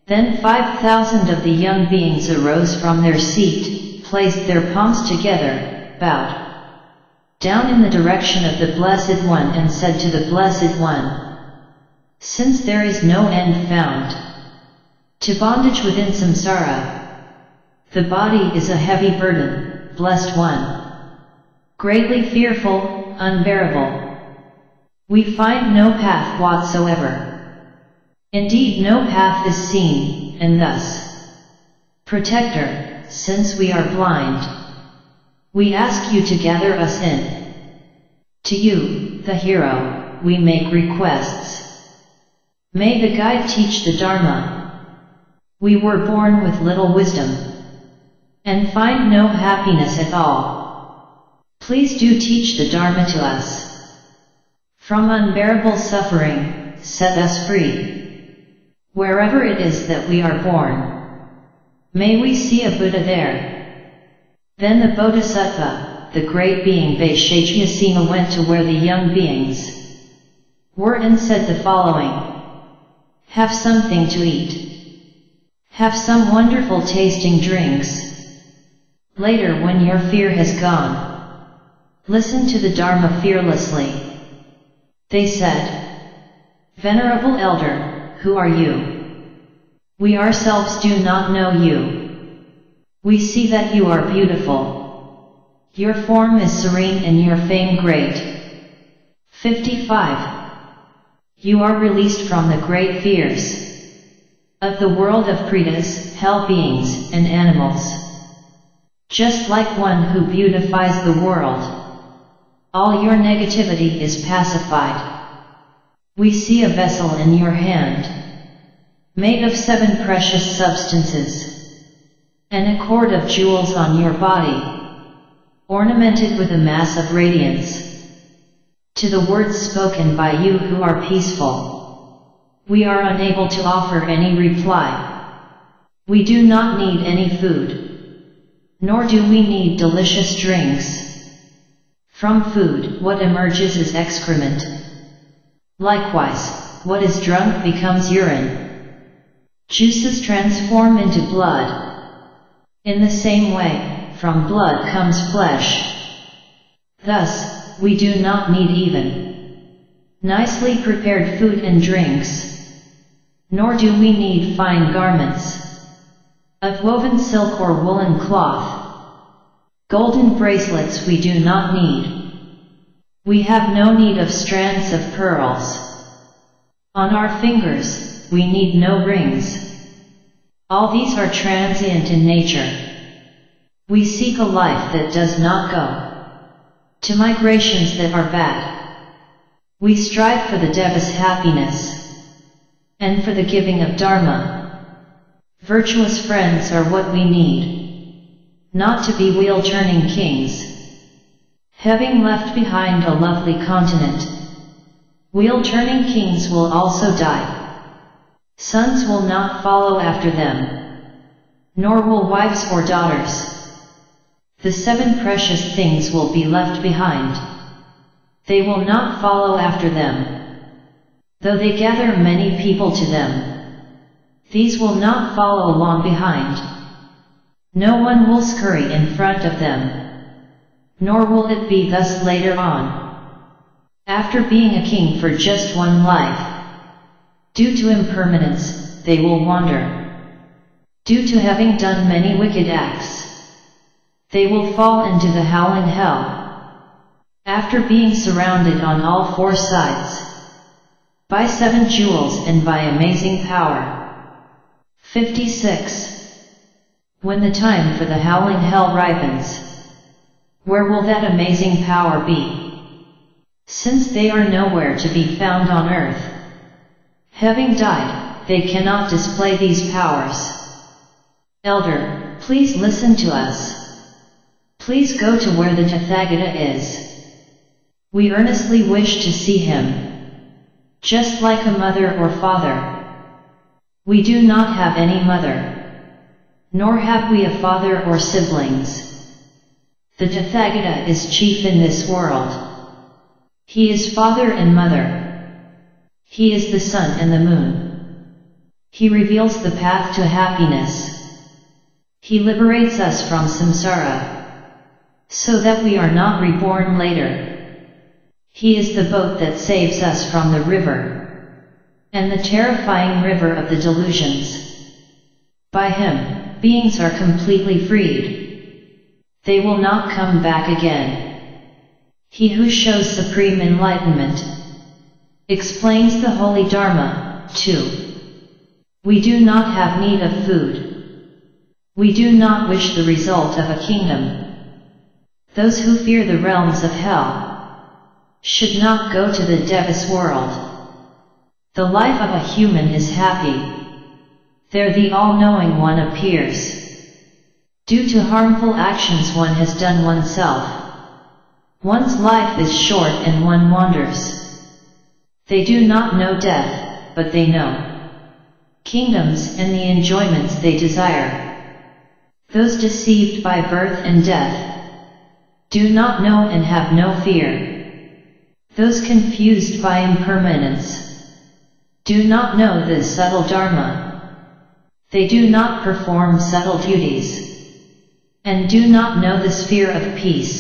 Then 5,000 of the young beings arose from their seat, placed their palms together, bowed down in the direction of the Blessed One and said to the Blessed One, Since there is no end found to bondage within samsara, the body is a heavy burden, Blessed One greatly fearful, unbearable. We find no path whatsoever. Indeed no path is seen, and thus, Protector, since we are blind, we ask you to gather us in. To you, the hero, we make requests. May the guide teach the Dharma. We were born with little wisdom, and find no happiness at all. Please do teach the Dharma to us. From unbearable suffering, set us free. Wherever it is that we are born, may we see a Buddha there. Then the Bodhisattva, the great being Vaisheshyasena went to where the young beings were and said the following. Have something to eat. Have some wonderful tasting drinks. Later when your fear has gone, listen to the Dharma fearlessly. They said, Venerable Elder, who are you? We ourselves do not know you. We see that you are beautiful. Your form is serene and your fame great. 55. You are released from the great fears of the world of pretas, hell beings, and animals. Just like one who beautifies the world. All your negativity is pacified. We see a vessel in your hand, made of seven precious substances, and a cord of jewels on your body, ornamented with a mass of radiance. To the words spoken by you who are peaceful. We are unable to offer any reply. We do not need any food. Nor do we need delicious drinks. From food, what emerges is excrement. Likewise, what is drunk becomes urine. Juices transform into blood. In the same way, from blood comes flesh. Thus, we do not need even nicely prepared food and drinks. Nor do we need fine garments of woven silk or woolen cloth. Golden bracelets we do not need. We have no need of strands of pearls. On our fingers, we need no rings. All these are transient in nature. We seek a life that does not go to migrations that are bad. We strive for the Deva's happiness, and for the giving of Dharma. Virtuous friends are what we need, not to be wheel-turning kings. Having left behind a lovely continent, wheel-turning kings will also die. Sons will not follow after them, nor will wives or daughters. The seven precious things will be left behind. They will not follow after them. Though they gather many people to them. These will not follow along behind. No one will scurry in front of them. Nor will it be thus later on. After being a king for just one life. Due to impermanence, they will wander. Due to having done many wicked acts. They will fall into the howling hell. After being surrounded on all four sides by seven jewels and by amazing power. 56. When the time for the howling hell ripens, where will that amazing power be? Since they are nowhere to be found on earth. Having died, they cannot display these powers. Elder, please listen to us. Please go to where the Tathagata is. We earnestly wish to see him. Just like a mother or father. We do not have any mother. Nor have we a father or siblings. The Tathagata is chief in this world. He is father and mother. He is the sun and the moon. He reveals the path to happiness. He liberates us from samsara so that we are not reborn later. He is the boat that saves us from the river, and the terrifying river of the delusions. By him, beings are completely freed. They will not come back again. He who shows supreme enlightenment, Explains the Holy Dharma, 2. We do not have need of food. We do not wish the result of a kingdom. Those who fear the realms of hell should not go to the Devas world. The life of a human is happy. There the all-knowing one appears. Due to harmful actions one has done oneself. One's life is short and one wanders. They do not know death, but they know kingdoms and the enjoyments they desire. Those deceived by birth and death do not know and have no fear. Those confused by impermanence do not know the subtle Dharma. They do not perform subtle duties and do not know the sphere of peace.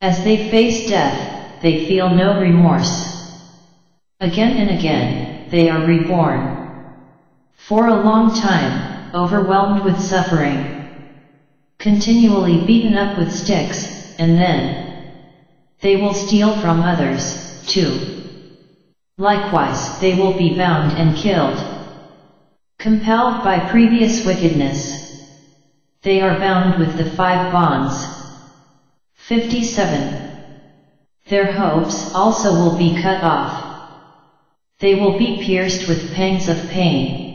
As they face death, they feel no remorse. Again and again, they are reborn. For a long time, overwhelmed with suffering. Continually beaten up with sticks, and then they will steal from others, too. Likewise, they will be bound and killed. Compelled by previous wickedness, they are bound with the five bonds. 57. Their hopes also will be cut off. They will be pierced with pangs of pain.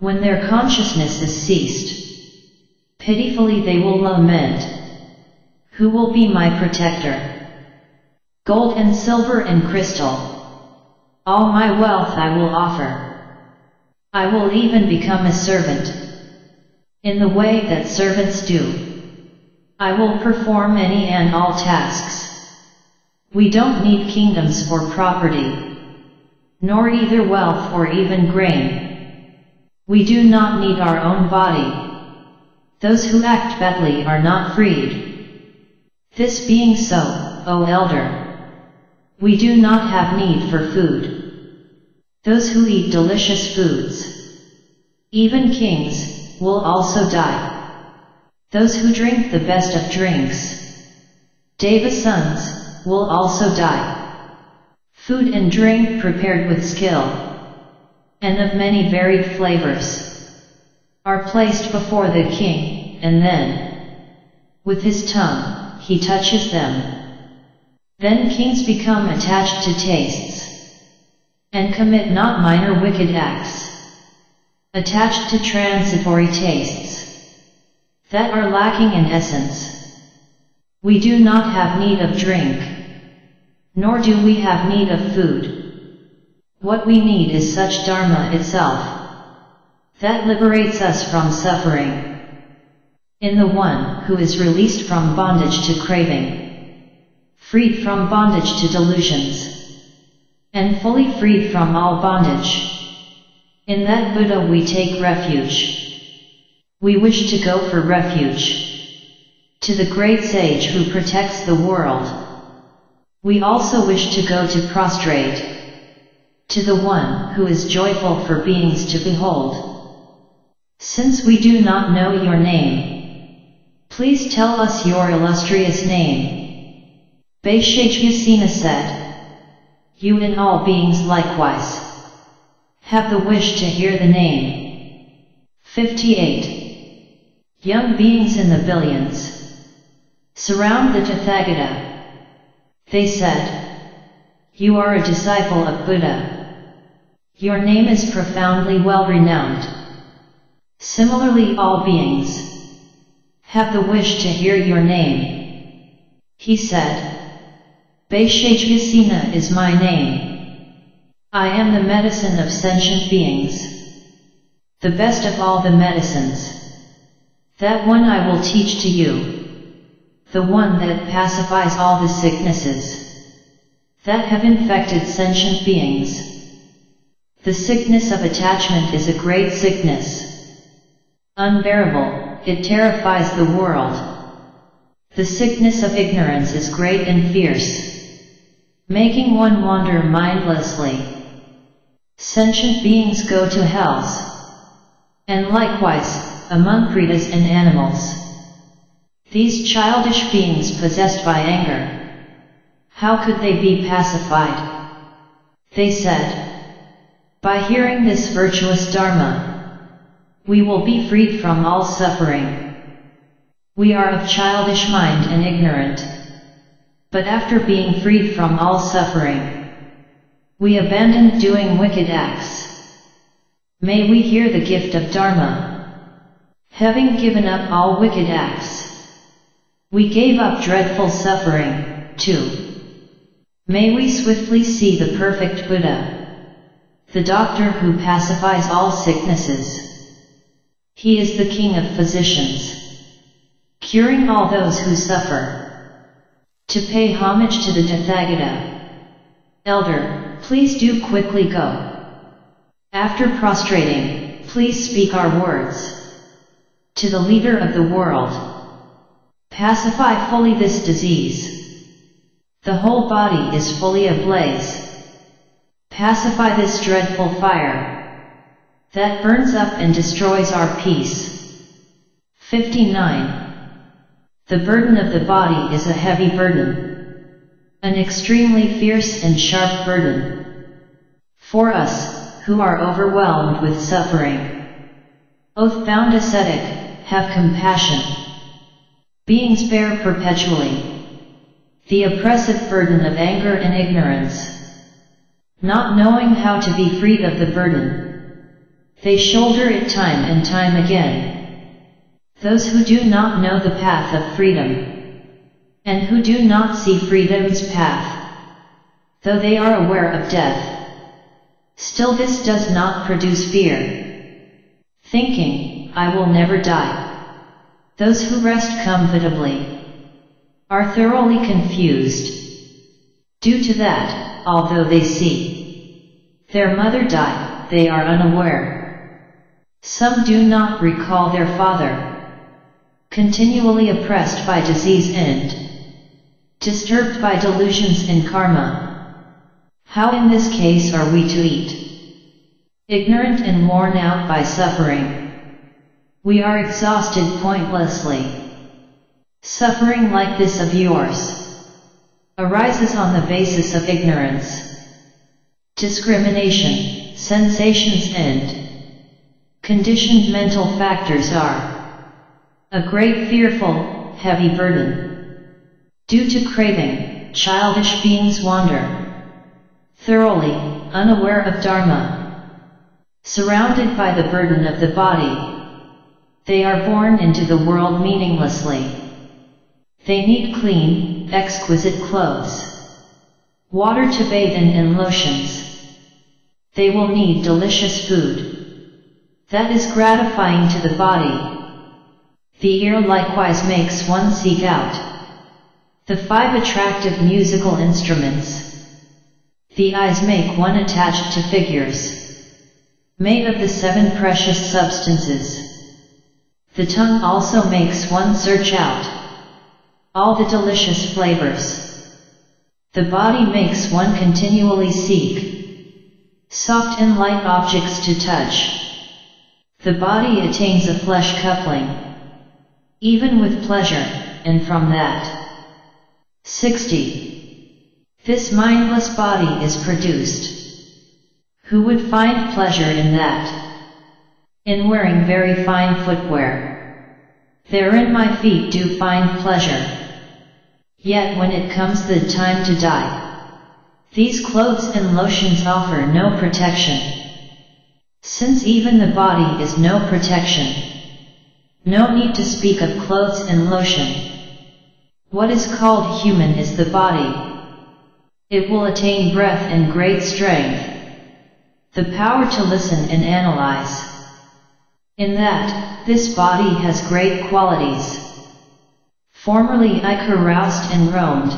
When their consciousness is ceased, pitifully they will lament. Who will be my protector? Gold and silver and crystal. All my wealth I will offer. I will even become a servant. In the way that servants do. I will perform any and all tasks. We don't need kingdoms or property. Nor either wealth or even grain. We do not need our own body. Those who act badly are not freed. This being so, O elder, we do not have need for food. Those who eat delicious foods, even kings, will also die. Those who drink the best of drinks, Deva sons, will also die. Food and drink prepared with skill, and of many varied flavors, are placed before the king, and then, with his tongue, he touches them. Then kings become attached to tastes, and commit not minor wicked acts, attached to transitory tastes, that are lacking in essence. We do not have need of drink, nor do we have need of food. What we need is such Dharma itself. That liberates us from suffering. In the one who is released from bondage to craving. Freed from bondage to delusions. And fully freed from all bondage. In that Buddha we take refuge. We wish to go for refuge. To the great sage who protects the world. We also wish to go to prostrate to the one who is joyful for beings to behold. Since we do not know your name, please tell us your illustrious name. Vaisheshyasena said, You and all beings likewise have the wish to hear the name. 58. Young beings in the billions surround the Tathagata. They said, You are a disciple of Buddha. Your name is profoundly well renowned. Similarly all beings have the wish to hear your name. He said, Vaisheshyasena is my name. I am the medicine of sentient beings. The best of all the medicines. That one I will teach to you. The one that pacifies all the sicknesses that have infected sentient beings. The sickness of attachment is a great sickness. Unbearable, it terrifies the world. The sickness of ignorance is great and fierce, making one wander mindlessly. Sentient beings go to hells, and likewise, among pretas and animals. These childish beings possessed by anger, how could they be pacified? They said, By hearing this virtuous Dharma, we will be freed from all suffering. We are of childish mind and ignorant. But after being freed from all suffering, we abandoned doing wicked acts. May we hear the gift of Dharma. Having given up all wicked acts, we gave up dreadful suffering, too. May we swiftly see the perfect Buddha, the doctor who pacifies all sicknesses. He is the king of physicians, curing all those who suffer. To pay homage to the Tathagata. Elder, please do quickly go. After prostrating, please speak our words. To the leader of the world. Pacify fully this disease. The whole body is fully ablaze. Pacify this dreadful fire. That burns up and destroys our peace. 59. The burden of the body is a heavy burden. An extremely fierce and sharp burden. For us, who are overwhelmed with suffering. Oath-bound ascetic, have compassion. Being spare perpetually. The oppressive burden of anger and ignorance. Not knowing how to be freed of the burden. They shoulder it time and time again. Those who do not know the path of freedom. And who do not see freedom's path. Though they are aware of death. Still this does not produce fear. Thinking, I will never die. Those who rest comfortably are thoroughly confused. Due to that, although they see their mother die, they are unaware. Some do not recall their father. Continually oppressed by disease and disturbed by delusions and karma. How in this case are we to eat? Ignorant and worn out by suffering. We are exhausted pointlessly. Suffering like this of yours arises on the basis of ignorance, discrimination, sensations and conditioned mental factors are a great fearful, heavy burden. Due to craving, childish beings wander thoroughly, unaware of Dharma. Surrounded by the burden of the body. They are born into the world meaninglessly. They need clean, exquisite clothes. Water to bathe in and lotions. They will need delicious food. That is gratifying to the body. The ear likewise makes one seek out the five attractive musical instruments. The eyes make one attached to figures. Made of the seven precious substances. The tongue also makes one search out all the delicious flavors. The body makes one continually seek soft and light objects to touch. The body attains a flesh coupling, even with pleasure, and from that. 60. This mindless body is produced. Who would find pleasure in that? In wearing very fine footwear. Therein my feet do find pleasure. Yet when it comes the time to die, these clothes and lotions offer no protection. Since even the body is no protection, no need to speak of clothes and lotion. What is called human is the body, it will attain breath and great strength. The power to listen and analyze. In that, this body has great qualities. Formerly I caroused and roamed.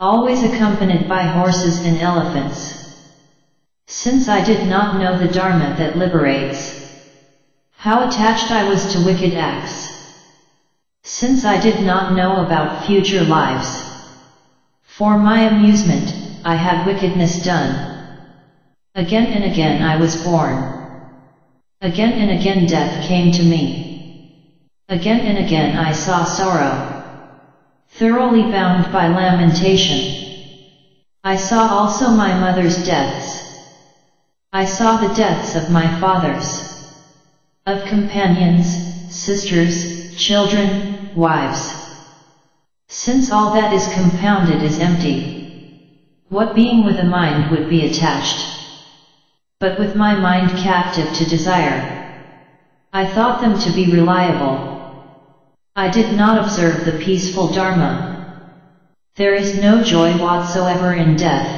Always accompanied by horses and elephants. Since I did not know the Dharma that liberates. How attached I was to wicked acts. Since I did not know about future lives. For my amusement, I had wickedness done. Again and again I was born. Again and again death came to me. Again and again I saw sorrow. Thoroughly bound by lamentation. I saw also my mother's deaths. I saw the deaths of my fathers, of companions, sisters, children, wives. Since all that is compounded is empty, what being with a mind would be attached? But with my mind captive to desire, I thought them to be reliable. I did not observe the peaceful Dharma. There is no joy whatsoever in death.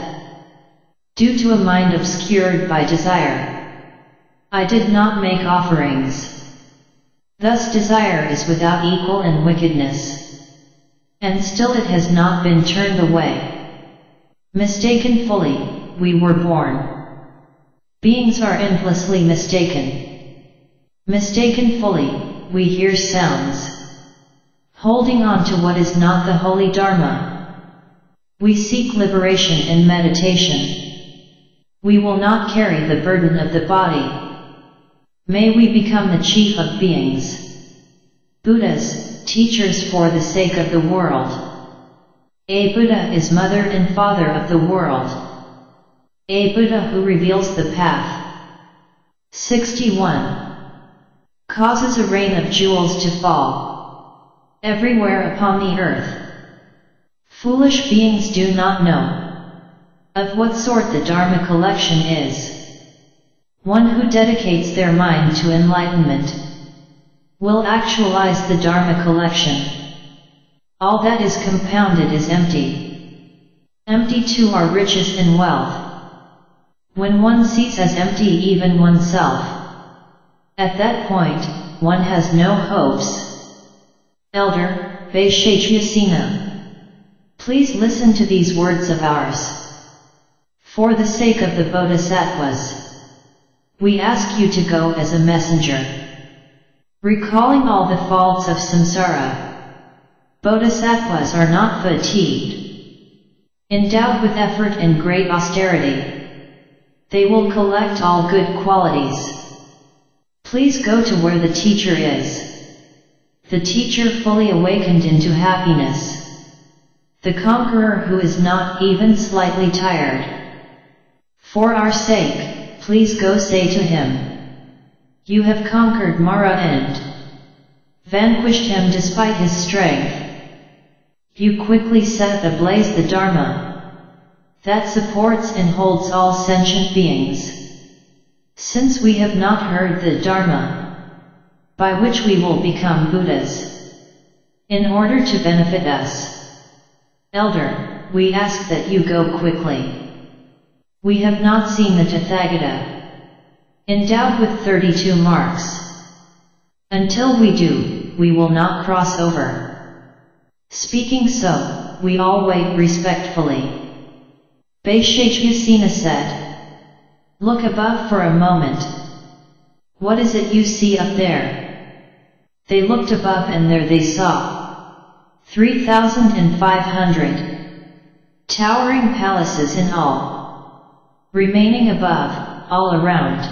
Due to a mind obscured by desire, I did not make offerings. Thus desire is without equal in wickedness. And still it has not been turned away. Mistaken fully, we were born. Beings are endlessly mistaken. Mistaken fully, we hear sounds. Holding on to what is not the holy Dharma. We seek liberation in meditation. We will not carry the burden of the body. May we become the chief of beings. Buddhas, teachers for the sake of the world. A Buddha is mother and father of the world. A Buddha who reveals the path. 61. Causes a rain of jewels to fall. Everywhere upon the earth. Foolish beings do not know. Of what sort the Dharma collection is. One who dedicates their mind to enlightenment will actualize the Dharma collection. All that is compounded is empty. Empty too are riches and wealth. When one sees as empty even oneself, at that point, one has no hopes. Elder, Vaisheshyasena. Please listen to these words of ours. For the sake of the Bodhisattvas, we ask you to go as a messenger. Recalling all the faults of samsara. Bodhisattvas are not fatigued. Endowed with effort and great austerity. They will collect all good qualities. Please go to where the teacher is. The teacher fully awakened into happiness. The conqueror who is not even slightly tired. For our sake, please go say to him. You have conquered Mara and vanquished him despite his strength. You quickly set ablaze the Dharma that supports and holds all sentient beings. Since we have not heard the Dharma, by which we will become Buddhas, in order to benefit us. Elder, we ask that you go quickly. We have not seen the Tathagata, Endowed with 32 marks. Until we do, we will not cross over. Speaking so, we all wait respectfully. Vaisheshyasena said. Look above for a moment. What is it you see up there? They looked above and there they saw. 3,500. Towering palaces in all. Remaining above, all around.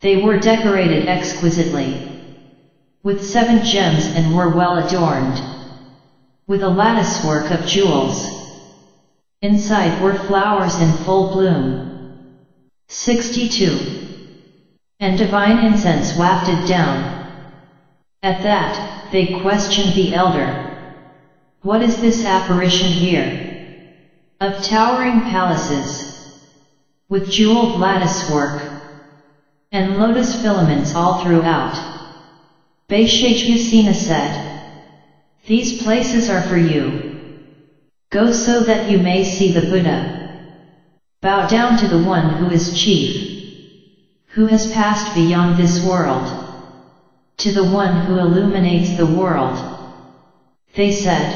They were decorated exquisitely. With seven gems and were well adorned. With a lattice work of jewels. Inside were flowers in full bloom. 62. And divine incense wafted down. At that, they questioned the elder. What is this apparition here? Of towering palaces. With jeweled lattice work and lotus filaments all throughout. Vaisheshyasena said, These places are for you. Go so that you may see the Buddha. Bow down to the one who is chief, who has passed beyond this world, to the one who illuminates the world. They said,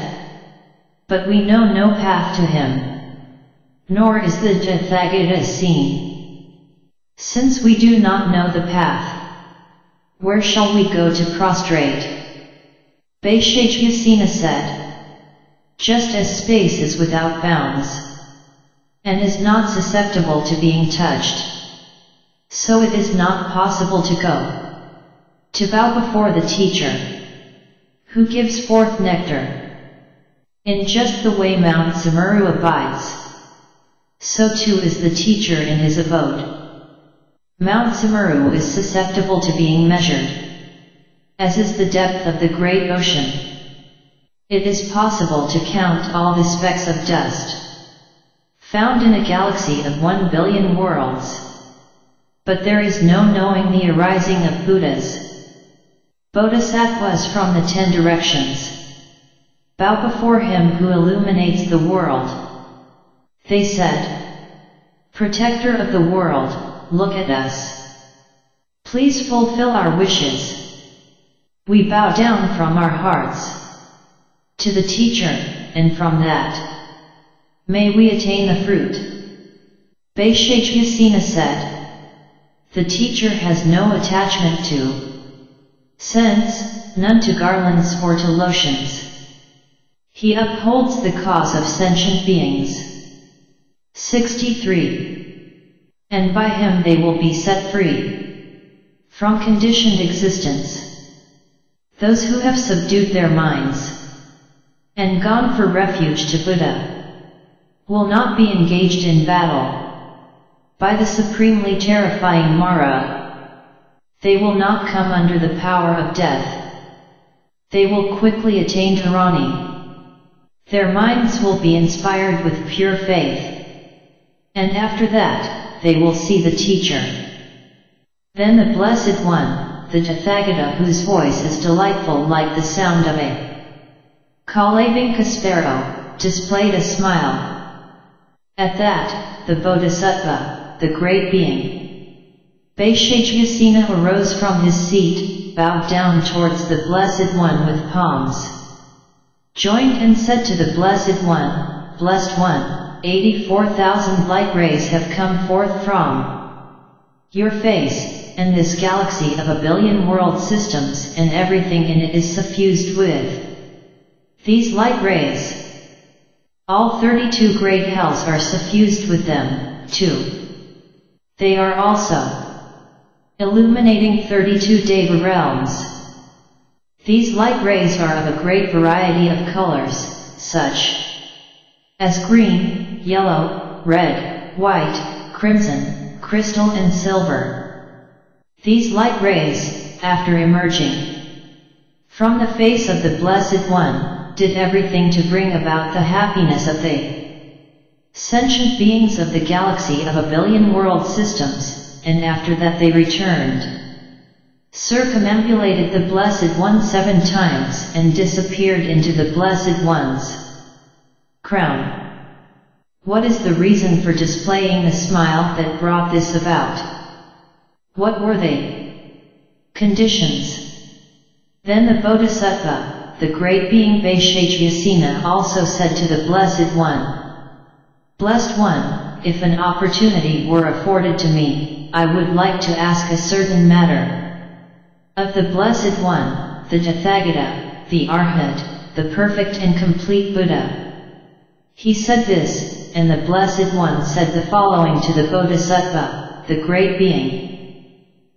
But we know no path to him, nor is the Tathagata seen. Since we do not know the path, where shall we go to prostrate? Vaisheshyasena said, just as space is without bounds, and is not susceptible to being touched, so it is not possible to go, to bow before the teacher, who gives forth nectar, in just the way Mount Sumeru abides, So too is the teacher in his abode. Mount Sumeru is susceptible to being measured. As is the depth of the great ocean. It is possible to count all the specks of dust found in a galaxy of one billion worlds. But there is no knowing the arising of Buddhas. Bodhisattvas from the ten directions. Bow before him who illuminates the world. They said, Protector of the world, look at us. Please fulfill our wishes. We bow down from our hearts to the teacher, and from that, may we attain the fruit. Vaisheshyasena said, the teacher has no attachment to sense, none to garlands or to lotions. He upholds the cause of sentient beings. 63 and by him they will be set free from conditioned existence. Those who have subdued their minds and gone for refuge to Buddha will not be engaged in battle by the supremely terrifying Mara. They will not come under the power of death. They will quickly attain Dharani. Their minds will be inspired with pure faith. And after that, they will see the teacher. Then the Blessed One, the Tathagata whose voice is delightful like the sound of a Kalavinka sparrow, displayed a smile. At that, the Bodhisattva, the great being, Vaisheshyasena arose from his seat, bowed down towards the Blessed One with palms, joined and said to the Blessed One, Blessed One, 84,000 light rays have come forth from your face, and this galaxy of a billion world systems and everything in it is suffused with these light rays. All 32 great hells are suffused with them, too. They are also illuminating 32 Deva realms. These light rays are of a great variety of colors, such as green, yellow, red, white, crimson, crystal and silver. These light rays, after emerging from the face of the Blessed One, did everything to bring about the happiness of the sentient beings of the galaxy of a billion world systems, and after that they returned, circumambulated the Blessed One seven times and disappeared into the Blessed One's crown. What is the reason for displaying the smile that brought this about? What were they? Conditions. Then the Bodhisattva, the great being Vaisheshyasena also said to the Blessed One, Blessed One, if an opportunity were afforded to me, I would like to ask a certain matter. Of the Blessed One, the Tathagata, the Arhat, the perfect and complete Buddha, he said this, and the Blessed One said the following to the Bodhisattva, the great being.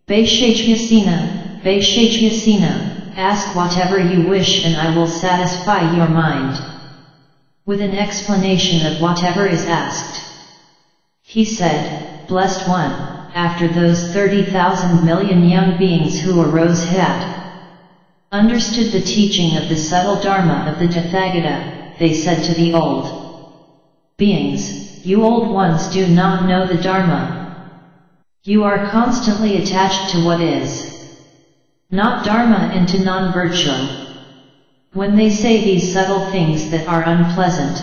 Vaisheshyasena, Vaisheshyasena, ask whatever you wish and I will satisfy your mind. With an explanation of whatever is asked. He said, Blessed One, after those 30,000 million young beings who arose had understood the teaching of the subtle Dharma of the Tathagata, they said to the old beings, you old ones do not know the Dharma. You are constantly attached to what is not Dharma and to non-virtue. When they say these subtle things that are unpleasant,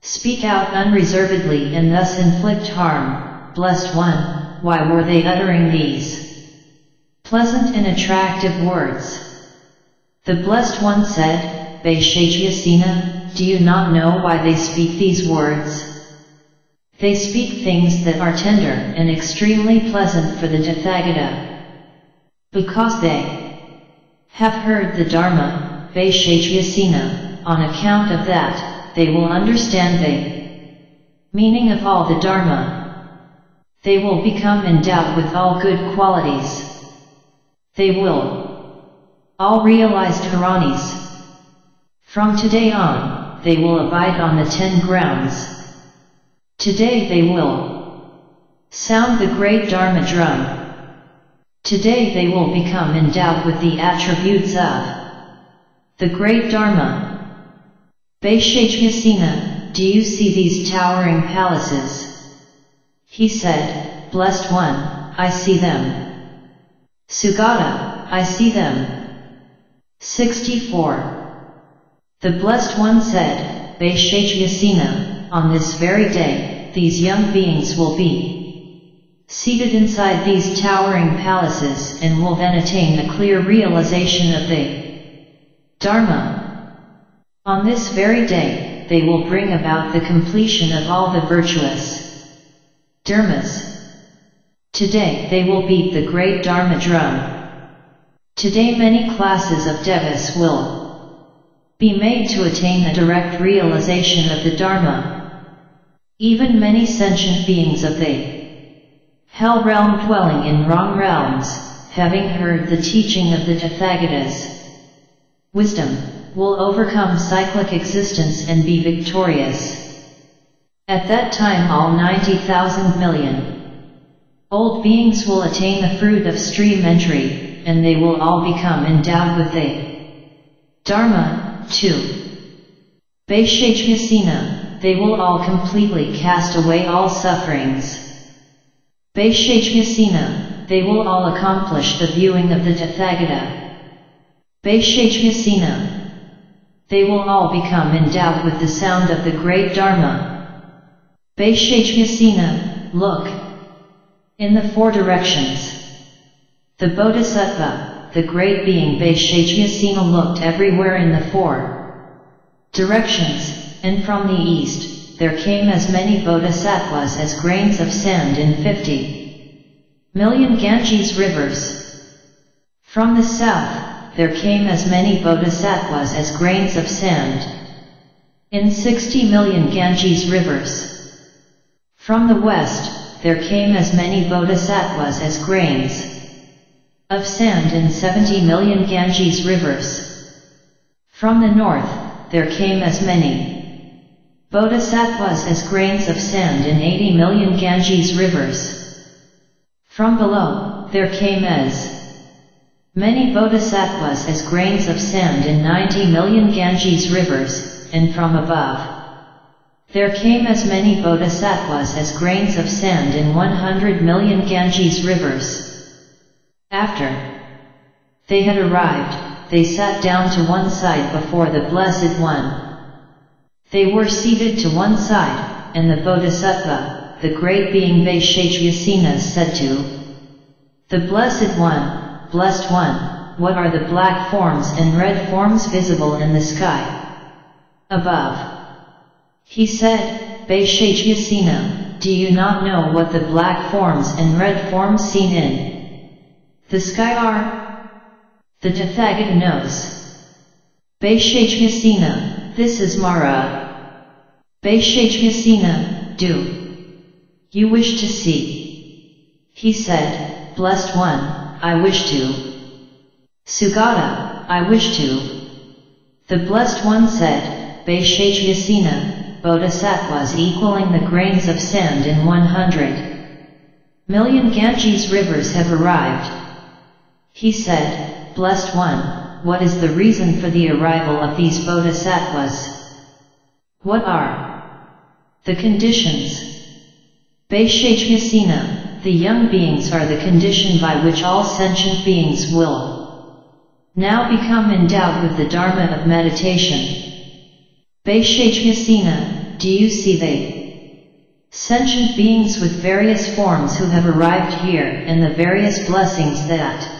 speak out unreservedly and thus inflict harm, blessed one, why were they uttering these pleasant and attractive words? The blessed one said, Vaisheshyasena, do you not know why they speak these words? They speak things that are tender and extremely pleasant for the Tathagata. Because they have heard the Dharma, Vaisheshyasena, on account of that, they will understand the meaning of all the Dharma. They will become endowed with all good qualities. They will all realize Dharanis. From today on, they will abide on the ten grounds. Today they will sound the great Dharma drum. Today they will become endowed with the attributes of the great Dharma. Vaisheshyasena, do you see these towering palaces? He said, Blessed One, I see them. Sugata, I see them. 64. The Blessed One said, Vaisheshyasena, on this very day, these young beings will be seated inside these towering palaces and will then attain a clear realization of the Dharma. On this very day, they will bring about the completion of all the virtuous Dharmas. Today they will beat the great Dharma drum. Today many classes of devas will be made to attain a direct realization of the Dharma. Even many sentient beings of the hell realm dwelling in wrong realms, having heard the teaching of the Tathagatas, wisdom, will overcome cyclic existence and be victorious. At that time all 90,000 million old beings will attain the fruit of stream entry, and they will all become endowed with the Dharma, too. Vaisheshyasena, they will all completely cast away all sufferings. Vaisheshyasena, they will all accomplish the viewing of the Tathagata. Vaisheshyasena, they will all become endowed with the sound of the great Dharma. Vaisheshyasena, look. In the four directions. The Bodhisattva, the great being Vaisheshyasena looked everywhere in the four directions, and from the east, there came as many bodhisattvas as grains of sand in fifty million Ganges rivers. From the south, there came as many bodhisattvas as grains of sand in sixty million Ganges rivers. From the west, there came as many bodhisattvas as grains of sand in 70 million Ganges rivers. From the north, there came as many bodhisattvas as grains of sand in 80 million Ganges rivers. From below, there came as many bodhisattvas as grains of sand in 90 million Ganges rivers, and from above, there came as many bodhisattvas as grains of sand in 100 million Ganges rivers. After they had arrived, they sat down to one side before the Blessed One. They were seated to one side, and the Bodhisattva, the great being Vaisheshyasena said to the Blessed One, Blessed One, what are the black forms and red forms visible in the sky? Above. He said, Vaisheshyasena, do you not know what the black forms and red forms seen in the sky are? The Tathagata knows. Vaisheshyasena, this is Mara. Vaisheshyasena, do you wish to see? He said, Blessed One, I wish to. Sugata, I wish to. The Blessed One said, Vaisheshyasena, bodhisattvas equaling the grains of sand in 100 million Ganges rivers have arrived. He said, Blessed One, what is the reason for the arrival of these bodhisattvas? What are the conditions? Vaisheshyasena, the young beings are the condition by which all sentient beings will now become endowed with the Dharma of meditation. Vaisheshyasena, do you see the sentient beings with various forms who have arrived here and the various blessings that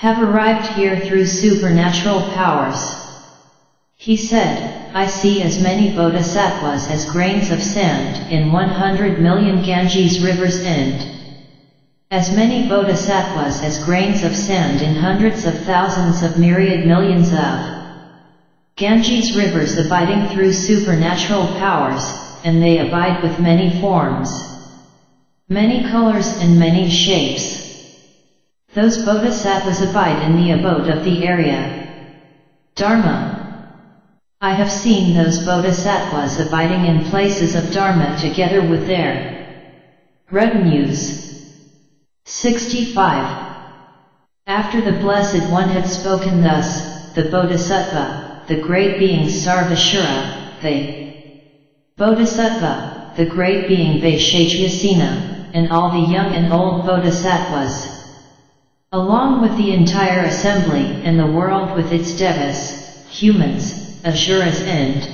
have arrived here through supernatural powers? He said, I see as many bodhisattvas as grains of sand in 100 million Ganges rivers end. as many bodhisattvas as grains of sand in hundreds of thousands of myriad millions of Ganges rivers abiding through supernatural powers, and they abide with many forms, many colors and many shapes. Those bodhisattvas abide in the abode of the area. Dharma. I have seen those bodhisattvas abiding in places of Dharma together with their retinues. 65. After the Blessed One had spoken thus, the Bodhisattva, the great being Sarvashura, the Bodhisattva, the great being Vaisheshyasena, and all the young and old Bodhisattvas, along with the entire assembly and the world with its devas, humans, asuras and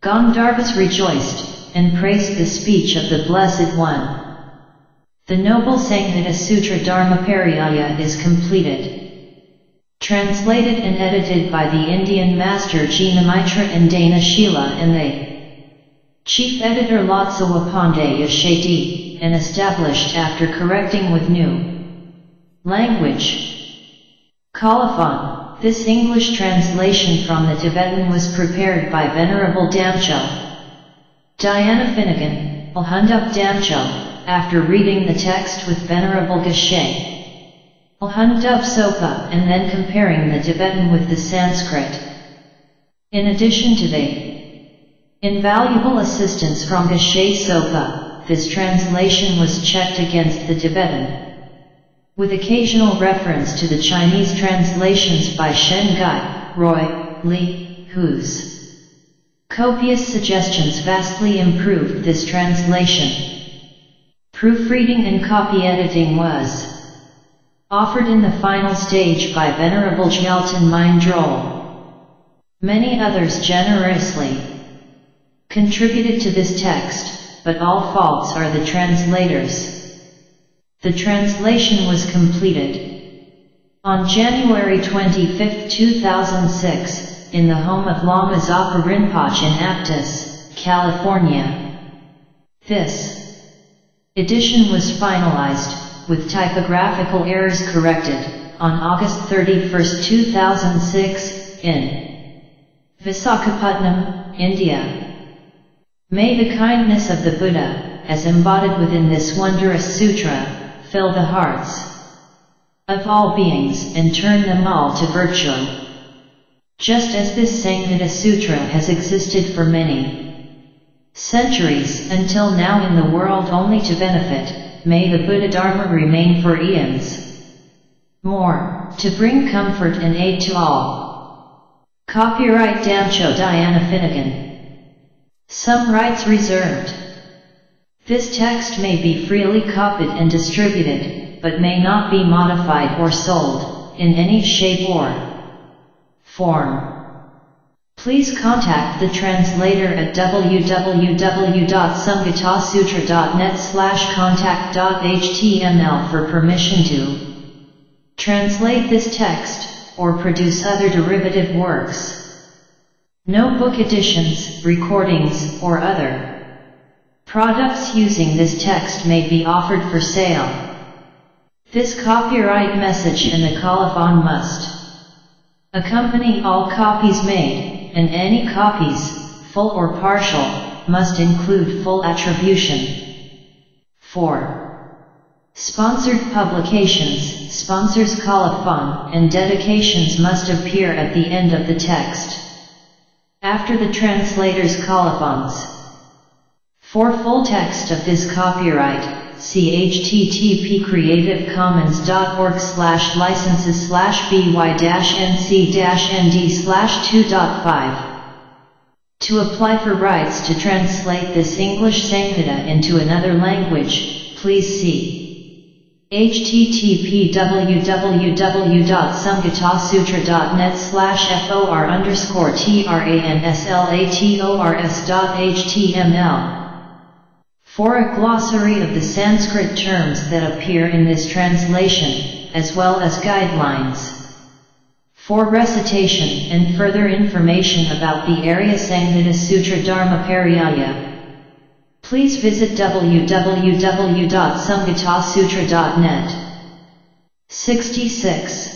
Gandharvas rejoiced, and praised the speech of the Blessed One. The Noble Sanghata Sutra Dharmaparyaya is completed. Translated and edited by the Indian master Jinamitra and Danashila and the Chief Editor Lotsawa Pandey Shetty, and established after correcting with new language. Colophon, this English translation from the Tibetan was prepared by Venerable Damcho. Diana Finnegan, Alhundup Damcho, after reading the text with Venerable Geshe. Alhundub Sopa and then comparing the Tibetan with the Sanskrit. In addition to the invaluable assistance from Geshe Sopa, this translation was checked against the Tibetan. With occasional reference to the Chinese translations by Shen Gai, Roy, Li, whose copious suggestions vastly improved this translation. Proofreading and copy editing was offered in the final stage by Venerable Jalton Mindrol. Many others generously contributed to this text, but all faults are the translators. The translation was completed on January 25, 2006, in the home of Lama Zopa Rinpoche in Aptos, California. This Edition was finalized, with typographical errors corrected, on August 31, 2006, in Visakhapatnam, India. May the kindness of the Buddha, as embodied within this wondrous sutra, fill the hearts of all beings and turn them all to virtue. Just as this Sanghata Sutra has existed for many centuries until now in the world only to benefit, may the Buddha Dharma remain for eons. More, to bring comfort and aid to all. Copyright Damcho Diana Finnegan. Some rights reserved. This text may be freely copied and distributed, but may not be modified or sold, in any shape or form. Please contact the translator at www.sanghatasutra.net slash contact.html for permission to translate this text, or produce other derivative works. No book editions, recordings, or other products using this text may be offered for sale. This copyright message and the colophon must accompany all copies made and any copies, full or partial, must include full attribution. 4. Sponsored publications, sponsors colophon, and dedications must appear at the end of the text. After the translator's colophons. For full text of this copyright, see http creativecommons.org slash licenses slash by-nc-nd slash 2.5. To apply for rights to translate this English Sanghata into another language, please see http www.sanghatasutra.net slash for underscore translator's dot html for a glossary of the Sanskrit terms that appear in this translation, as well as guidelines. For recitation and further information about the Arya Sanghata Sutra Dharma Paryaya, please visit www.sanghatasutra.net. 66